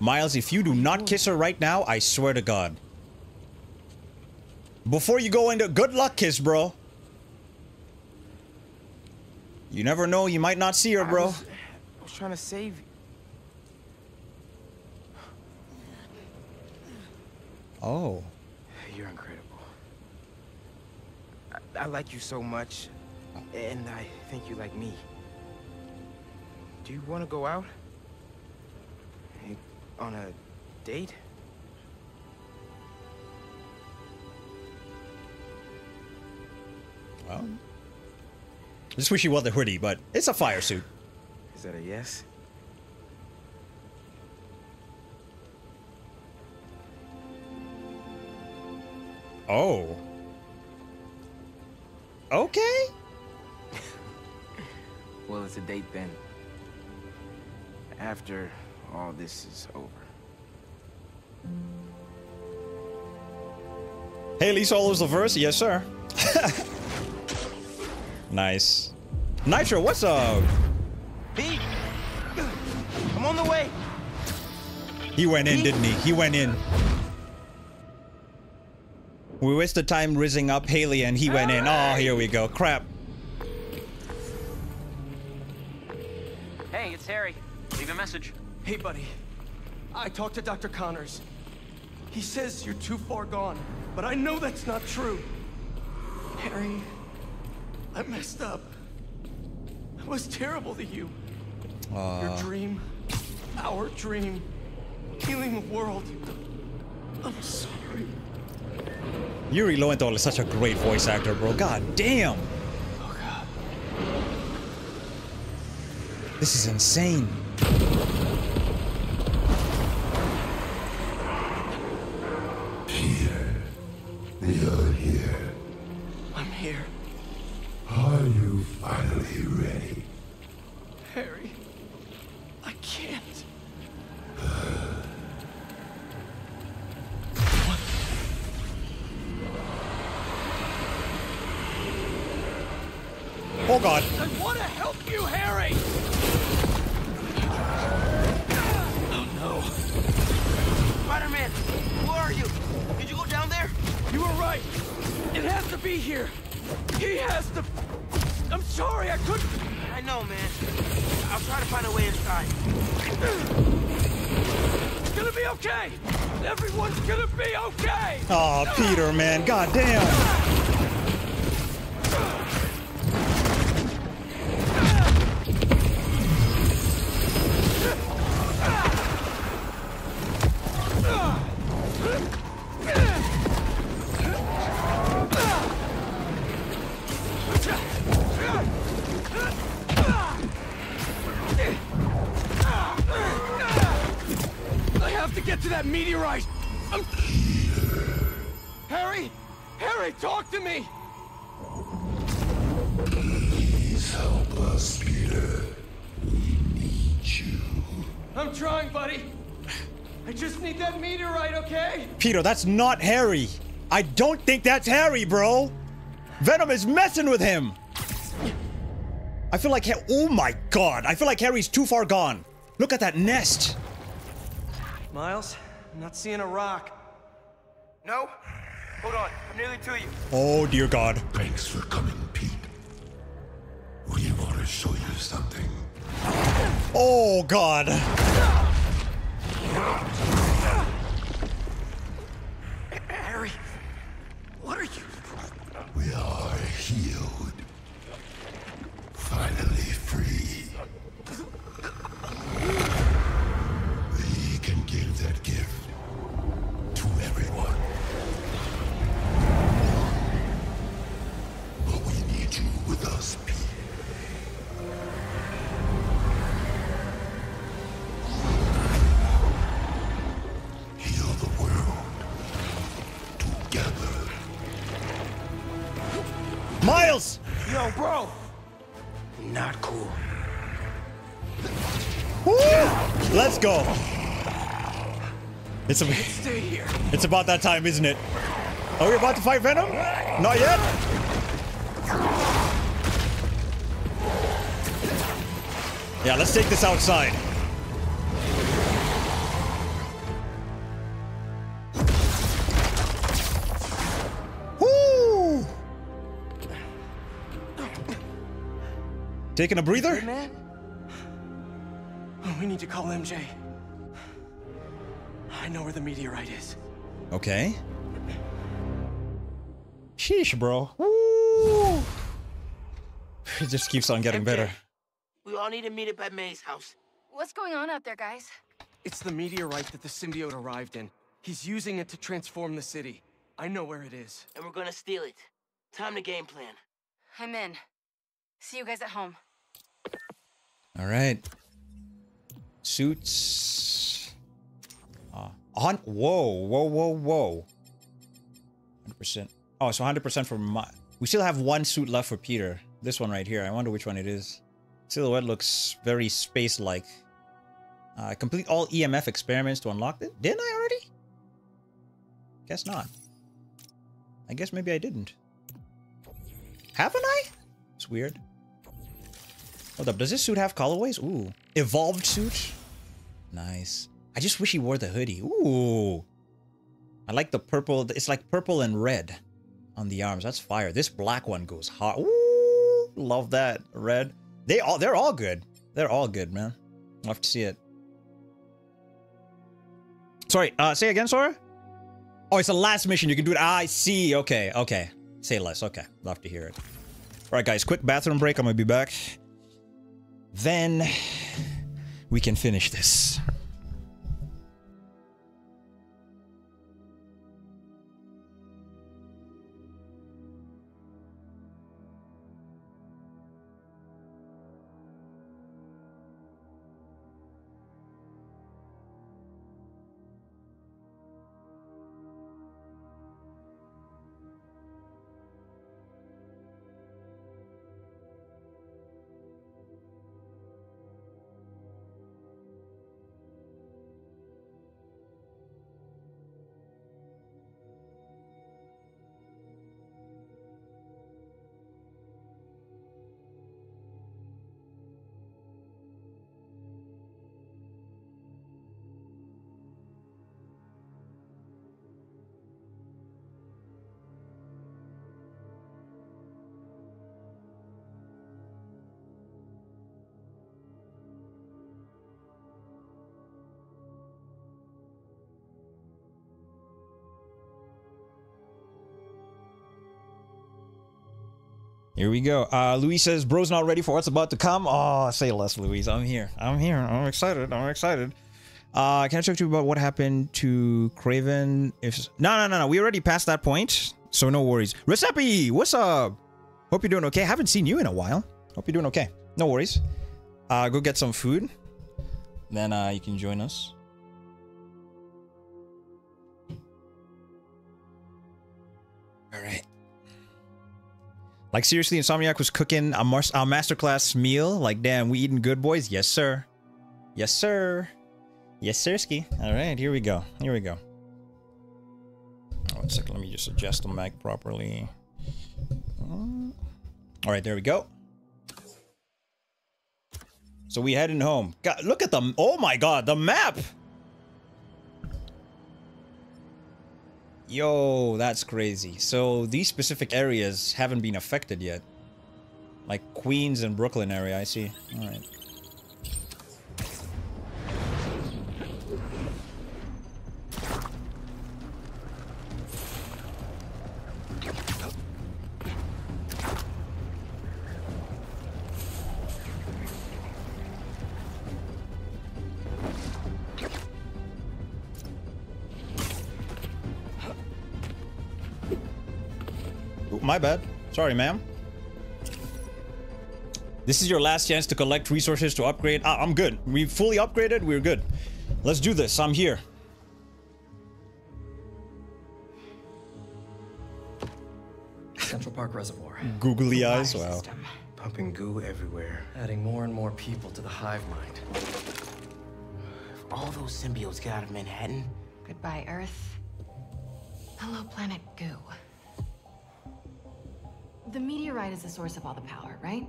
Speaker 1: Miles, if you do not kiss her right now, I swear to God. Before you go into good luck kiss, bro. You never know, you might not see her,
Speaker 13: I
Speaker 1: bro.
Speaker 13: was, I was trying to save you.
Speaker 1: Oh.
Speaker 13: You're incredible. I, I like you so much, and I think you like me. Do you want to go out? On a date?
Speaker 1: Well. I Just wish you wore the hoodie, but it's a fire suit.
Speaker 13: Is that a yes?
Speaker 1: Oh. Okay.
Speaker 13: Well, it's a date then. After all this is over.
Speaker 1: Hailey solos the verse, yes sir. nice. Nitro, what's up?
Speaker 13: Pete! I'm on the way!
Speaker 1: He went in, didn't he? He went in. We wasted time rizzing up Hailey and he went in. Oh, here we go. Crap.
Speaker 2: Hey, it's Harry. Leave a message.
Speaker 31: Hey, buddy. I talked to Dr. Connors. He says you're too far gone, but I know that's not true. Harry, I messed up. I was terrible to you. Your
Speaker 1: uh.
Speaker 31: dream, our dream, healing the world. I'm sorry.
Speaker 1: Yuri Lowenthal is such a great voice actor, bro. God damn.
Speaker 31: Oh, God.
Speaker 1: This is insane
Speaker 32: you
Speaker 1: that's not Harry. I don't think that's Harry, bro. Venom is messing with him. I feel like, oh my god, I feel like Harry's too far gone. Look at that nest.
Speaker 31: Miles, I'm not seeing a rock.
Speaker 13: No? Hold on, I'm nearly to you.
Speaker 1: Oh dear god.
Speaker 32: Thanks for coming, Pete. We want to show you something.
Speaker 1: Oh god. Go. It's a, it's about that time, isn't it? Are we about to fight Venom? Not yet. Yeah, let's take this outside. Woo! Taking a breather?
Speaker 5: Good man? We need to call MJ. I know where the meteorite is.
Speaker 1: Okay. Sheesh, bro. Woo! It just keeps on getting better.
Speaker 5: We all need to meet up at May's house.
Speaker 19: What's going on out there, guys?
Speaker 22: It's the meteorite that the symbiote arrived in. He's using it to transform the city. I know where it is.
Speaker 5: And we're gonna steal it. Time to game plan.
Speaker 19: I'm in. See you guys at home.
Speaker 1: All right. Suits. Uh, on. Whoa, whoa, whoa, whoa. 100%. Oh, so 100% for my. We still have one suit left for Peter. This one right here. I wonder which one it is. Silhouette looks very space like. Uh, complete all EMF experiments to unlock it. Didn't I already? Guess not. I guess maybe I didn't. Haven't I? It's weird. Hold up, does this suit have colorways? Ooh. Evolved suit? Nice. I just wish he wore the hoodie. Ooh. I like the purple. It's like purple and red on the arms. That's fire. This black one goes hard. Ooh. Love that. Red. They all they're all good. They're all good, man. Love to see it. Sorry, uh say again, Sora? Oh, it's the last mission. You can do it. I see. Okay, okay. Say less. Okay. Love to hear it. Alright, guys, quick bathroom break. I'm gonna be back. Then we can finish this. Here we go. Uh, Louise says, bro's not ready for what's about to come. Oh, say less, Louise. I'm here. I'm here. I'm excited. I'm excited. Uh, can I talk to you about what happened to Kraven? If No, no, no, no. We already passed that point. So no worries. Recipe, what's up? Hope you're doing okay. Haven't seen you in a while. Hope you're doing okay. No worries. Uh, go get some food. Then uh, you can join us. All right. Like seriously, Insomniac was cooking a, mar- a masterclass meal. Like, damn, we eating good, boys? Yes, sir. Yes, sir. Yes, sirski. All right, here we go. Here we go. One second. Let me just adjust the mic properly. All right, there we go. So we heading home. God, look at the. Oh my God, the map. Yo, that's crazy. So these specific areas haven't been affected yet. Like Queens and Brooklyn area, I see. Alright. Sorry, ma'am. This is your last chance to collect resources to upgrade. Ah, I'm good. We fully upgraded. We're good. Let's do this. I'm here.
Speaker 33: Central Park Reservoir.
Speaker 1: Googly eyes. Wow.
Speaker 13: Pumping goo everywhere.
Speaker 33: Adding more and more people to the hive mind.
Speaker 13: If all those symbiotes get out of Manhattan,
Speaker 19: Goodbye, Earth. Hello, planet Goo. The meteorite is the source of all the power, right?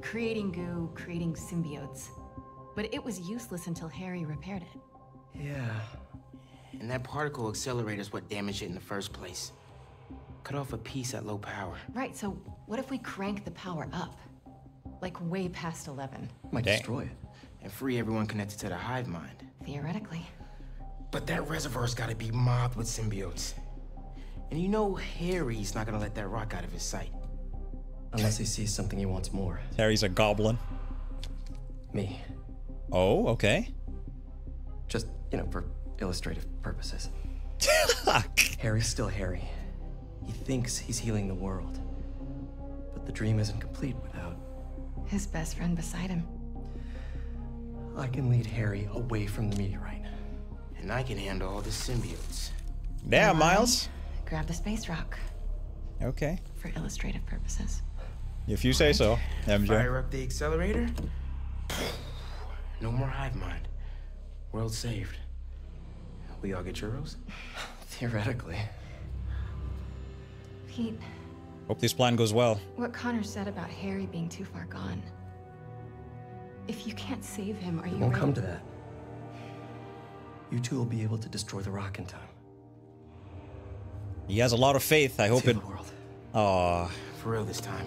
Speaker 19: Creating goo, creating symbiotes. But it was useless until Harry repaired it.
Speaker 13: Yeah. And that particle accelerator is what damaged it in the first place. Cut off a piece at low power.
Speaker 19: Right, so what if we crank the power up? Like way past 11.
Speaker 33: Might
Speaker 13: Dang.
Speaker 33: destroy it.
Speaker 13: And free everyone connected to the hive mind.
Speaker 19: Theoretically.
Speaker 13: But that reservoir's gotta be mobbed with symbiotes. And you know Harry's not gonna let that rock out of his sight.
Speaker 33: Unless he sees something he wants more.
Speaker 1: Harry's a goblin.
Speaker 33: Me.
Speaker 1: Oh, okay.
Speaker 33: Just, you know, for illustrative purposes. Harry's still Harry. He thinks he's healing the world. But the dream isn't complete without.
Speaker 19: His best friend beside him.
Speaker 33: I can lead Harry away from the meteorite.
Speaker 13: And I can handle all the symbiotes.
Speaker 1: Damn, Miles.
Speaker 19: Grab the space rock
Speaker 1: Okay.
Speaker 19: for illustrative purposes.
Speaker 1: If you say so, MJ.
Speaker 13: Fire up the accelerator. No more hive mind. World saved. We all get churros?
Speaker 33: Theoretically.
Speaker 19: Pete,
Speaker 1: Hope this plan goes well.
Speaker 19: what Connors said about Harry being too far gone. If you can't save him, are you
Speaker 33: It won't
Speaker 19: ready?
Speaker 33: come to that. You two will be able to destroy the rock in time.
Speaker 1: He has a lot of faith. I hope it. Aw.
Speaker 13: For real this time.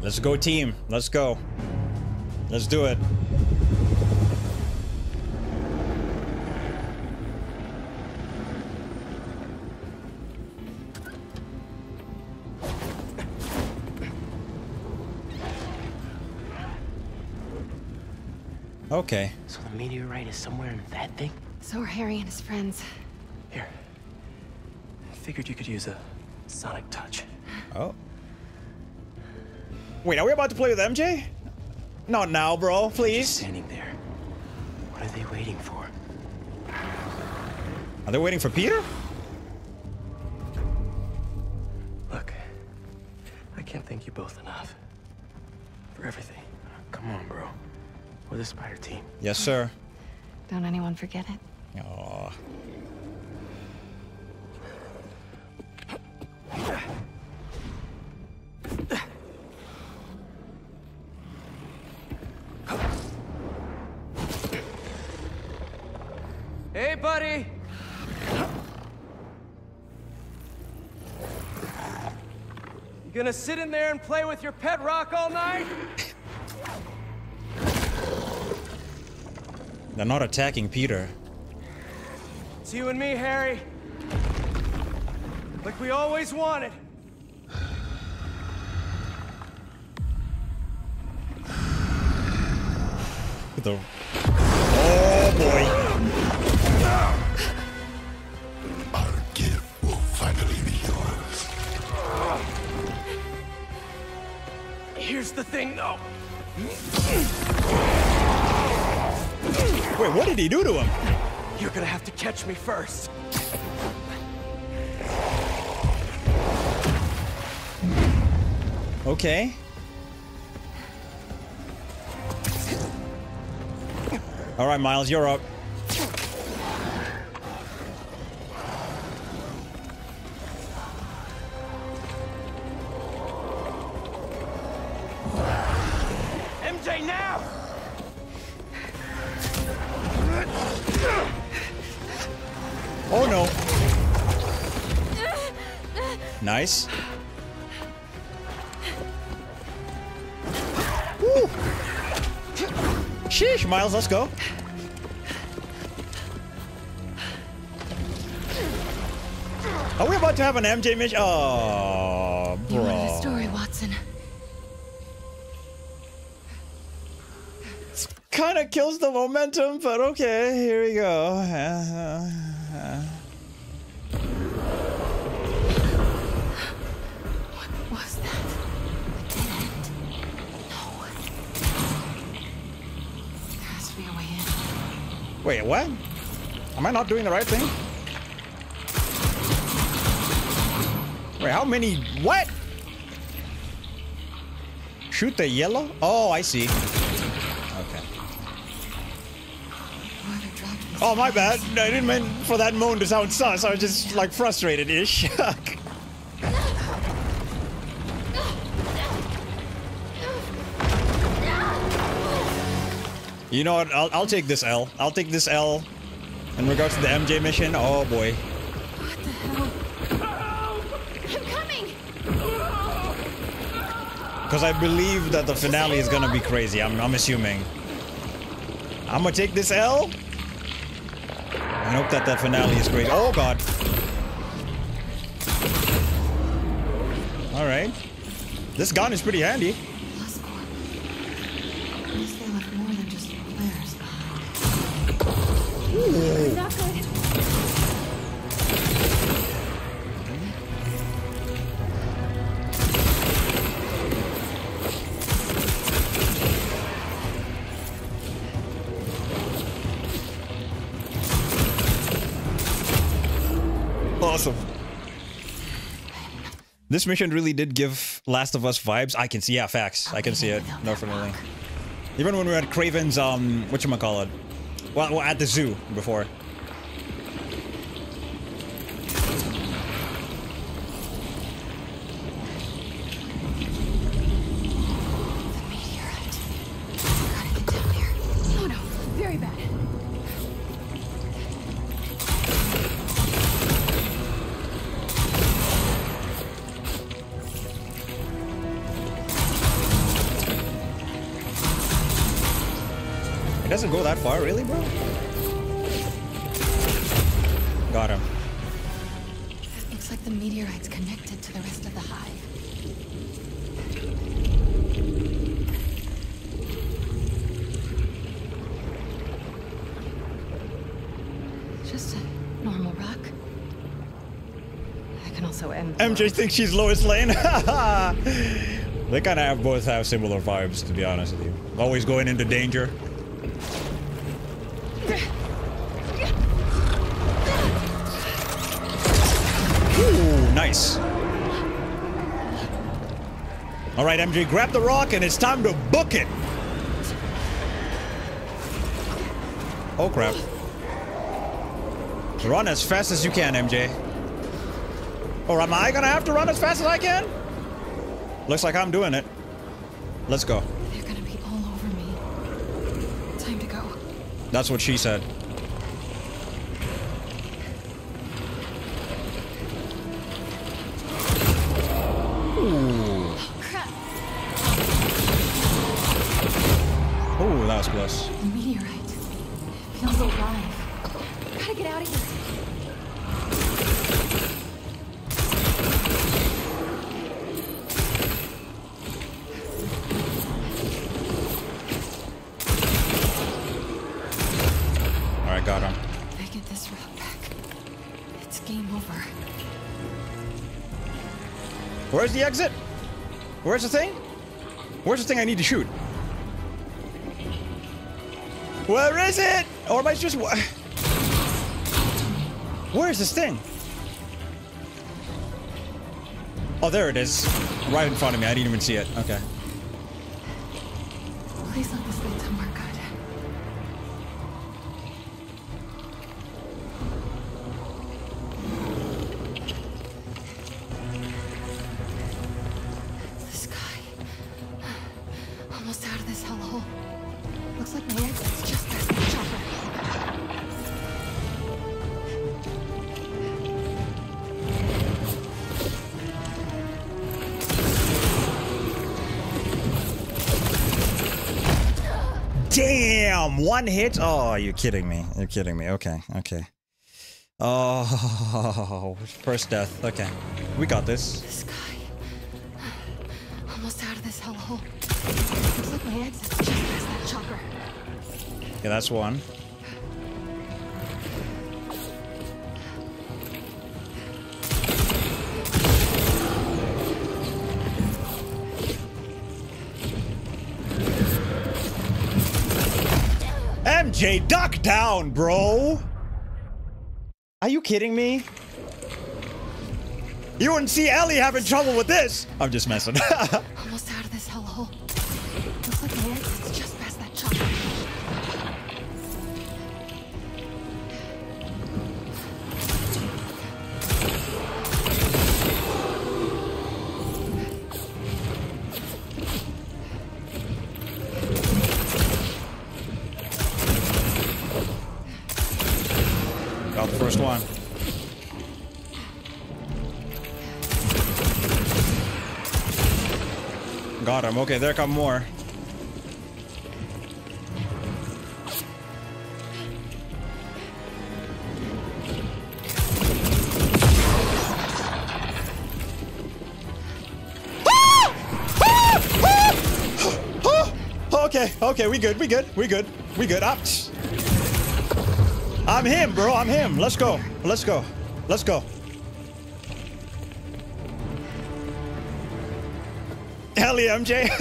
Speaker 1: Let's go, team. Let's go. Let's do it. Okay.
Speaker 13: So the meteorite is somewhere in that thing?
Speaker 19: So are Harry and his friends.
Speaker 33: Here. I figured you could use a sonic touch.
Speaker 1: Oh. Wait, are we about to play with MJ? Not now, bro. Please.
Speaker 13: Standing there. What are they waiting for?
Speaker 1: Are they waiting for Peter?
Speaker 33: Look, I can't thank you both enough for everything.
Speaker 13: Come on, bro. We're the spider team.
Speaker 1: Yes, sir.
Speaker 19: Don't anyone forget it.
Speaker 1: Aw.
Speaker 31: Hey, buddy! You gonna sit in there and play with your pet rock all night?
Speaker 1: They're not attacking Peter.
Speaker 31: It's you and me, Harry. Like we always wanted.
Speaker 1: The. Oh boy.
Speaker 32: Our gift will finally be yours.
Speaker 31: Here's the thing, though.
Speaker 1: Wait, what did he do to him?
Speaker 31: You're gonna have to catch me first.
Speaker 1: Okay. All right, Miles, you're up.
Speaker 5: MJ, now!
Speaker 1: Oh no. Nice. Miles, let's go. Are we about to have an MJ mission? Oh,
Speaker 19: You wanted a story, Watson.
Speaker 1: Kind of kills the momentum, but okay, here we go. Wait, what? Am I not doing the right thing? Wait, how many? What? Shoot the yellow? Oh, I see. Okay. Oh, my bad. I didn't mean for that moan to sound sus. I was just like frustrated-ish. you know what? I'll, I'll take this L. I'll take this L. In regards to the MJ mission, oh boy. What the hell?
Speaker 21: I'm coming!
Speaker 1: Because I believe that the finale is gonna be crazy. I'm, I'm assuming. I'm gonna take this L. I hope that the finale is great. Oh god. All right. This gun is pretty handy. This mission really did give Last of Us vibes. I can see, yeah, facts. I can see it, No, definitely. Even when we were at Kraven's, um, whatchamacallit? Well, well, at the zoo before. MJ thinks she's Lois Lane. they kind of have both have similar vibes, to be honest with you. Always going into danger. Ooh, nice. All right, MJ, grab the rock, and it's time to book it. Oh crap! Run as fast as you can, MJ. Or am I gonna have to run as fast as I can? Looks like I'm doing it. Let's go.
Speaker 21: They're gonna be all over me. Time to go.
Speaker 1: That's what she said. Where's the thing? Where's the thing I need to shoot? Where is it? Or am I just... Where is this thing? Oh, there it is. Right in front of me. I didn't even see it. Okay. One hit? Oh, you're kidding me. You're kidding me. Okay, okay. Oh, first death. Okay. We got this.
Speaker 21: The sky. Almost out of this hellhole. Looks like my exit's just past that chopper.
Speaker 1: Yeah, that's one. MJ, duck down, bro! Are you kidding me? You wouldn't see Ellie having trouble with this. I'm just messing. Got him. Okay, there come more. Okay, okay, we good, we good, we good, we good. Ah, Up. I'm him, bro. I'm him. Let's go. Let's go. Let's go. MJ.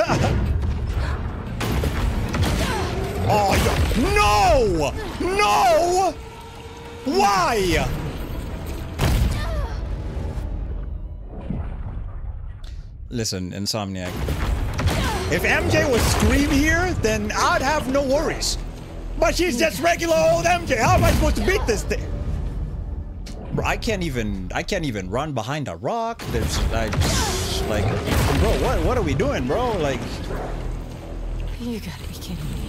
Speaker 1: oh, no! No! Why? Listen, Insomniac. If MJ was Scream here, then I'd have no worries. But she's just regular old MJ. How am I supposed to beat this thing? I can't even I can't even run behind a rock. There's I like bro, what what are we doing, bro? Like
Speaker 19: You gotta be kidding me.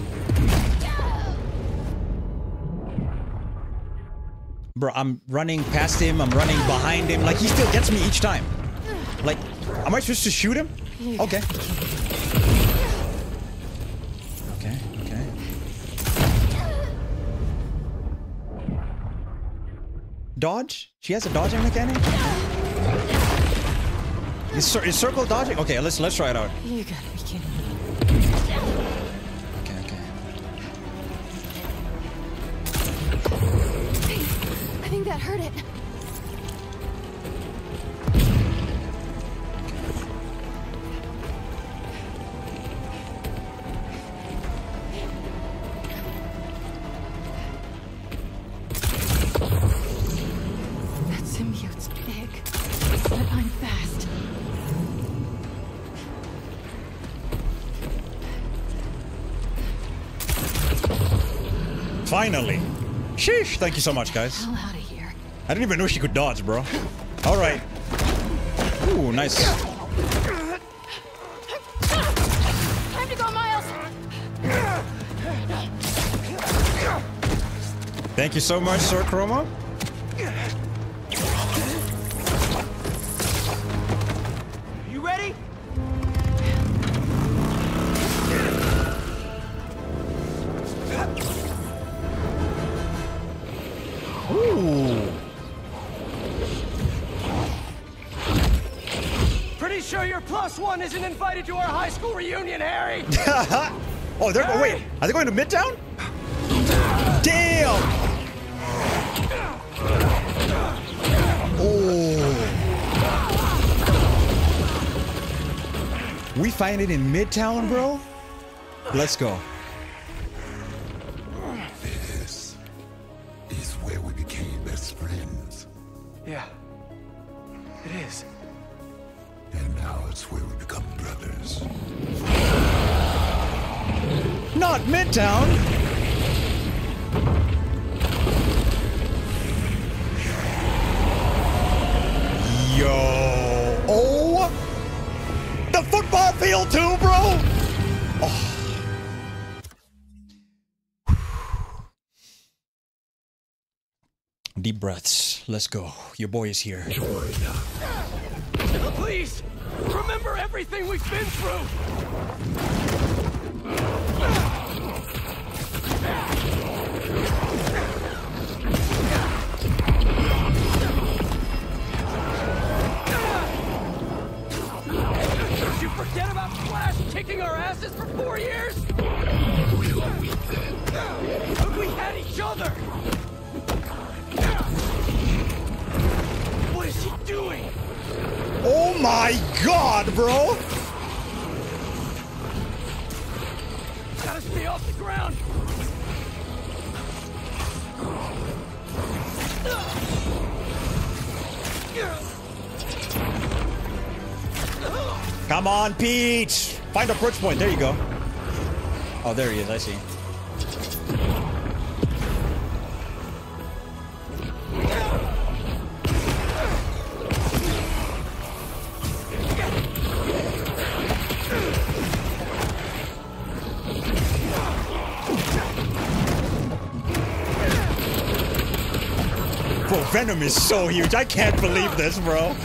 Speaker 1: Bro, I'm running past him, I'm running behind him, like he still gets me each time. Like, am I supposed to shoot him? Okay. Okay, okay. Dodge? She has a dodging mechanic? Is, cir is circle dodging? Okay, let's let's try it out.
Speaker 19: You gotta be kidding me.
Speaker 1: Okay, okay.
Speaker 19: I think that hurt it.
Speaker 1: Thank you so much, guys.
Speaker 19: Out of here.
Speaker 1: I didn't even know she could dodge, bro. All right. Ooh, nice.
Speaker 19: Time to go, Miles.
Speaker 1: Thank you so much, Sir Chroma.
Speaker 31: Isn't invited to our high school reunion, Harry.
Speaker 1: oh, they're wait. Are they going to Midtown? Damn. Oh. We find it in Midtown, bro. Let's go. Breaths. Let's go. Your boy is here.
Speaker 31: Please, remember everything we've been through. Did you forget about Flash kicking our asses for four years? But we had each other. he doing?
Speaker 1: Oh my god, bro!
Speaker 31: Gotta stay off the ground!
Speaker 1: Come on, Peach! Find approach point. There you go. Oh, there he is. I see. sternum is so huge. I can't believe this, bro.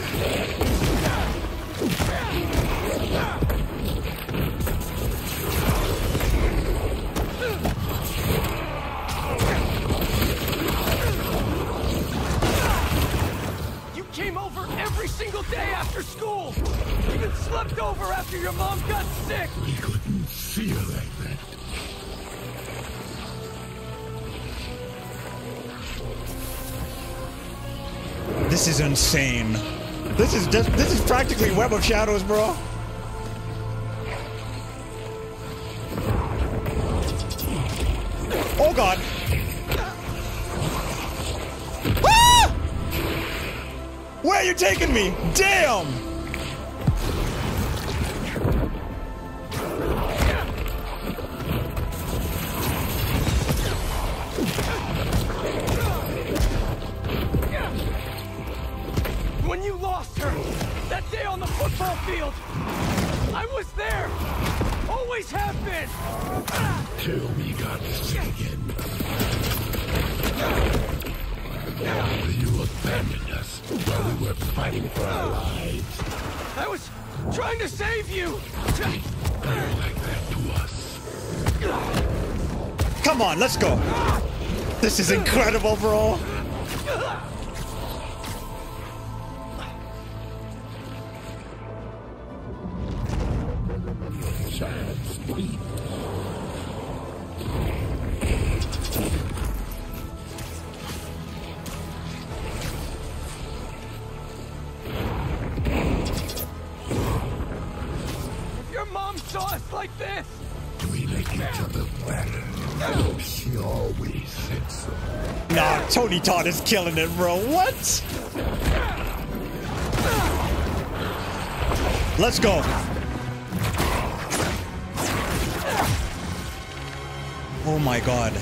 Speaker 1: practically Web of Shadows, bro. This is incredible, bro. Taunt is killing it, bro. What? Let's go. Oh my god.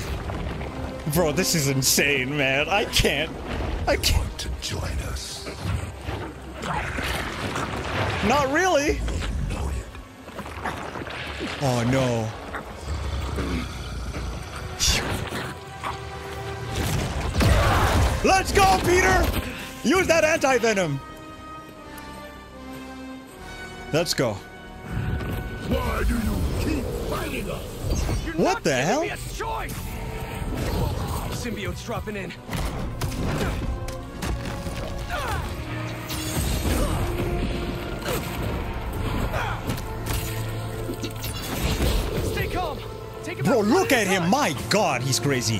Speaker 1: Bro, this is insane, man. I can't. I can't.
Speaker 32: Want to join us?
Speaker 1: Not really. Oh no. anti-venom. Let's go.
Speaker 32: Why do you keep fighting us?
Speaker 1: You're what the hell?
Speaker 31: Symbiote's dropping in. Stay calm.
Speaker 1: Bro, look at him. My god, he's crazy.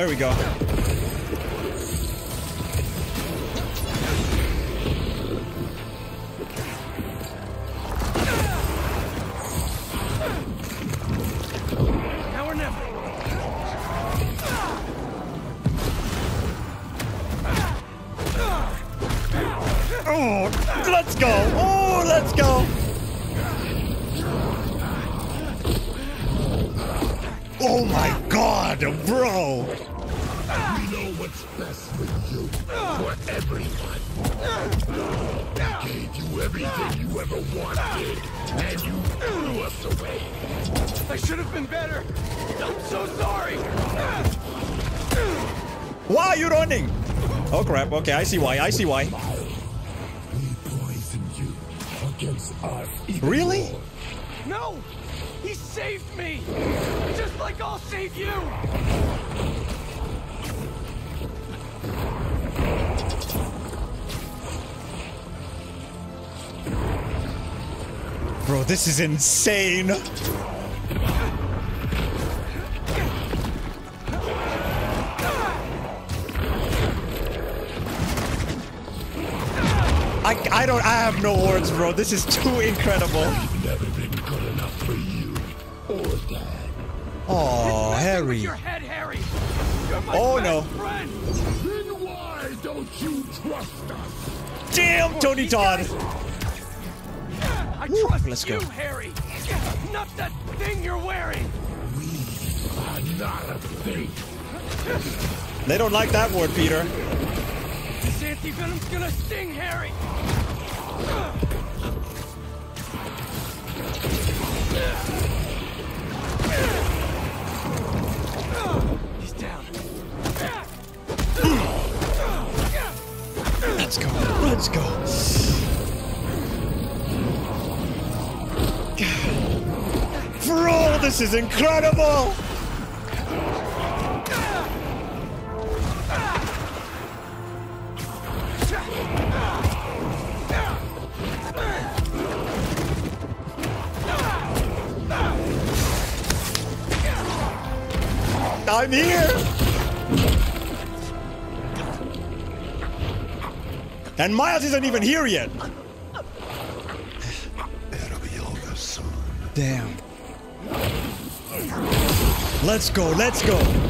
Speaker 1: There we go. Okay, I see why. I see why. Really?
Speaker 31: No! He saved me! Just like I'll save you!
Speaker 1: Bro, this is insane! I, I don't, I have no words, bro. This is too incredible.
Speaker 32: I've never been good enough for you or Dad.
Speaker 1: Oh, Harry.
Speaker 5: Your head, Harry.
Speaker 1: oh no.
Speaker 5: Friend.
Speaker 32: Then why don't you trust us?
Speaker 1: Damn, Tony Todd.
Speaker 5: I trust
Speaker 1: Let's go.
Speaker 5: you, Harry. Not that thing you're wearing.
Speaker 32: We are not a thing.
Speaker 1: They don't like that word, Peter.
Speaker 5: This anti-venom's gonna sting, Harry.
Speaker 1: Let's go. Bro, this is incredible. I'm here. And Miles isn't even here yet. Damn. Let's go, let's go.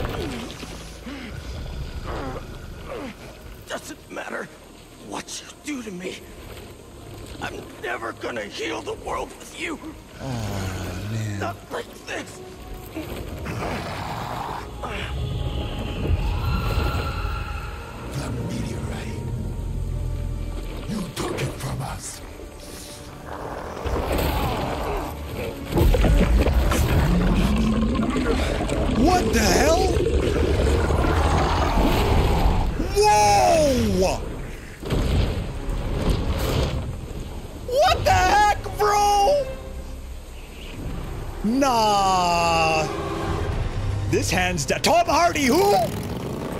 Speaker 1: Hands down. Tom Hardy, who?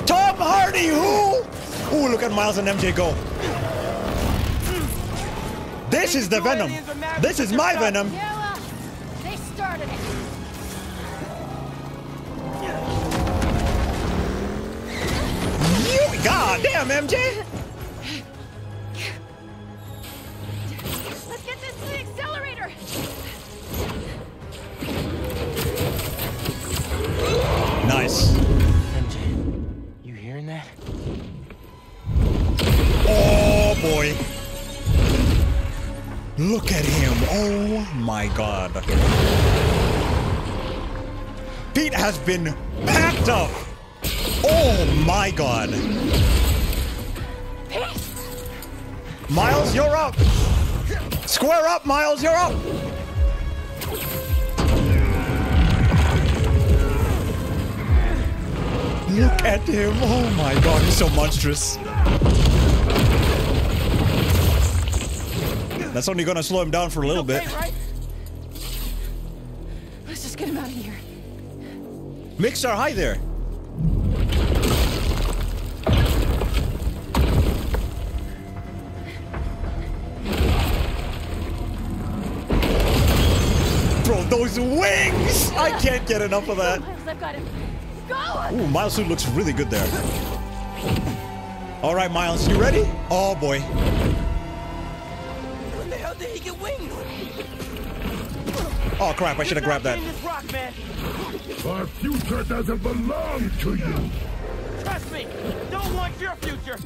Speaker 1: Tom Hardy, who? Ooh, look at Miles and MJ go. This is the Venom. This is my Venom. Has been packed up. Oh my god. Miles, you're up. Square up, Miles, you're up. Look at him. Oh my god, he's so monstrous. That's only gonna slow him down for a little bit. Mixstar, hi there. Bro, those wings! I can't get enough of that.
Speaker 14: Miles, I've got him. Go!
Speaker 1: Ooh, Miles suit looks really good there. All right, Miles, you ready? Oh boy.
Speaker 13: When the hell did he get wings?
Speaker 1: Oh crap, I should have grabbed that.
Speaker 32: Our future doesn't belong to you.
Speaker 13: Trust me. Don't want your future.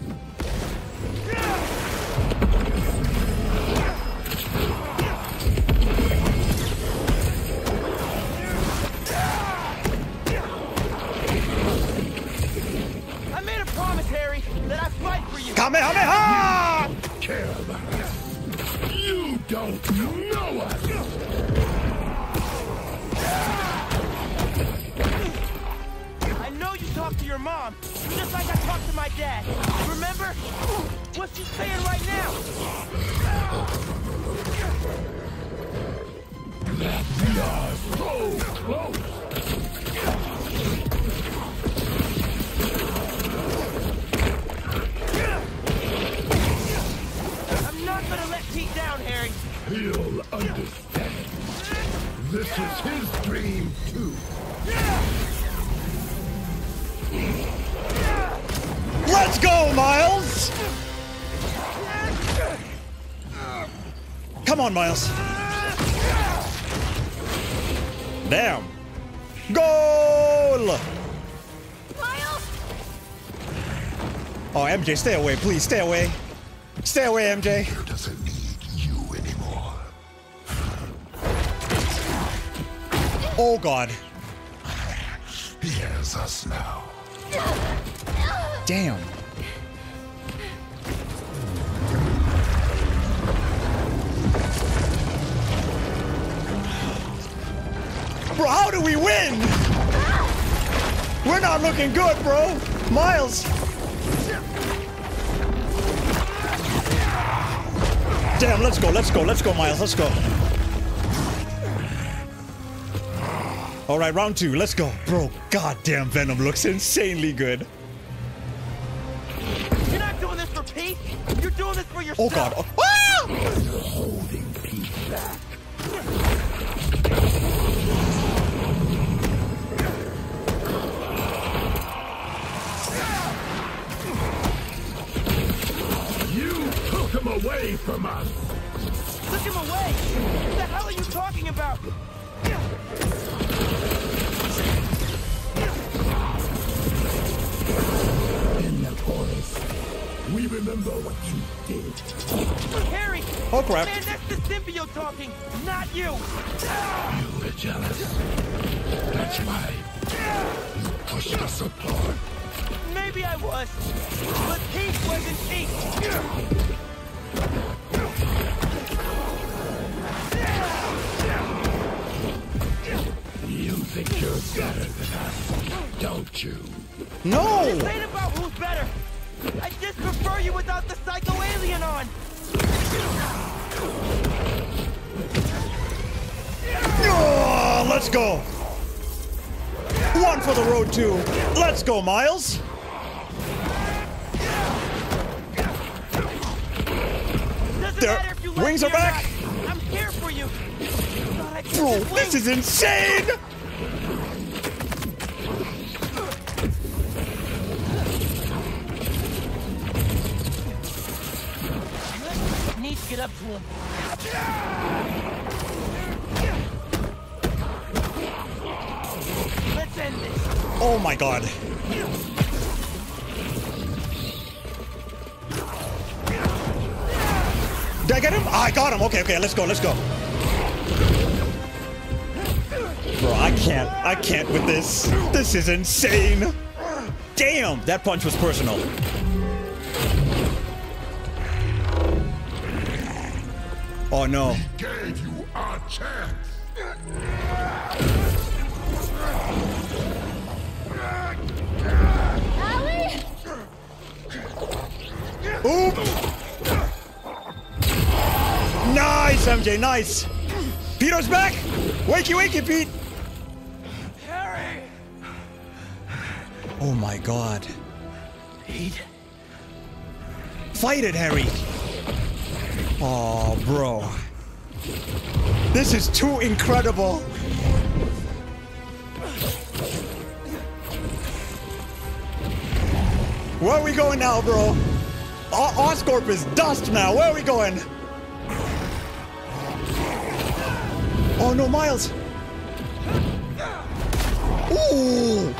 Speaker 13: I made a promise, Harry, that I'd fight for you.
Speaker 1: Kamehameha!
Speaker 32: Care about us. You don't know us.
Speaker 13: Your mom, just like I talked to my dad. Remember? What's she saying right now?
Speaker 32: We are so close.
Speaker 13: I'm not gonna let Pete down, Harry.
Speaker 32: He'll understand. This is his dream, too.
Speaker 1: Let's go, Miles! Come on, Miles. Damn. Goal!
Speaker 14: Miles!
Speaker 1: Oh, MJ, stay away, please, stay away. Stay away, MJ.
Speaker 32: doesn't need you anymore.
Speaker 1: Oh God.
Speaker 32: He has us now.
Speaker 1: Damn. Bro, how do we win? We're not looking good, bro. Miles. Damn, let's go, let's go, let's go, Miles, let's go. All right, round two, let's go. Bro, goddamn Venom looks insanely good.
Speaker 13: You're not doing this for Pete. You're doing this for your-
Speaker 1: Oh
Speaker 13: yourself.
Speaker 1: God. Oh, ah!
Speaker 32: Away from us.
Speaker 13: Took him away. What the hell are you talking about?
Speaker 32: In the forest. We remember what you did.
Speaker 13: Harry!
Speaker 1: Oh, crap.
Speaker 13: Man, that's the symbiote talking, not you!
Speaker 32: You were jealous. That's why you pushed us apart.
Speaker 13: Maybe I was, but Pete wasn't Pete!
Speaker 32: You think you're better than us, don't you?
Speaker 1: No!
Speaker 13: This ain't about who's better! I just prefer you without the psycho alien on!
Speaker 1: Oh, let's go. One for the road two. Let's go, Miles. There-
Speaker 13: matter if you like
Speaker 1: wings are back.
Speaker 13: I'm here for you! I
Speaker 1: Bro, this is insane.
Speaker 13: Need to get up to him. Let's end this.
Speaker 1: Oh my God. Did I get him? Ah, I got him. Okay, okay, let's go, let's go. Bro, I can't, I can't with this. This is insane. Damn, that punch was personal. Oh no.
Speaker 32: Gave you our chance.
Speaker 1: Nice, MJ, nice. Peter's back. Wakey, wakey, Pete.
Speaker 13: Harry!
Speaker 1: Oh my God.
Speaker 13: Pete?
Speaker 1: Fight it, Harry. Oh, bro. This is too incredible. Where are we going now, bro? O- Oscorp is dust now. Where are we going? Oh no, Miles. Ooh.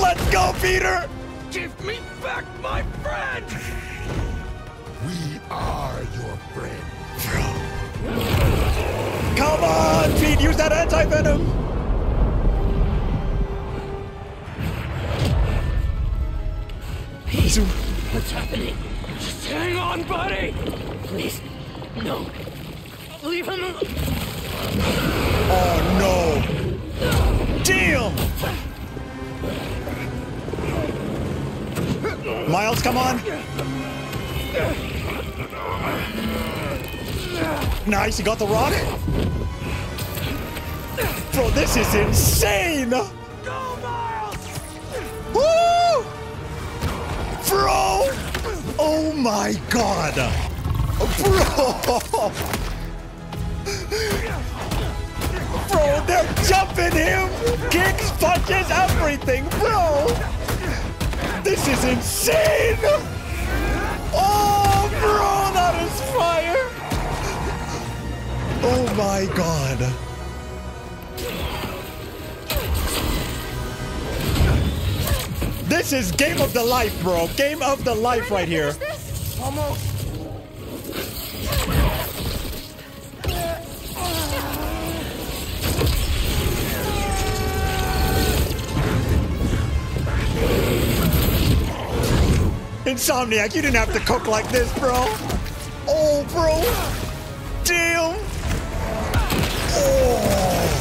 Speaker 1: Let's go, Peter.
Speaker 13: Give me back my friend!
Speaker 32: We are your friend.
Speaker 1: Come on, Pete. Use that anti-venom.
Speaker 13: What's happening? Hang on, buddy! Please, no. Leave him alone.
Speaker 1: Oh no. Damn. Miles, come on. Nice, you got the rock. Bro, this is insane.
Speaker 13: Go, Miles!
Speaker 1: Woo! Bro! Oh my god! Bro! Bro, they're jumping him! Kicks, punches, everything, bro! This is insane! Oh, bro, that is fire! Oh my god. This is game of the life, bro. Game of the life right here.
Speaker 5: Almost.
Speaker 1: Insomniac, you didn't have to cook like this, bro. Oh, bro. Damn. Oh.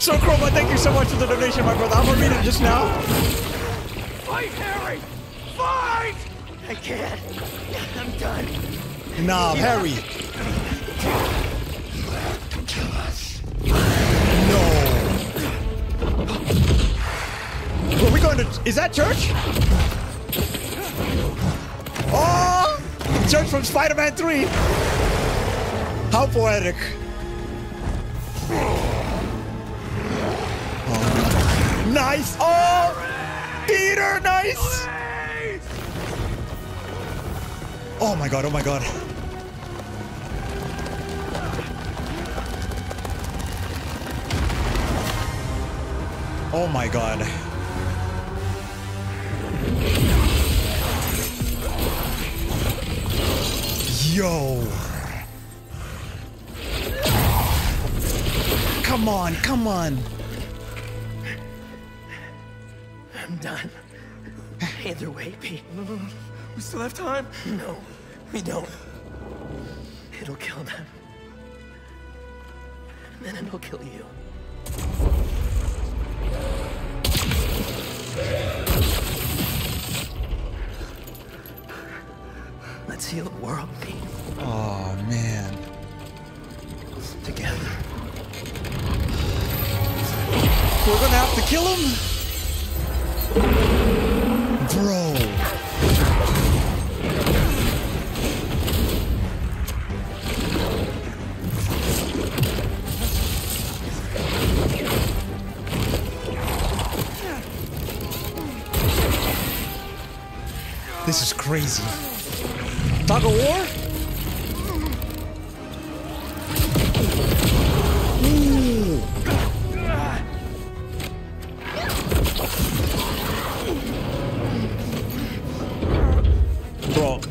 Speaker 1: So, Chroma, thank you so much for the donation, my brother. I'm gonna read it just now.
Speaker 5: Fight, Harry! Fight! I can't. I'm done.
Speaker 1: Nah, Harry.
Speaker 32: Kill us. No.
Speaker 1: Were we going to? Is that church? Oh, church from Spider-Man 3. How poetic. Nice. Oh, Peter, nice. Oh my god. Oh my god. Oh my god. Yo. Come on, come on.
Speaker 5: I'm done. Either way, Pete. We still have time? No, we don't. It'll kill them. And then it'll kill you. Let's heal the world, Pete.
Speaker 1: Oh man.
Speaker 5: Together.
Speaker 1: We're gonna have to kill him? This is crazy. Tug of war?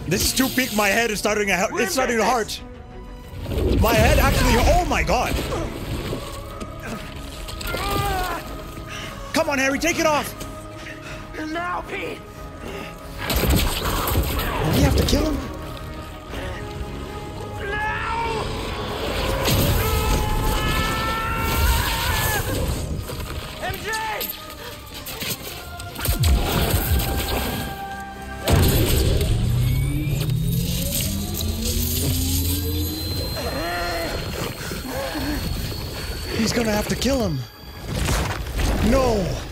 Speaker 1: This is too peak. My head is starting to it's starting to hurt. My head actually. Oh my god. Come on, Harry, take it off.
Speaker 5: Now, Pete!
Speaker 1: We have to kill him.
Speaker 5: MJ!
Speaker 1: He's gonna have to kill him. No.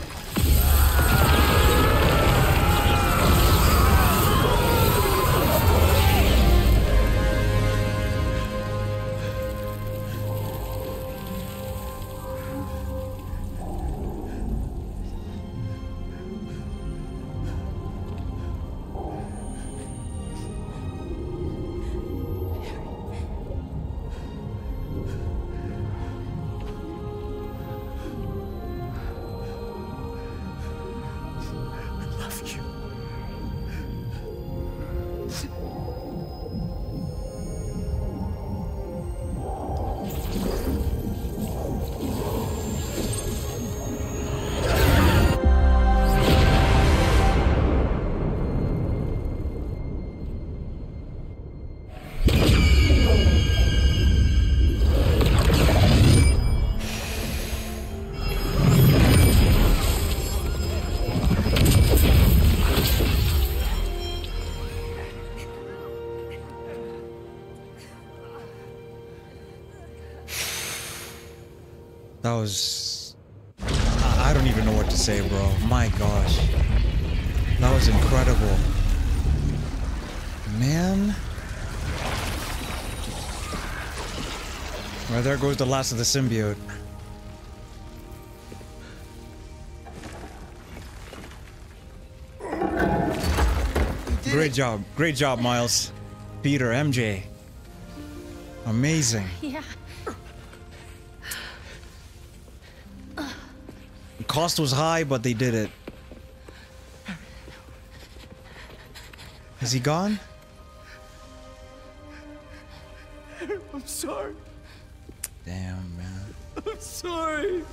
Speaker 1: That was. I I don't even know what to say, bro. My gosh. That was incredible. Man. Well, there goes the last of the symbiote. Great job. Great job, Miles. Peter, MJ. Amazing.
Speaker 36: Yeah.
Speaker 1: Cost was high, but they did it. Is he gone?
Speaker 31: I'm sorry.
Speaker 1: Damn, man.
Speaker 31: I'm sorry.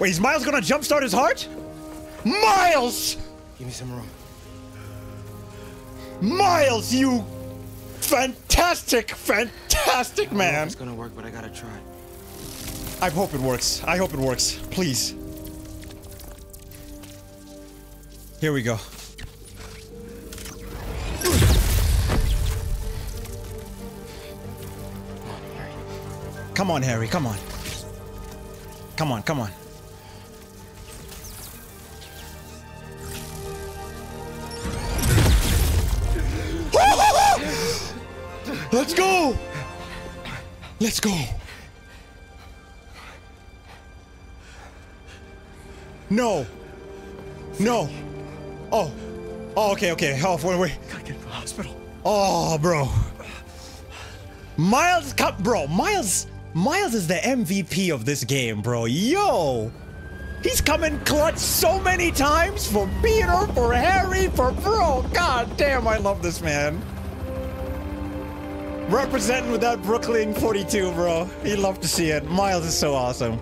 Speaker 1: Wait, is Miles gonna jumpstart his heart? Miles!
Speaker 13: Give me some room.
Speaker 1: Miles, you fantastic, fantastic man.
Speaker 13: It's gonna work, but I gotta try.
Speaker 1: I hope it works. I hope it works. Please. Here we go. Come on, Harry. Come on. Come on, come on. Let's go! Let's go! No! No! Oh! Oh, okay, okay. Oh, wait, wait.
Speaker 31: Gotta get to the hospital.
Speaker 1: Oh, bro. Miles, come, bro. Miles, Miles is the MVP of this game, bro. Yo, he's coming clutch so many times for Peter, for Harry, for bro. God damn, I love this man. Representing with that Brooklyn 42, bro. You love to see it. Miles is so awesome.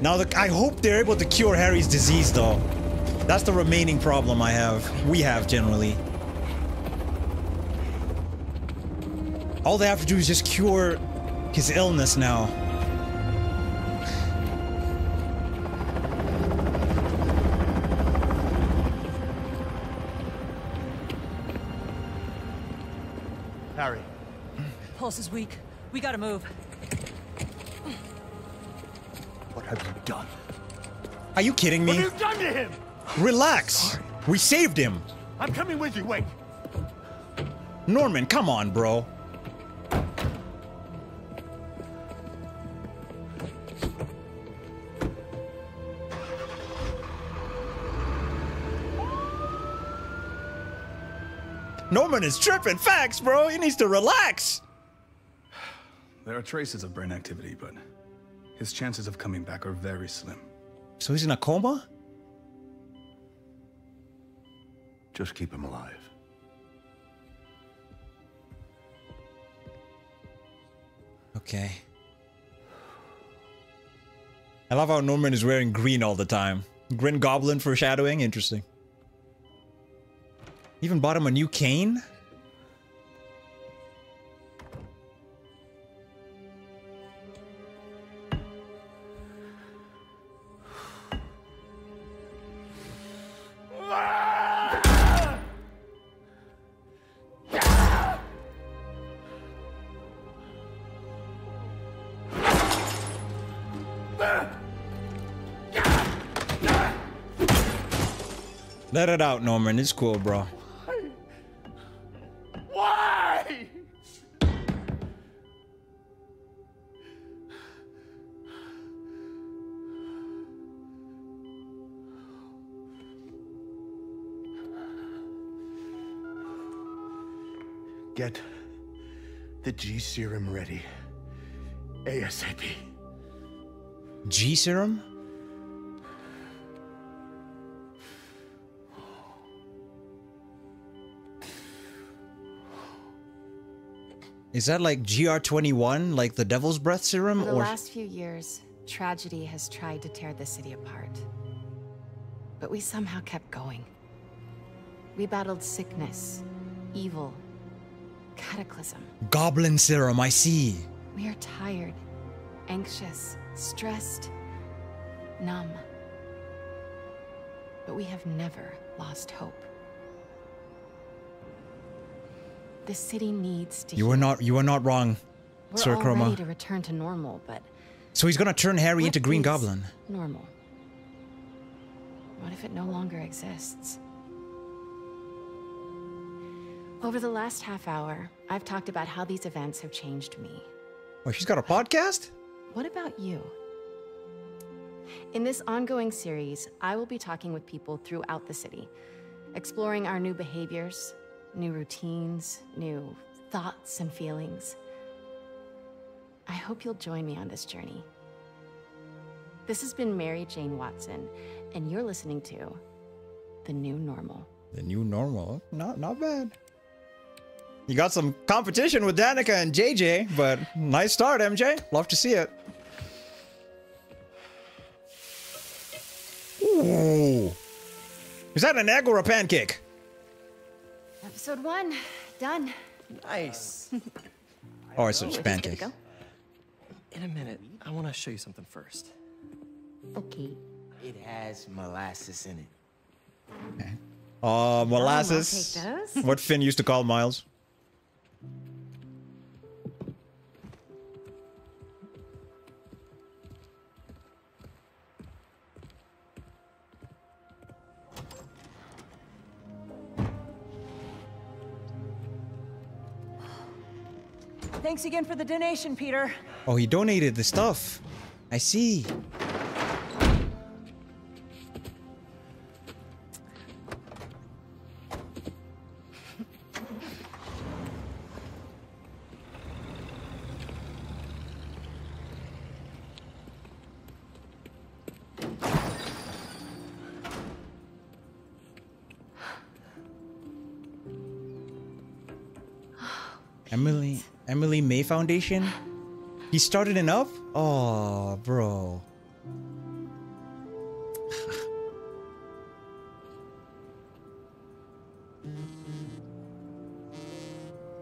Speaker 1: Now, the, I hope they're able to cure Harry's disease, though. That's the remaining problem I have. We have generally. All they have to do is just cure his illness now.
Speaker 37: Pulse is weak. We gotta move.
Speaker 31: What have you done?
Speaker 1: Are you kidding me?
Speaker 31: What have you done to him?
Speaker 1: Relax. We saved him.
Speaker 31: I'm coming with you. Wait.
Speaker 1: Norman, come on, bro. Norman is tripping. Facts, bro. He needs to relax.
Speaker 38: There are traces of brain activity, but his chances of coming back are very slim.
Speaker 1: So he's in a coma?
Speaker 16: Just keep him alive.
Speaker 1: Okay. I love how Norman is wearing green all the time. Green Goblin foreshadowing. Interesting. Even bought him a new cane? Let it out, Norman. It's cool, bro.
Speaker 31: Why? Get the G serum ready. ASAP.
Speaker 1: G serum? Is that like GR21, like the Devil's Breath serum?
Speaker 19: For the
Speaker 1: or
Speaker 19: last few years, tragedy has tried to tear the city apart. But we somehow kept going. We battled sickness, evil, cataclysm.
Speaker 1: Goblin serum, I see.
Speaker 19: We are tired, anxious, stressed, numb. But we have never lost hope. The city needs to
Speaker 1: You were not you were not wrong,
Speaker 19: We're
Speaker 1: Sir
Speaker 19: all
Speaker 1: Chroma.
Speaker 19: ready to return to normal, but
Speaker 1: So he's gonna turn Harry into Green Goblin.
Speaker 19: normal? What if it no longer exists? Over the last half hour, I've talked about how these events have changed me.
Speaker 1: Oh, she's got a podcast?
Speaker 19: What about you? In this ongoing series, I will be talking with people throughout the city, exploring our new behaviors, new routines, new thoughts and feelings. I hope you'll join me on this journey. This has been Mary Jane Watson, and you're listening to The New Normal.
Speaker 1: The new normal. Not not bad. You got some competition with Danikah and JJ, but nice start, MJ. Love to see it. Ooh. Is that an egg or a pancake?
Speaker 19: Episode one, done.
Speaker 5: Nice.
Speaker 1: Oh, it's
Speaker 19: Oh,
Speaker 1: just
Speaker 19: we're
Speaker 1: pancake.
Speaker 19: gonna
Speaker 5: In a minute, I want to show you something first.
Speaker 19: Okay.
Speaker 13: It has molasses in it.
Speaker 1: Uh, molasses.
Speaker 19: take.
Speaker 1: What Phin used to call Miles.
Speaker 2: Thanks again for the donation, Peter.
Speaker 1: Oh, he donated the stuff. I see. Foundation? He started enough? Oh, bro.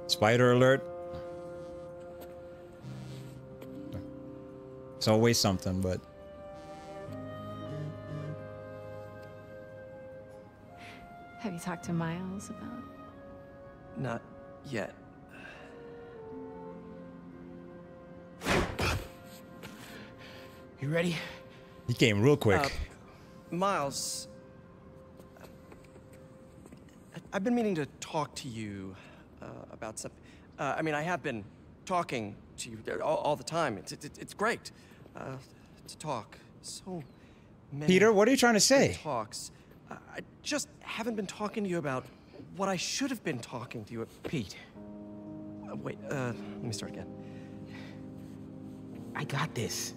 Speaker 1: Spider alert. It's always something, but
Speaker 19: Have you talked to Miles about?
Speaker 5: Not yet.
Speaker 13: You ready?
Speaker 1: he came real quick.
Speaker 5: Uh, Miles, I- I've been meaning to talk to you uh, about something. Uh, I mean, I have been talking to you all, all the time. It's, it's, it's great uh, to talk. So many
Speaker 1: Peter, what are you trying to say?
Speaker 5: Talks. I I just haven't been talking to you about what I should have been talking to you about.
Speaker 13: Pete.
Speaker 5: Uh, wait, uh, let me start again.
Speaker 13: I got this.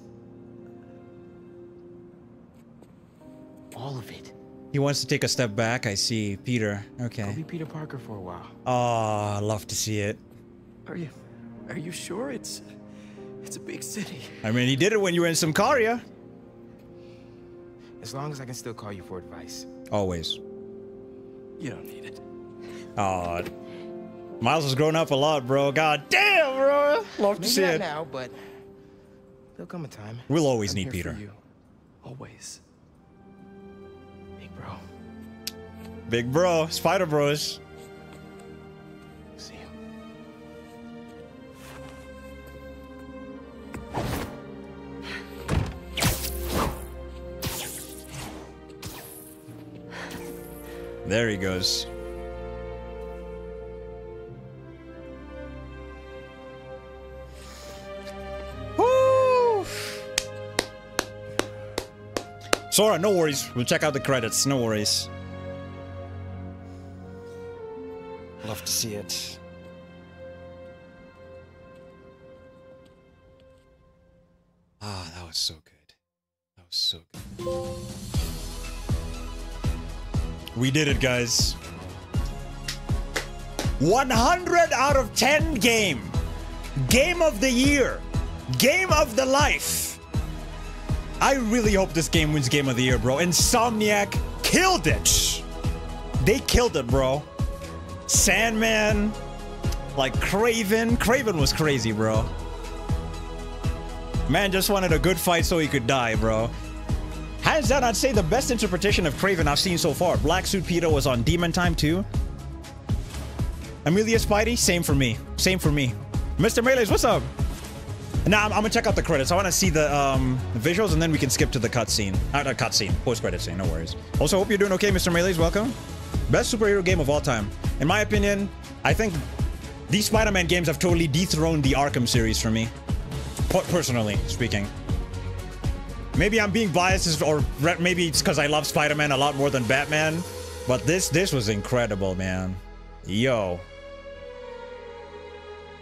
Speaker 13: All of it.
Speaker 1: He wants to take a step back. I see. Peter. Okay.
Speaker 13: be Peter Parker for a while.
Speaker 1: Oh, I love to see it.
Speaker 5: Are you, are you sure it's, it's a big city?
Speaker 1: I mean, he did it when you were in Symkaria.
Speaker 13: As long as I can still call you for advice.
Speaker 1: Always.
Speaker 5: You don't need it.
Speaker 1: Oh, Miles has grown up a lot, bro. God damn, bro. Love to
Speaker 13: Maybe
Speaker 1: see
Speaker 13: not
Speaker 1: it.
Speaker 13: now, but there'll come a time.
Speaker 1: We'll always
Speaker 5: I'm
Speaker 1: need Peter.
Speaker 5: Always.
Speaker 13: Big bro.
Speaker 1: Big bro, Spider Bros.
Speaker 13: See you.
Speaker 1: There he goes. Sora, no worries. We'll check out the credits. No worries. Love to see it. Ah, that was so good. That was so good. We did it, guys. 100 out of 10 game. Game of the year. Game of the life. I really hope this game wins game of the year, bro. Insomniac killed it. They killed it, bro. Sandman, like Kraven. Kraven was crazy, bro. Man just wanted a good fight so he could die, bro. Hands down, I'd say the best interpretation of Kraven I've seen so far. Black Suit Peter was on Demon Time too. Amelia Spidey, same for me. Same for me. Mr. Melees, what's up? Now I'm, I'm gonna check out the credits. I want to see the um, visuals, and then we can skip to the cutscene. Uh, the cutscene, post-credit scene. No worries. Also, hope you're doing okay, Mr. Melees. Welcome. Best superhero game of all time, in my opinion. I think these Spider-Man games have totally dethroned the Arkham series for me. Personally speaking. Maybe I'm being biased, or maybe it's because I love Spider-Man a lot more than Batman. But this this was incredible, man. Yo.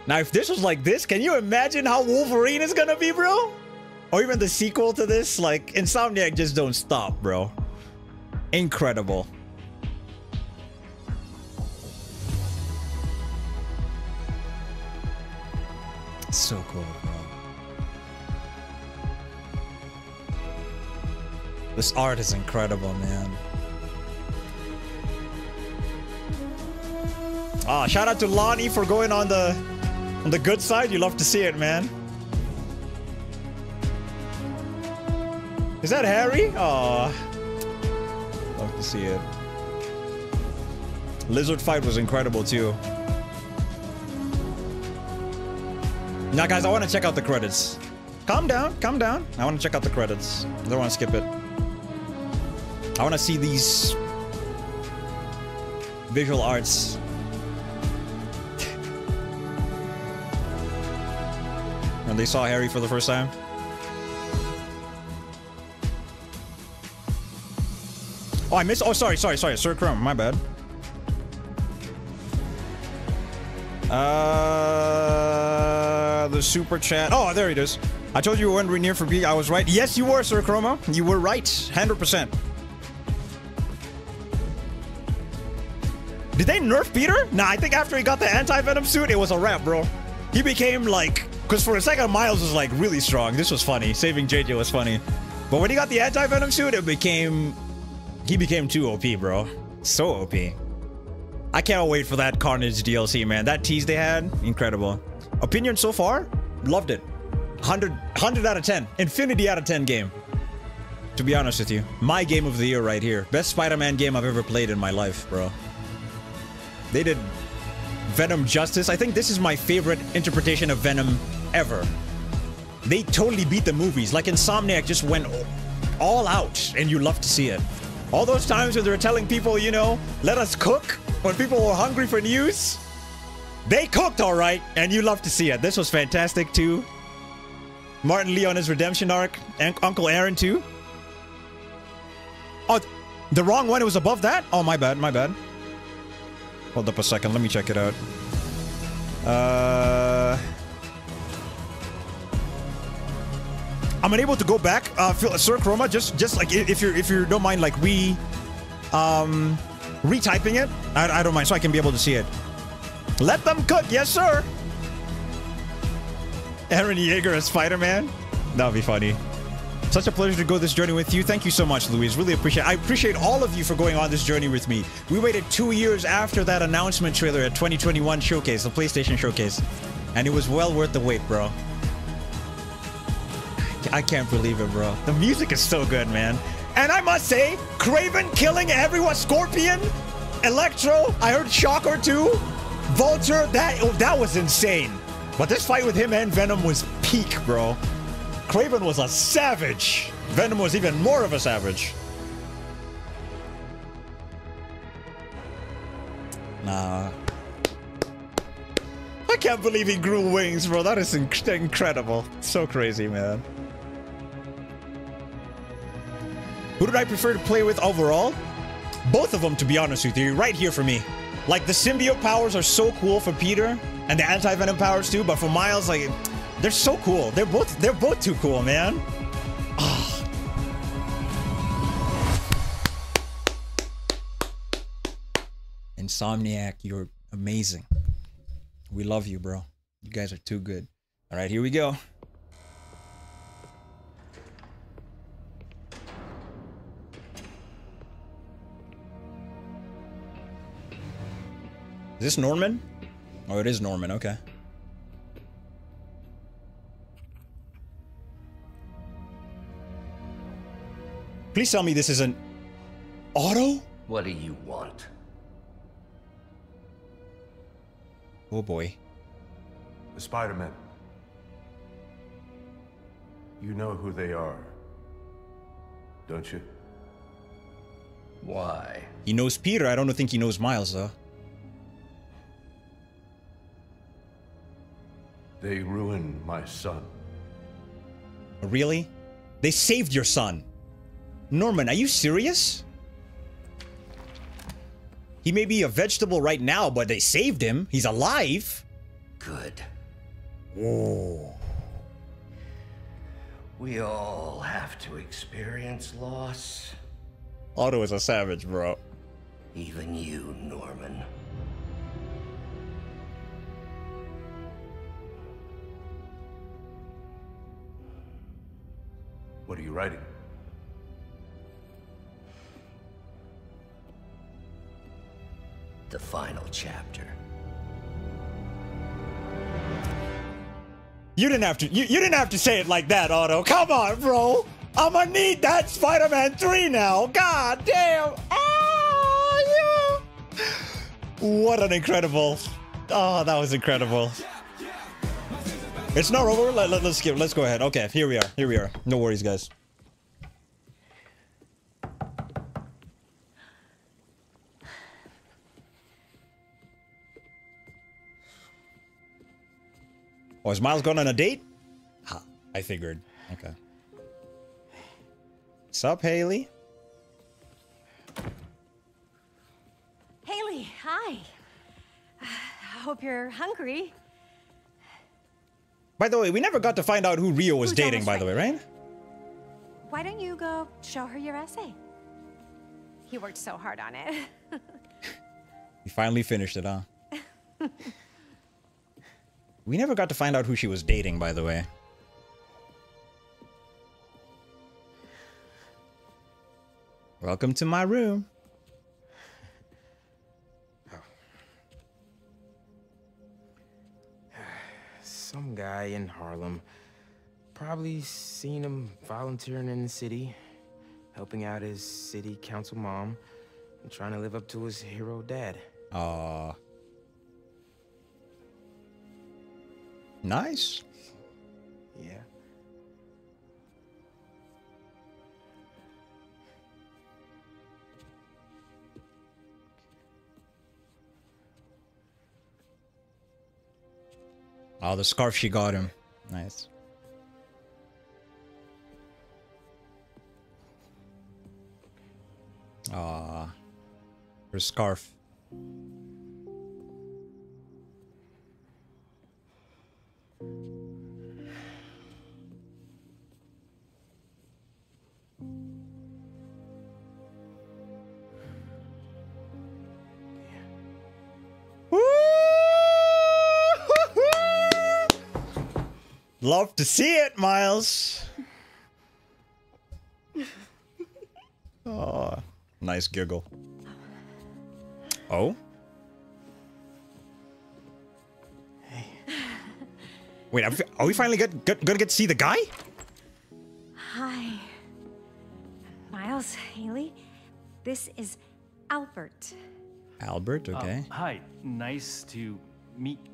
Speaker 1: Now, if this was like this, can you imagine how Wolverine is gonna be, bro? Or even the sequel to this? Like, Insomniac just don't stop, bro. Incredible. So cool, bro. This art is incredible, man. Ah, shout out to Lonnie for going on the on the good side. You love to see it, man. Is that Harry? Oh, love to see it. Lizard fight was incredible too. Now, guys, I want to check out the credits. Calm down, calm down. I want to check out the credits. I don't want to skip it. I want to see these visual arts. When they saw Harry for the first time. Oh, I missed. Oh, sorry, sorry, sorry. Sir Chrome, my bad. Uh, the super chat. Oh, there it is. I told you we weren't near for B. I was right. Yes, you were, Sir Chroma. You were right. 100%. Did they nerf Peter? Nah, I think after he got the anti-venom suit, it was a wrap, bro. He became like... Because for a second, Miles was like really strong. This was funny. Saving JJ was funny. But when he got the anti-venom suit, it became... He became too OP, bro. So OP. I can't wait for that Carnage DLC, man. That tease they had, incredible. Opinion so far? Loved it. 100, 100 out of 10. Infinity out of 10 game. To be honest with you. My game of the year right here. Best Spider-Man game I've ever played in my life, bro. They did Venom justice. I think this is my favorite interpretation of Venom ever. They totally beat the movies. Like Insomniac just went all out, and you love to see it. All those times when they're telling people, you know, let us cook when people were hungry for news. They cooked all right, and you love to see it. This was fantastic too. Martin Li on his redemption arc, and Uncle Aaron too. Oh, the wrong one. It was above that. Oh, my bad. My bad. Hold up a second. Let me check it out. Uh, I'm unable to go back. Uh, Sir Chroma, just just like if you're if you don't mind, like we, um, retyping it. I, I don't mind, so I can be able to see it. Let them cook, yes sir. Aaron Yeager as Spider-Man. That would be funny. Such a pleasure to go this journey with you. Thank you so much, Louise. Really appreciate. I appreciate all of you for going on this journey with me. We waited two years after that announcement trailer at 2021 Showcase, the PlayStation Showcase. And it was well worth the wait, bro. I can't believe it, bro. The music is so good, man. And I must say, Kraven killing everyone, Scorpion, Electro, I heard Shocker too, Vulture, that, oh, that was insane. But this fight with him and Venom was peak, bro. Kraven was a savage. Venom was even more of a savage. Nah. I can't believe he grew wings, bro. That is inc incredible. So crazy, man. Who did I prefer to play with overall? Both of them, to be honest with you. Right here for me. Like, the symbiote powers are so cool for Peter, and the anti-venom powers too, but for Miles, like... They're so cool. They're both they're both too cool, man. Oh. Insomniac, you're amazing. We love you, bro. You guys are too good. All right, here we go. Is this Norman? Oh, it is Norman. Okay. Please tell me this isn't Otto?
Speaker 39: What do you want?
Speaker 1: Oh boy.
Speaker 4: The Spider-Man. You know who they are, don't you?
Speaker 39: Why?
Speaker 1: He knows Peter. I don't think he knows Miles, though.
Speaker 4: They ruined my son.
Speaker 1: Really? They saved your son. Norman, are you serious? He may be a vegetable right now, but they saved him. He's alive.
Speaker 39: Good.
Speaker 1: Whoa.
Speaker 39: We all have to experience loss.
Speaker 1: Otto is a savage, bro.
Speaker 39: Even you, Norman.
Speaker 4: What are you writing?
Speaker 39: The final chapter.
Speaker 1: You didn't have to. You, you didn't have to say it like that, Otto. Come on, bro. I'm gonna need that Spider-Man 3 now. God damn. Oh, yeah. What an incredible. Oh, that was incredible. It's not over. Let, let, let's skip. Let's go ahead. Okay, here we are. Here we are. No worries, guys. Oh, is Miles going on a date? Huh, I figured. Okay. What's up,
Speaker 40: Hailey? Hailey, hi. I hope you're hungry.
Speaker 1: By the way, we never got to find out who Rio was
Speaker 40: Who's
Speaker 1: dating, by the way, right?
Speaker 40: Why don't you go show her your essay? He worked so hard on it.
Speaker 1: he finally finished it, huh? we never got to find out who she was dating, by the way. Welcome to my room.
Speaker 13: Some guy in Harlem. Probably seen him volunteering in the city, helping out his city council mom, and trying to live up to his hero dad.
Speaker 1: Aw. Nice.
Speaker 13: Yeah.
Speaker 1: Oh, the scarf she got him. Nice. Ah, her scarf. Love to see it, Miles. Oh, nice giggle. Oh? Hey. Wait, are we, are we finally get, get, gonna get to see the guy?
Speaker 40: Hi. Miles, Hailey. This is Albert.
Speaker 1: Albert,
Speaker 41: Uh,
Speaker 1: okay.
Speaker 41: hi, nice to meet you.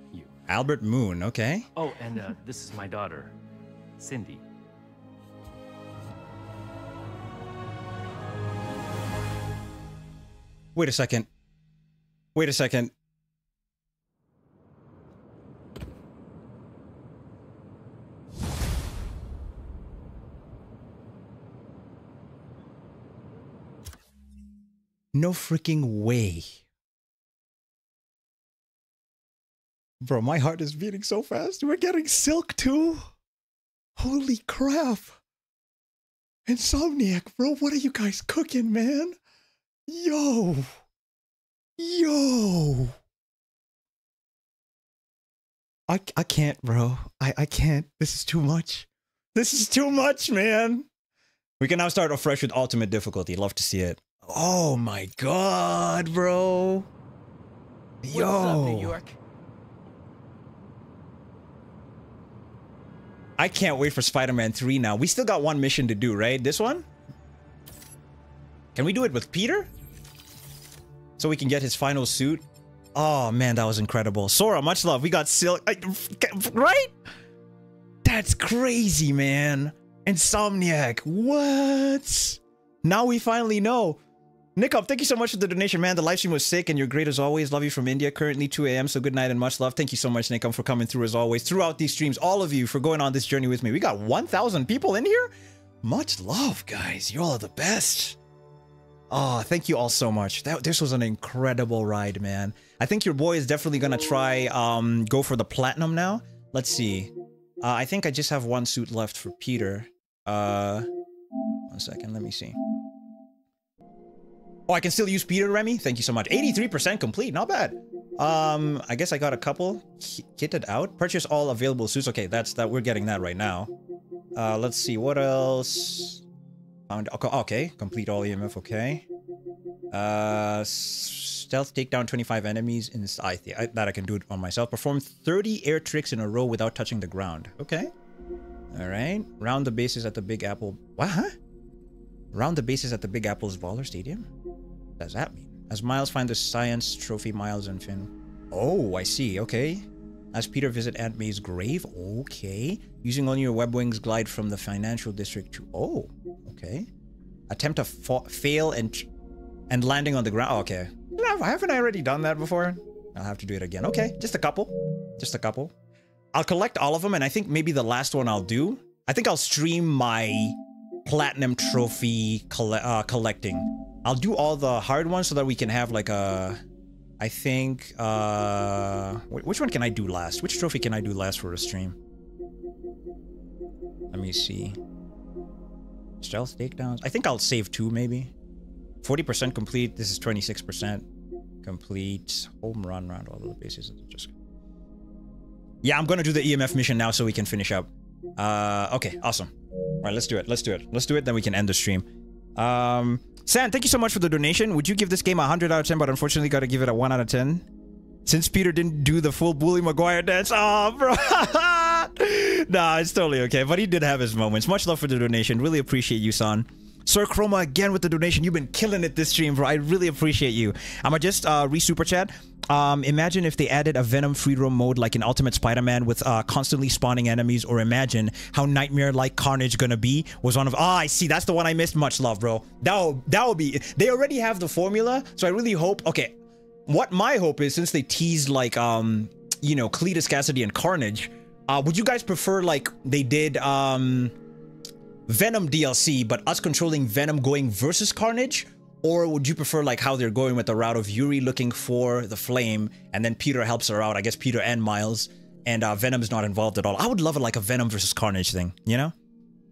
Speaker 1: Albert Moon, okay.
Speaker 41: Oh, and uh, this is my daughter, Cindy.
Speaker 1: Wait a second. Wait a second. No freaking way. Bro, my heart is beating so fast. We're getting Silk too. Holy crap. Insomniac, bro, what are you guys cooking, man? Yo. Yo. I, I can't, bro. I, I can't. This is too much. This is too much, man. We can now start afresh with ultimate difficulty. Love to see it. Oh my god, bro. Yo.
Speaker 13: What's up, New York?
Speaker 1: I can't wait for Spider-Man 3 now. We still got one mission to do, right? This one? Can we do it with Peter? So we can get his final suit? Oh man, that was incredible. Sora, much love. We got Silk, right? That's crazy, man. Insomniac, what? Now we finally know. Nick thank you so much for the donation, man. The live stream was sick and you're great as always. Love you from India. Currently 2 a.m. So good night and much love. Thank you so much, Nick for coming through as always. Throughout these streams, all of you for going on this journey with me. We got 1,000 people in here. Much love, guys. You all are the best. Oh, thank you all so much. That this was an incredible ride, man. I think your boy is definitely gonna try um go for the platinum now. Let's see. Uh, I think I just have one suit left for Peter. Uh, one second. Let me see. Oh, I can still use Peter Remy. Thank you so much. 83% complete. Not bad. Um, I guess I got a couple kitted out. Purchase all available suits. Okay, that's that. We're getting that right now. Uh, let's see what else. Found. Okay, complete all EMF. Okay. Uh, stealth take down 25 enemies in this. I, I that I can do it on myself. Perform 30 air tricks in a row without touching the ground. Okay. All right. Round the bases at the Big Apple. What? Huh? Round the bases at the Big Apple's Baller Stadium. Does that mean? As Miles find the science trophy, Miles and Phin. Oh, I see. Okay. As Peter visit Aunt May's grave. Okay. Using only your web wings glide from the financial district to. Oh, okay. Attempt to fail and and landing on the ground. Oh, okay. Haven't I already done that before? I'll have to do it again. Okay, just a couple. Just a couple. I'll collect all of them, and I think maybe the last one I'll do. I think I'll stream my platinum trophy coll uh, collecting. I'll do all the hard ones so that we can have like a... I think... Uh, which one can I do last? Which trophy can I do last for a stream? Let me see. Stealth takedowns. I think I'll save two maybe. 40% complete. This is 26% complete. Home run around all the bases. Just yeah, I'm gonna do the EMF mission now so we can finish up. Uh, okay, awesome. All right, let's do it. Let's do it. Let's do it. Then we can end the stream. Um, San, thank you so much for the donation. Would you give this game a 100 out of 10, but unfortunately got to give it a 1 out of 10? Since Peter didn't do the full Bully Maguire dance. Oh, bro. nah, it's totally okay. But he did have his moments. Much love for the donation. Really appreciate you, son. Sir Chroma again with the donation. You've been killing it this stream, bro. I really appreciate you. I'm gonna just uh, re-super chat. Um, imagine if they added a Venom free roam mode like in Ultimate Spider-Man with uh, constantly spawning enemies, or imagine how Nightmare-like Carnage gonna be was one of. Ah, I see. That's the one I missed. Much love, bro. That will that will be. They already have the formula, so I really hope. Okay, what my hope is since they teased like um, you know, Cletus Kasady and Carnage. Uh, would you guys prefer like they did um Venom DLC, but us controlling Venom going versus Carnage? Or would you prefer like how they're going with the route of Yuri looking for the flame and then Peter helps her out? I guess Peter and Miles and uh, Venom's not involved at all. I would love it like a Venom versus Carnage thing, you know?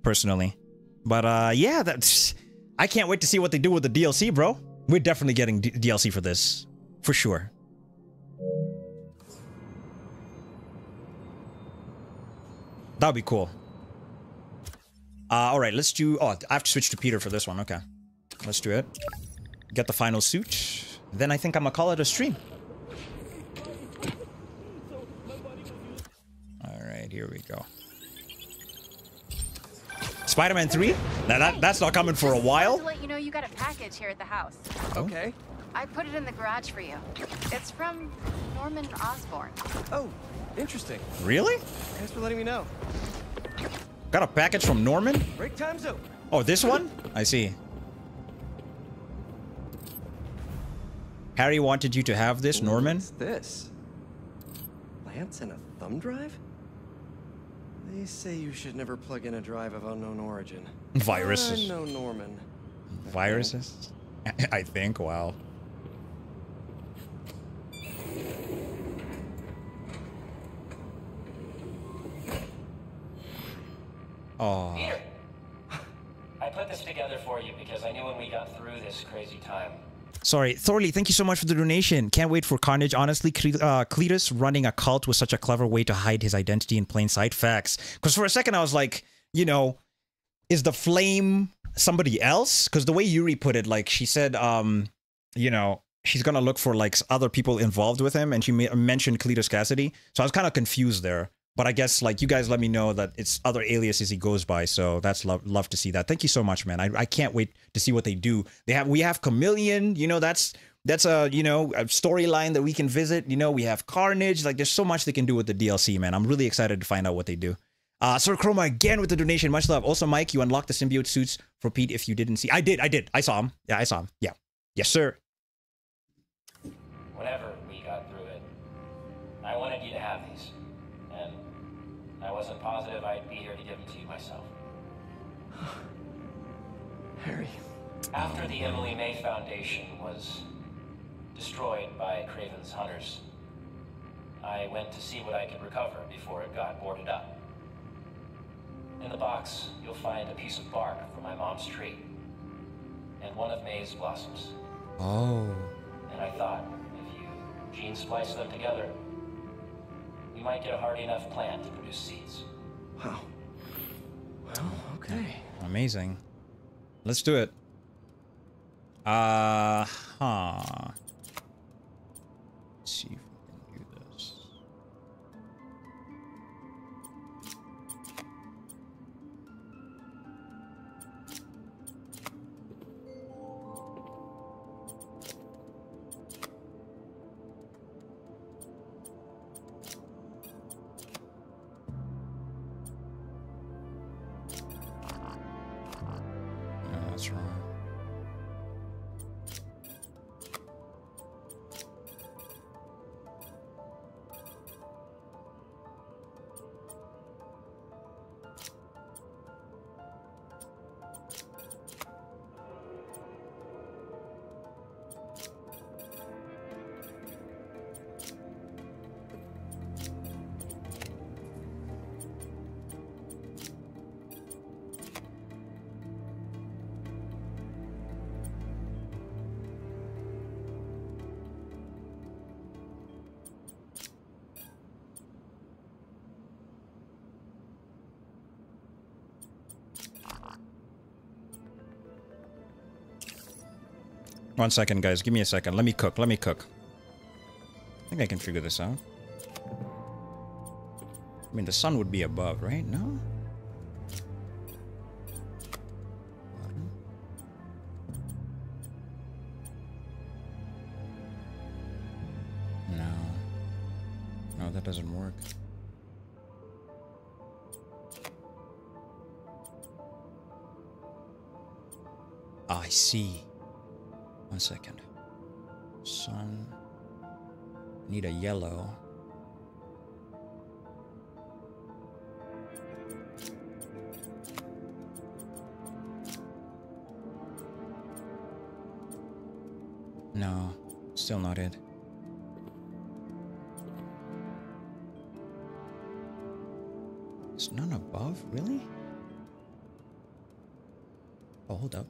Speaker 1: Personally. But uh, yeah, that's... I can't wait to see what they do with the DLC, bro. We're definitely getting D DLC for this. For sure. That would be cool. Uh, all right, let's do... Oh, I have to switch to Peter for this one. Okay. Let's do it. Get the final suit. Then I think I'm gonna call it a stream. All right, here we go. Spider-Man 3? Now that, that's not coming for a while.
Speaker 19: Let you know you got a package here at the house.
Speaker 1: Oh.
Speaker 33: Okay.
Speaker 19: I put it in the garage for you. It's from Norman Osborn.
Speaker 33: Oh, interesting.
Speaker 1: Really?
Speaker 33: Thanks for letting me know.
Speaker 1: Got a package from Norman?
Speaker 33: Break time's over.
Speaker 1: Oh, this one? I see. Harry wanted you to have this, Norman?
Speaker 33: What's this? Lance and a thumb drive? They say you should never plug in a drive of unknown origin.
Speaker 1: Viruses.
Speaker 33: I know Norman.
Speaker 1: Viruses? I think, wow. Oh.
Speaker 42: Peter! I put this together for you because I knew when we got through this crazy time.
Speaker 1: Sorry, Thorley, thank you so much for the donation. Can't wait for Carnage. Honestly, uh, Cletus running a cult was such a clever way to hide his identity in plain sight. Facts. Because for a second I was like, you know, is the flame somebody else? Because the way Yuri put it, like she said, um, you know, she's gonna look for like other people involved with him, and she mentioned Cletus Kasady. So I was kind of confused there. But I guess like you guys let me know that it's other aliases he goes by, so that's love love to see that. Thank you so much, man. I, I can't wait to see what they do. They have we have Chameleon, you know, that's that's a you know a storyline that we can visit. You know, we have Carnage. Like there's so much they can do with the DLC, man. I'm really excited to find out what they do. Uh, Sir Chroma again with the donation. Much love. Also, Mike, you unlocked the symbiote suits for Pete if you didn't see. I did. I did. I saw him. Yeah, I saw him. Yeah. Yes, sir.
Speaker 42: Whenever wasn't positive I'd be here to give them to you myself.
Speaker 33: Harry.
Speaker 42: After the Emily May Foundation was destroyed by Kraven's hunters, I went to see what I could recover before it got boarded up. In the box, you'll find a piece of bark from my mom's tree and one of May's blossoms.
Speaker 1: Oh.
Speaker 42: And I thought, if you gene splice them together, might get a hardy enough plant to produce seeds.
Speaker 33: Wow. Well, okay.
Speaker 1: Amazing. Let's do it. Uh huh. Let's see One second, guys. Give me a second. Let me cook. Let me cook. I think I can figure this out. I mean, the sun would be above, right? No? No. No, that doesn't work. I see. One second. Sun. Need a yellow. No, still not it. It's none above, really? Oh, hold up.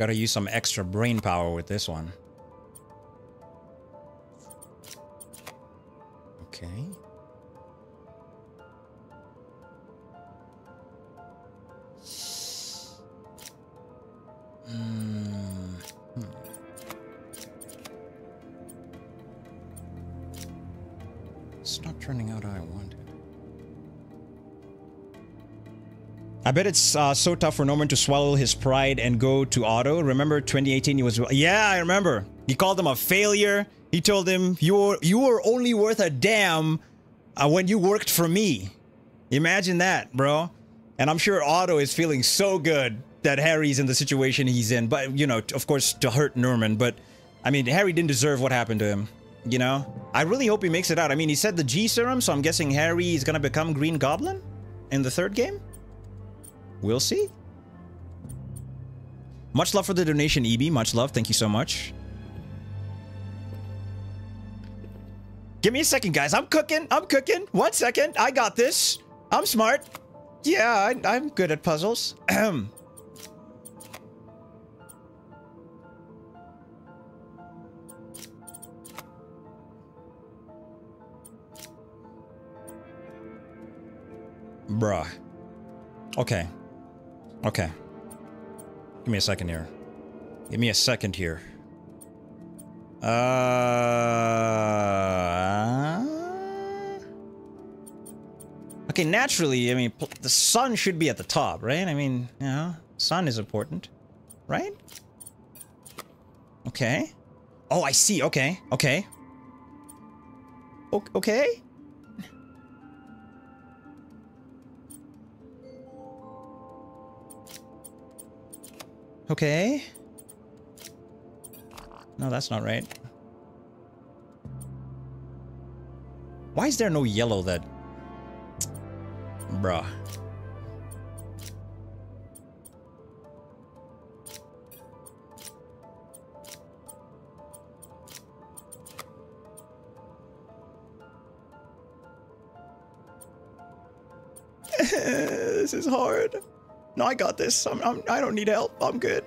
Speaker 1: Gotta use some extra brain power with this one. I bet it's uh, so tough for Norman to swallow his pride and go to Otto. Remember 2018? He was yeah, I remember. He called him a failure. He told him you were you were only worth a damn uh, when you worked for me. Imagine that, bro. And I'm sure Otto is feeling so good that Harry's in the situation he's in. But you know, of course, to hurt Norman. But I mean, Harry didn't deserve what happened to him. You know, I really hope he makes it out. I mean, he said the G serum, so I'm guessing Harry is gonna become Green Goblin in the third game. We'll see. Much love for the donation, EB. Much love. Thank you so much. Give me a second, guys. I'm cooking. I'm cooking. One second. I got this. I'm smart. Yeah, I, I'm good at puzzles. Ahem. Bruh. Okay. Okay. Give me a second here. Give me a second here. Uh. Okay, naturally, I mean, the sun should be at the top, right? I mean, you know, sun is important, right? Okay. Oh, I see. Okay. Okay. O- okay. Okay. No, that's not right. Why is there no yellow that... Bruh. this is hard. No, I got this. I'm, I'm, I don't need help. I'm good.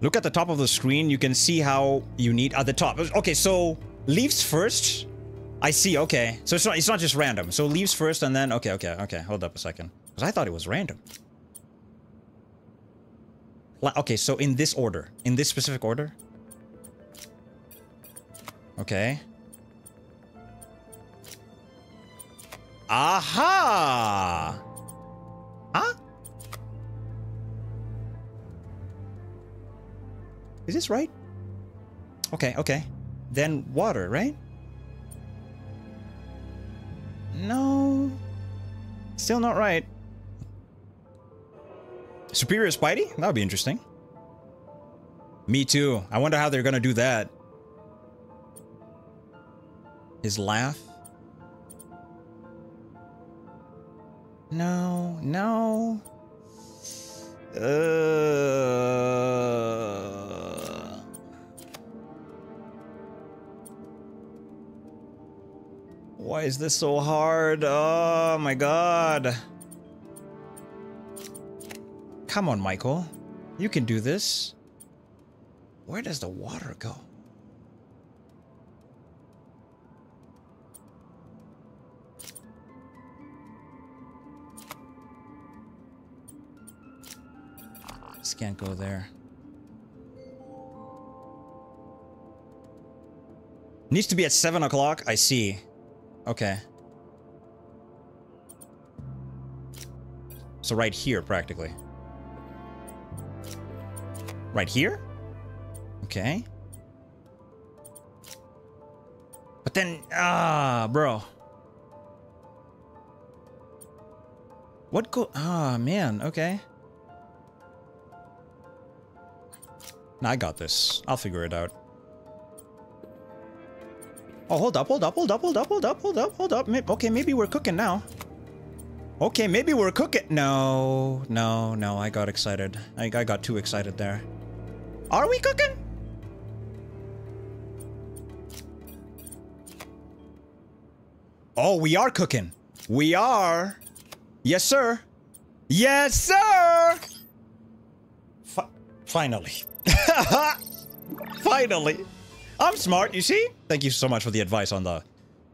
Speaker 1: Look at the top of the screen. You can see how you need at the top. Okay, so leaves first. I see. Okay, so it's not it's not just random. So leaves first and then okay, okay, okay. Hold up a second, because I thought it was random. Okay, so in this order, in this specific order. Okay. Aha! Huh? Is this right? Okay, okay. Then water, right? No. Still not right. Superior Spidey? That would be interesting. Me too. I wonder how they're gonna do that. His laugh? No, no. Uh... Why is this so hard? Oh my god. Come on, Michael. You can do this. Where does the water go? Can't go there. Needs to be at 7 o'clock? I see. Okay. So right here, practically. Right here? Okay. But then, ah, bro. What go- ah, man, okay. Nah, I got this. I'll figure it out. Oh, hold up, hold up, hold up, hold up, hold up, hold up, hold up. Okay, maybe we're cooking now. Okay, maybe we're cooking. No, no, no, I got excited. I, I got too excited there. Are we cooking? Oh, we are cooking. We are. Yes, sir. Yes, sir. Fi finally. finally. I'm smart, you see? Thank you so much for the advice on the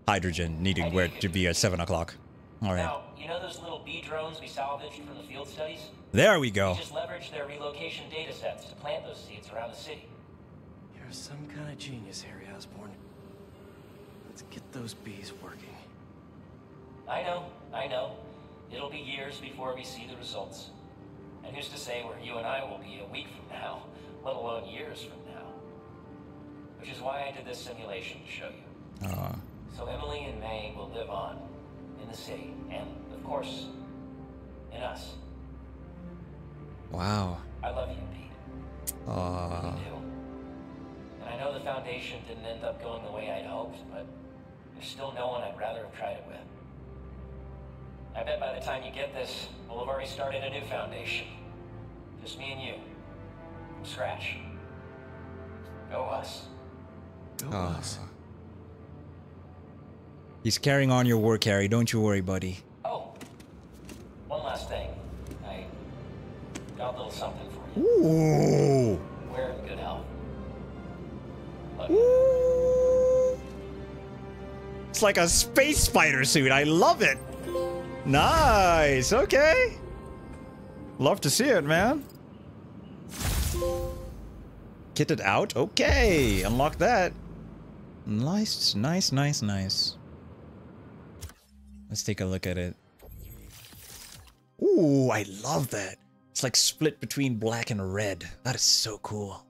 Speaker 1: hydrogen needing where to be at 7 o'clock. All right.
Speaker 42: Now, you know those little bee drones we salvaged from the field studies?
Speaker 1: There we go.
Speaker 42: We just leveraged their relocation data sets to plant those seeds around the city.
Speaker 33: You're some kind of genius, Harry Osborn. Let's get those bees working.
Speaker 42: I know, I know. It'll be years before we see the results. And who's to say where you and I will be a week from now, let alone years from now? Which is why I did this simulation to show you.
Speaker 1: Uh,
Speaker 42: So Emily and May will live on in the city, and of course, in us.
Speaker 1: wow.
Speaker 42: I love you, Pete.
Speaker 1: Uh,
Speaker 42: You do. And I know the Foundation didn't end up going the way I'd hoped, but there's still no one I'd rather have tried it with. I bet by the time you get this, we'll have already started a new foundation. Just me and you. From scratch. Go us.
Speaker 33: Go
Speaker 1: uh,
Speaker 33: us.
Speaker 1: he's carrying on your work, Harry. Don't you worry, buddy.
Speaker 42: Oh, one last thing. I got a little something for you.
Speaker 1: Ooh.
Speaker 42: We're in good health.
Speaker 1: It's like a space spider suit. I love it. Nice. Okay. Love to see it, man. Kitted out. Okay. Unlock that. Nice, nice, nice, nice. Let's take a look at it. Ooh, I love that. It's like split between black and red. That is so cool.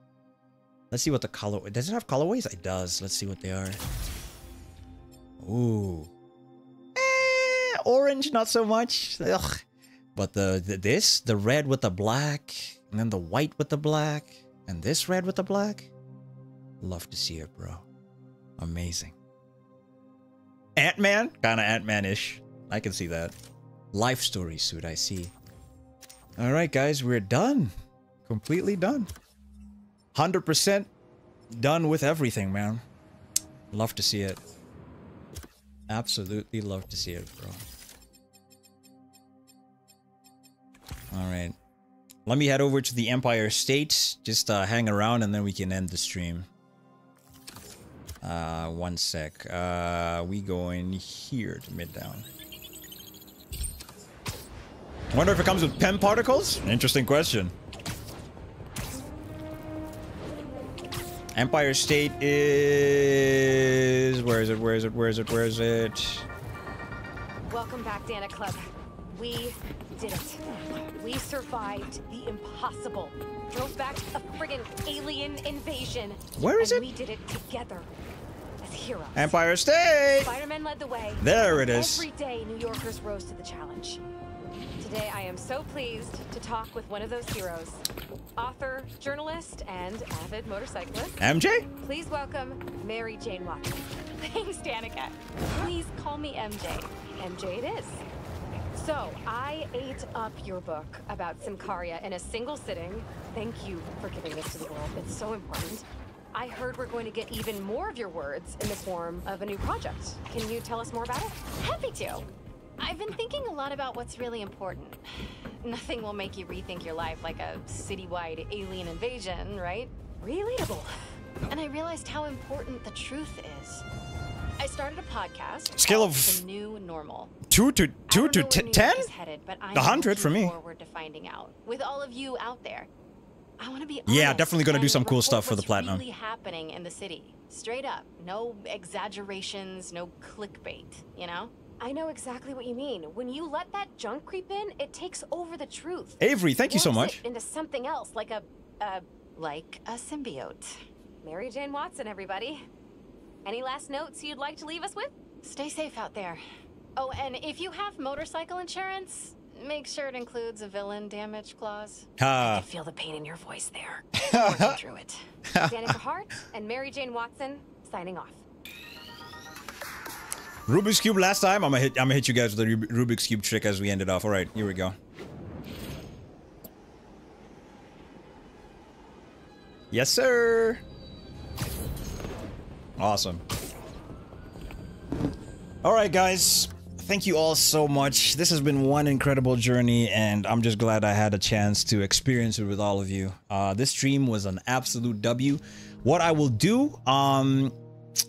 Speaker 1: Let's see what the color... Does it have colorways? It does. Let's see what they are. Ooh. Eh, orange, not so much. Ugh. But the, the this, the red with the black, and then the white with the black, and this red with the black. Love to see it, bro. Amazing. Ant-Man? Kinda Ant-Man-ish. I can see that. Life story suit, I see. Alright, guys, we're done. Completely done. 100% done with everything, man. Love to see it. Absolutely love to see it, bro. Alright. Let me head over to the Empire State. Just uh, hang around and then we can end the stream. Uh, one sec. Uh, we in here to Midtown. Wonder if it comes with Pym particles? Interesting question. Empire State is... Where is it? Where is it? Where is it? Where is it?
Speaker 14: Welcome back, Dana Club. We did it. We survived the impossible. Drove back a friggin' alien invasion.
Speaker 1: Where is
Speaker 14: and
Speaker 1: it?
Speaker 14: we did it together. As heroes.
Speaker 1: Empire State!
Speaker 14: Spider-Man led the way.
Speaker 1: There it is.
Speaker 14: Every day, New Yorkers rose to the challenge. Today, I am so pleased to talk with one of those heroes. Author, journalist, and avid motorcyclist.
Speaker 1: MJ?
Speaker 14: Please welcome Mary Jane Watson. Thanks, Danikah. Please call me MJ. MJ it is. So, I ate up your book about Symkaria in a single sitting. Thank you for giving this to the world. It's so important. I heard we're going to get even more of your words in the form of a new project. Can you tell us more about it?
Speaker 43: Happy to. I've been thinking a lot about what's really important. Nothing will make you rethink your life like a citywide alien invasion, right?
Speaker 14: Relatable.
Speaker 43: And I realized how important the truth is. I started a podcast.
Speaker 1: Scale of
Speaker 43: the new normal.
Speaker 1: Two to two to t- ten?
Speaker 43: Headed, but I'm
Speaker 1: A hundred for me.
Speaker 43: Forward to finding out with all of you out there. I want to be
Speaker 1: Yeah, definitely gonna do some cool stuff for the platinum.
Speaker 43: Really happening in the city, straight up. No exaggerations, no clickbait. You know.
Speaker 14: I know exactly what you mean. When you let that junk creep in, it takes over the truth.
Speaker 1: Avery, thank you so much.
Speaker 14: it into something else, like a, a
Speaker 43: like a symbiote.
Speaker 14: Mary Jane Watson, everybody. Any last notes you'd like to leave us with?
Speaker 43: Stay safe out there. Oh, and if you have motorcycle insurance, make sure it includes a villain damage clause.
Speaker 1: Ha.
Speaker 14: I feel the pain in your voice there. I'm working through it. Danikah Hart and Mary Jane Watson signing off.
Speaker 1: Rubik's Cube last time. I'm gonna hit I'm gonna hit you guys with the Rub- Rubik's Cube trick as we end it off. Alright, here we go. Yes, sir. Awesome. All right, guys. Thank you all so much. This has been one incredible journey, and I'm just glad I had a chance to experience it with all of you. Uh, this stream was an absolute W. What I will do, um,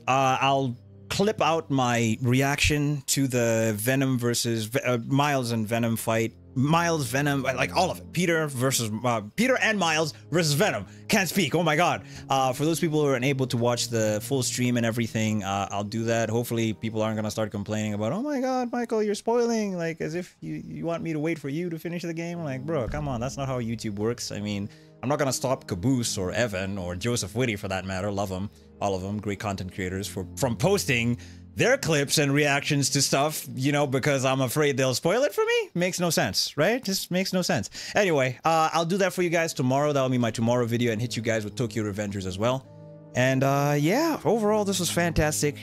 Speaker 1: uh, I'll clip out my reaction to the Venom versus uh, Miles and Venom fight. Miles, Venom, like all of it. Peter versus uh, Peter and Miles versus Venom. Can't speak. Oh my god. Uh, for those people who are unable to watch the full stream and everything, uh, I'll do that. Hopefully, people aren't gonna start complaining about, oh my god, Michael, you're spoiling. Like as if you you want me to wait for you to finish the game. Like, bro, come on, that's not how YouTube works. I mean, I'm not gonna stop Caboose or Evan or Joseph Whitty for that matter. Love them, all of them, great content creators for from posting their clips and reactions to stuff, you know, because I'm afraid they'll spoil it for me. Makes no sense, right? Just makes no sense. Anyway, uh, I'll do that for you guys tomorrow. That'll be my tomorrow video and hit you guys with Tokyo Revengers as well. And uh, yeah, overall, this was fantastic.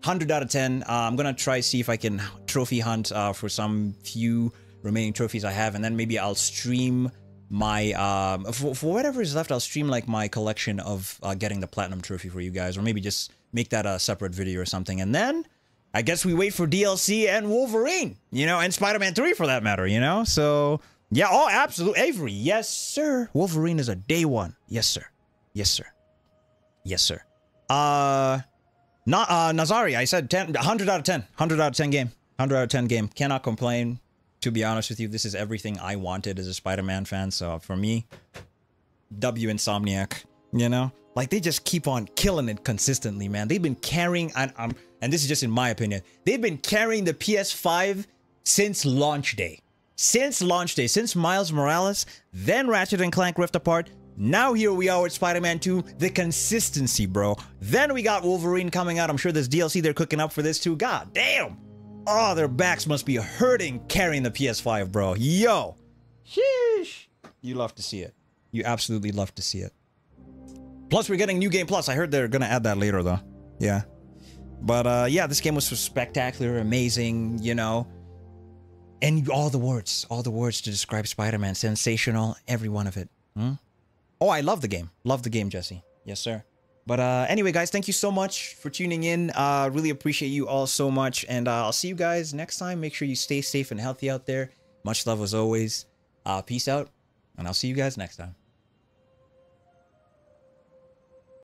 Speaker 1: 100 out of 10. Uh, I'm try to see if I can trophy hunt uh, for some few remaining trophies I have, and then maybe I'll stream my um for, for whatever is left. I'll stream like my collection of uh, getting the platinum trophy for you guys, or maybe just make that a separate video or something. And then I guess we wait for DLC and Wolverine, you know, and Spider-Man 3 for that matter, you know. So yeah, oh, absolutely, Avery, yes sir. Wolverine is a day one, yes sir, yes sir, yes sir. Uh. Not uh Nazari, I said 10 100 out of 10. 100 out of 10 game. 100 out of 10 game. Cannot complain. To be honest with you, this is everything I wanted as a Spider-Man fan. So for me, W Insomniac, you know? Like they just keep on killing it consistently, man. They've been carrying and um and this is just in my opinion. They've been carrying the PS5 since launch day. Since launch day, since Miles Morales, then Ratchet and Clank Rift Apart, now here we are with Spider-Man 2, the consistency, bro. Then we got Wolverine coming out. I'm sure there's DLC they're cooking up for this too. God damn. Oh, their backs must be hurting carrying the PS5, bro. Yo. Sheesh. You love to see it. You absolutely love to see it. Plus, we're getting New Game Plus. I heard they're gonna add that later, though. Yeah. But, uh, yeah, this game was spectacular, amazing, you know. And all the words, all the words to describe Spider-Man. Sensational, every one of it. Hmm? Oh, I love the game. Love the game, Jesse. Yes, sir. But uh, anyway, guys, thank you so much for tuning in. Uh, really appreciate you all so much. And uh, I'll see you guys next time. Make sure you stay safe and healthy out there. Much love as always. Uh, peace out. And I'll see you guys next time.